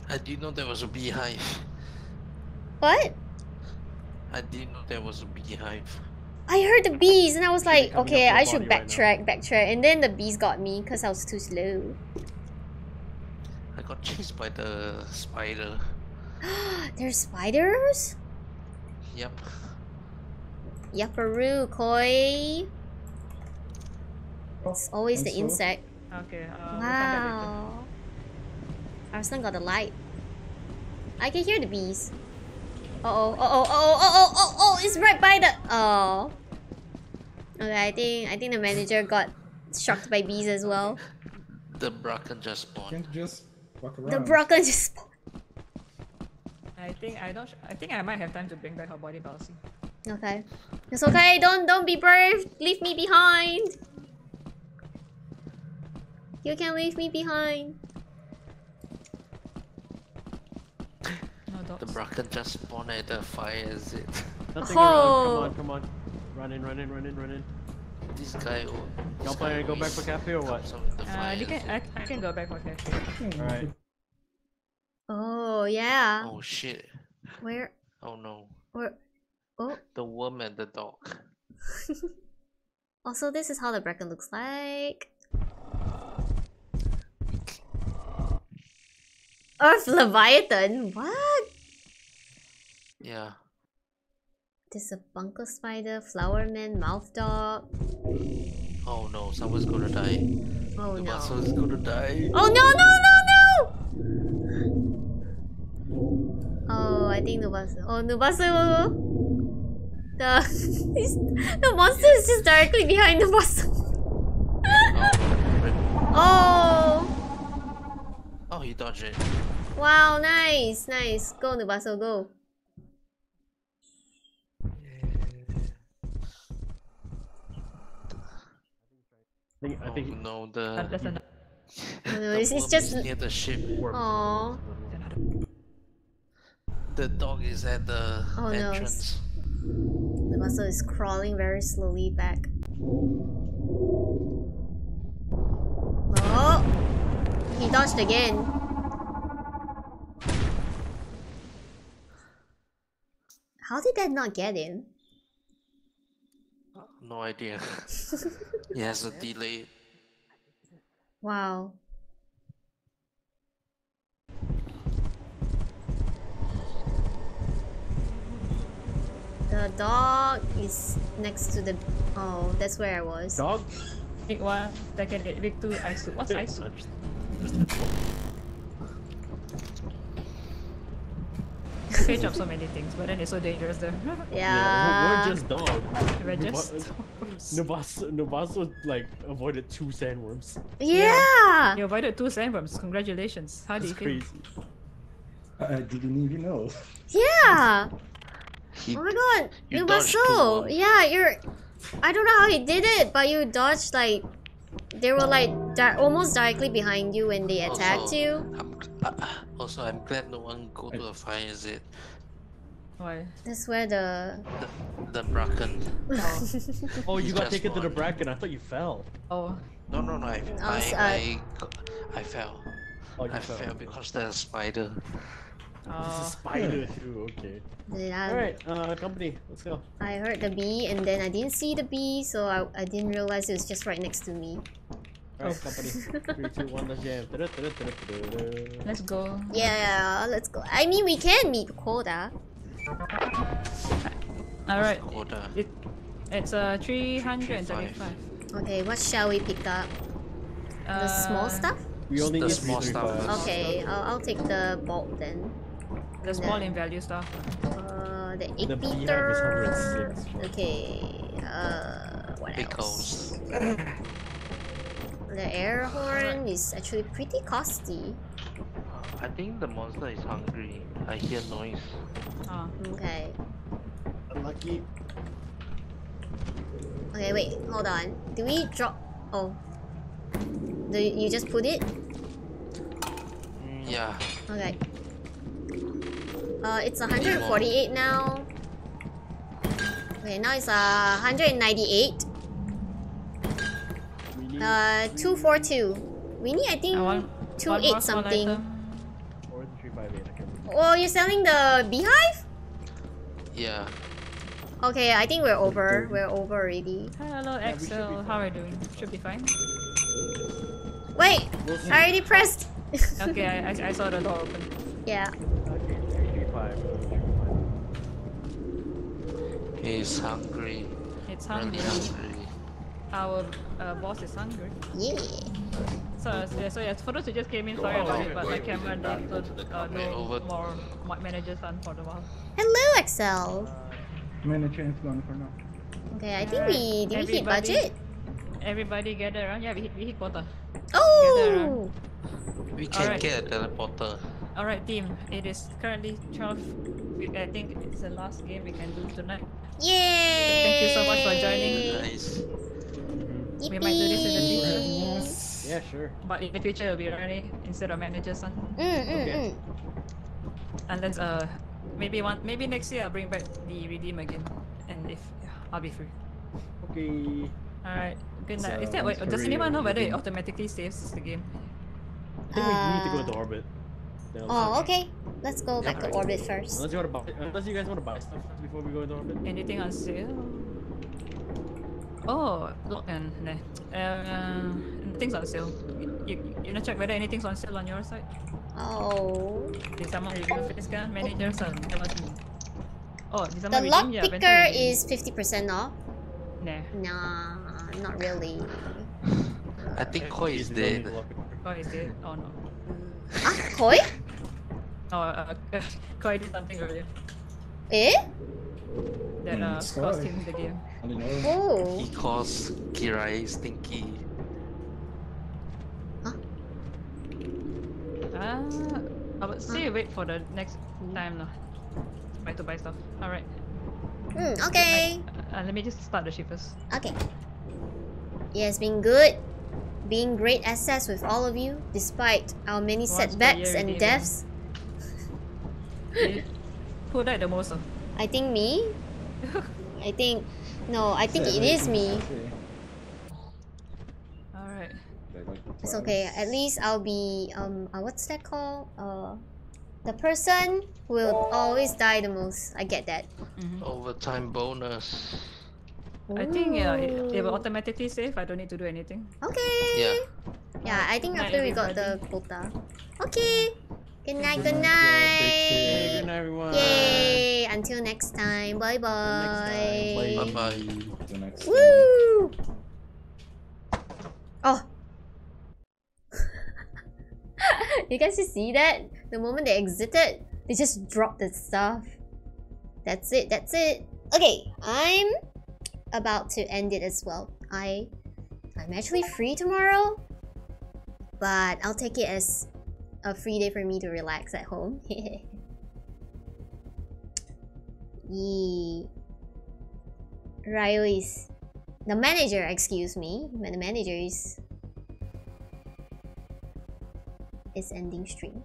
I didn't know there was a beehive. what? I didn't know there was a beehive. I heard the bees and I was like, okay, I should body right backtrack, backtrack. And then the bees got me because I was too slow. I got chased by the spider. There's spiders? Yep. Yapparoo, koi. It's always the so? insect. Okay, uh, we'll come back. Wow. Arslan got the light. I can hear the bees. Uh oh, uh oh, uh oh, uh oh, oh, oh, it's right by the. Oh. Okay, I think I think the manager got shocked by bees as well. The bracken just spawned. Can't just walk around. The bracken just. I think I don't. I think I might have time to bring back her body policy. Okay, it's okay. Don't don't be brave. Leave me behind. You can leave me behind. No The dogs. bracken just spawned at the fire exit. Nothing around. Come Oh. on, come on. Run in, run in, run in, run in. This guy. will- this Y'all guy planning to go back always for cafe or what? comes the Uh, fire you can. I, I can go back for cafe. Alright. Oh yeah. Oh shit. Where? Oh no. Where? Oh. The worm and the dog. Also, this is how the bracken looks like. Earth Leviathan? What? Yeah. This is a bunker spider, flower man, mouth dog. Oh no, someone's gonna die. Oh the no. is gonna die. Oh no no no no! Oh, I think Nubaso. Oh, Nubaso! The the monster is just directly behind Nubaso. Oh, oh! oh, he dodged it. Oh. Wow, nice, nice. Go Nubaso, go. I think, I Oh think no, the, that's enough. Oh, no, the it's, it's just. is near the ship. Aww. The dog is at the Oh, no, entrance. Nubaso is crawling very slowly back. Oh! He dodged again. How did that not get him? No idea. he has a delay. Wow. The dog is next to the. Oh, that's where I was. Dog? Big one, second eight, week two, ice soup. What's ice soup? Okay, drop so many things, but then it's so dangerous there. Yeah. we're, we're just dog. We're just uh, Nubaso, Nubaso like avoided two sandworms. Yeah. You avoided two sandworms. Congratulations. How do you feel? crazy. I didn't even know. Yeah. He, Oh my god. You dodged two Nubaso. Yeah, you're. I don't know how he did it, but you dodged like. They were like di- almost directly behind you when they attacked Also- you. I'm, uh, also, I'm glad no one go to a fire exit. Why? That's where the. The, the bracken. Oh, you got taken to the one. bracken. I thought you fell. Oh, No, no, no. I, Oh, I, s- uh, I, I fell. Oh, you I fell. fell because there's a spider. It's a oh. spider too. Okay. Did I, All right. Uh, company. Let's go. I heard the bee and then I didn't see the bee, so I, I didn't realize it was just right next to me. All right, company. Three, two, one. Let's jam. Let's go. Yeah, let's go. I mean, we can meet quota. Alright. Quota. It, it's uh, 335. Okay, what shall we pick up? Uh, The small stuff? We only The need small three, three, stuff. Okay, I'll, I'll take the bolt then. The small in value stuff. Uh, the 8 The meter. Okay, uh, what else? The air horn is actually pretty costly. I think the monster is hungry. I hear noise. Oh. Okay. Unlucky. Okay, wait, hold on. Do we drop? Oh. Do you, you just put it? Mm, yeah. Okay. Uh, it's 148 now. Okay, now it's uh 198. Uh, 242. We need, I think, I want two one eight more something. item. Or the 358, I can't remember. Oh, you're selling the beehive? Yeah. Okay, I think we're over. We're over already. Hello, Yeah, we should be Excel. How are you doing? Should be fine. Wait, We'll see. I already pressed. Okay, I, I, I saw the door open. yeah. Okay, 335. uh, 335. He's hungry. It's Really hungry. hungry. Our uh, boss is hungry. Yeah. So, yeah, so yeah, for those who just came in, sorry about it, but my camera died, so uh, no more ma- managers on for the while. Hello, Excel. Manager is gone for now. Okay, I think we did we hit Everybody- budget. Everybody gather around. Yeah, we hit, we hit quota. Oh. We can Alright. get a teleporter. Alright, team. It is currently 12. We, I think it's the last game we can do tonight. Yay! Thank you so much for joining. Nice. We might do this in the future. Yippee. Yeah, sure. But in the future, it'll be running instead of managers on. Mm, mm, Okay. mm. Unless, uh, maybe one, maybe next year I'll bring back the redeem again. And if, yeah, I'll be free. Okay. Alright, good night. Is that, wait, does anyone know whether it automatically saves the game? I think we need to go to orbit. Then I'll Oh, okay. Let's go back to orbit first. Unless you want to buy, unless you guys want to buy stuff first before we go into orbit. Anything on sale? Oh, look and nah. Uh, things on sale. You, you, you know check whether anything's on sale on your side? Oh. Did someone review face scan? Managers and tell us. Oh, did The someone lock redeem? Yeah, Vento picker is 50% off. Nah. Nah, not really. I think Koi is Easy money dead. to lock it. Oh, is it? Oh no. Ah, koi? Oh, uh, Koi did something earlier Eh? that Hmm, uh, it's cost him the game. I don't know. Oh. He calls Kirai stinky. Huh? Ah, I would say wait for the next time lah. Buy to buy stuff. Alright. Hmm, okay. Uh, let me just start the shift first. Okay. It has been good being great assets with all of you, despite our many Once setbacks and deaths. Eh, Who died the most? ah? I think me. I think. No, I think it is me. Alright. Like, like It's okay. At least I'll be um. Uh, what's that called? Uh, the person who will always die the most. I get that. Mhm. Overtime bonus. I think yeah, it, it will automatically save. I don't need to do anything. Okay. Yeah. Yeah, I think after we got the quota. Okay. Good night. Good night. good night, everyone. Yay! Until next time. Bye bye. Bye bye. The next Woo! Oh. you guys just see that? The moment they exited, they just dropped the stuff. That's it, that's it. Okay, I'm about to end it as well. I I'm actually free tomorrow. But I'll take it as a free day for me to relax at home. Yee. Is the manager, excuse me. The manager is is ending stream.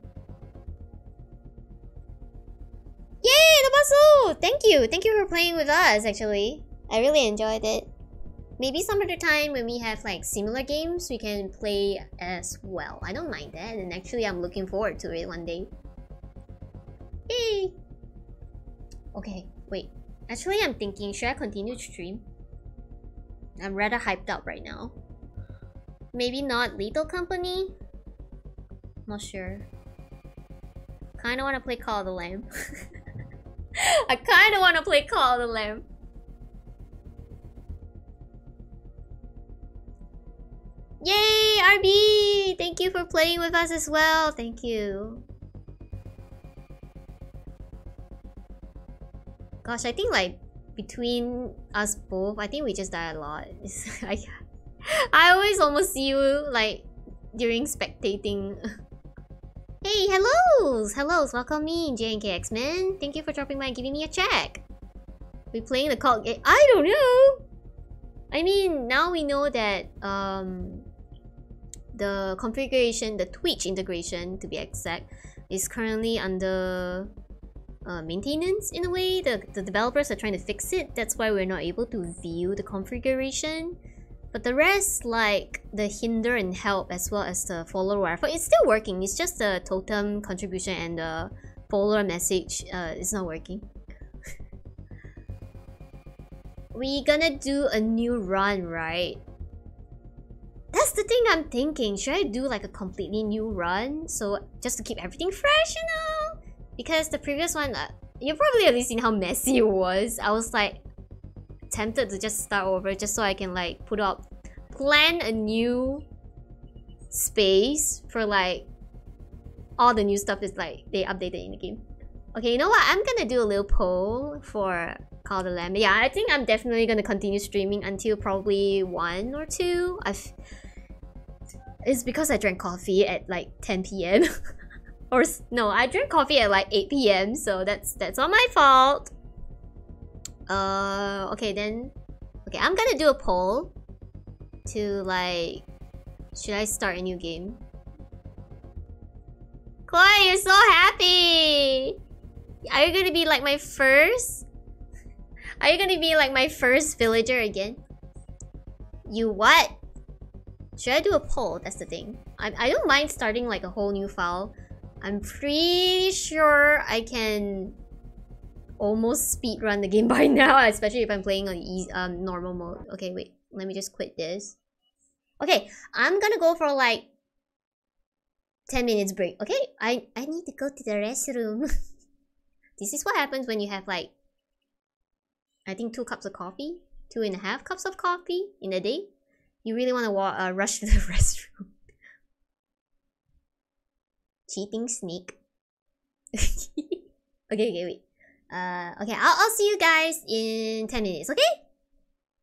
Yay, the Nubaso! Thank you. Thank you for playing with us actually. I really enjoyed it. Maybe some other time when we have like similar games, we can play as well. I don't mind that, and actually I'm looking forward to it one day. Yay! Okay, wait. Actually, I'm thinking, should I continue to stream? I'm rather hyped up right now. Maybe not Lethal Company? Not sure. Kinda wanna play Cult of the Lamb. I kinda wanna play Cult of the Lamb. Yay, RB! Thank you for playing with us as well. Thank you. Gosh, I think like between us both, I think we just die a lot. I, I always almost see you like during spectating. hey, hellos! Hellos, welcome me, JNK X-Men. Thank you for dropping by and giving me a check. We playing the cult game. I don't know! I mean, now we know that um the configuration, the Twitch integration to be exact, is currently under uh, maintenance in a way. The, the developers are trying to fix it. That's why we're not able to view the configuration. But the rest, like the hinder and help, as well as the follower raffle, it's still working. It's just the totem contribution and the follower message uh, is not working. we gonna do a new run, right? That's the thing I'm thinking. Should I do like a completely new run? So just to keep everything fresh, you know? Because the previous one, uh, you probably already seen how messy it was. I was like tempted to just start over just so I can like put up, plan a new space for like all the new stuff is like they updated in the game. Okay, you know what? I'm gonna do a little poll for Call the Lamb. Yeah, I think I'm definitely gonna continue streaming until probably one or two. I've it's because I drank coffee at like 10 p.m. or no, I drank coffee at like 8 p.m. So that's that's all my fault. Uh, okay then. Okay, I'm gonna do a poll to like, should I start a new game? Chloe, you're so happy. Are you gonna be like my first? Are you gonna be like my first villager again? You what? Should I do a poll? That's the thing. I, I don't mind starting like a whole new file. I'm pretty sure I can almost speed run the game by now, especially if I'm playing on easy, um normal mode. Okay, wait. Let me just quit this. Okay, I'm gonna go for like 10 minutes break. Okay, I, I need to go to the restroom. this is what happens when you have like, I think two cups of coffee, two and a half cups of coffee in a day. You really want to uh, rush to the restroom. Cheating sneak. okay, okay, wait. Uh, okay, I'll, I'll see you guys in 10 minutes, okay?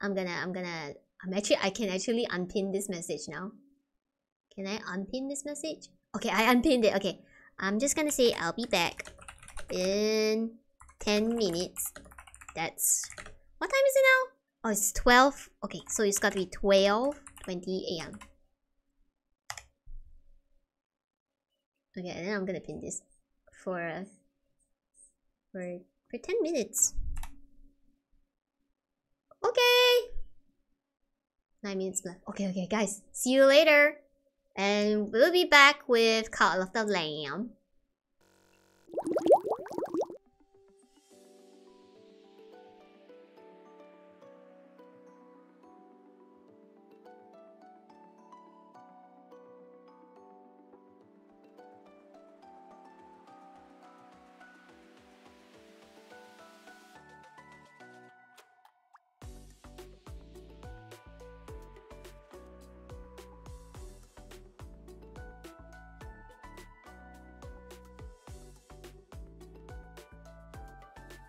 I'm gonna, I'm gonna, I'm actually, I can actually unpin this message now. Can I unpin this message? Okay, I unpinned it. Okay, I'm just gonna say I'll be back in 10 minutes. That's... What time is it now? Oh, it's 12. Okay, so it's gotta be 12 20 a.m. Okay, and then I'm gonna pin this for uh, for for 10 minutes. Okay. 9 minutes left. Okay, okay, guys. See you later. And we'll be back with Cult of the Lamb.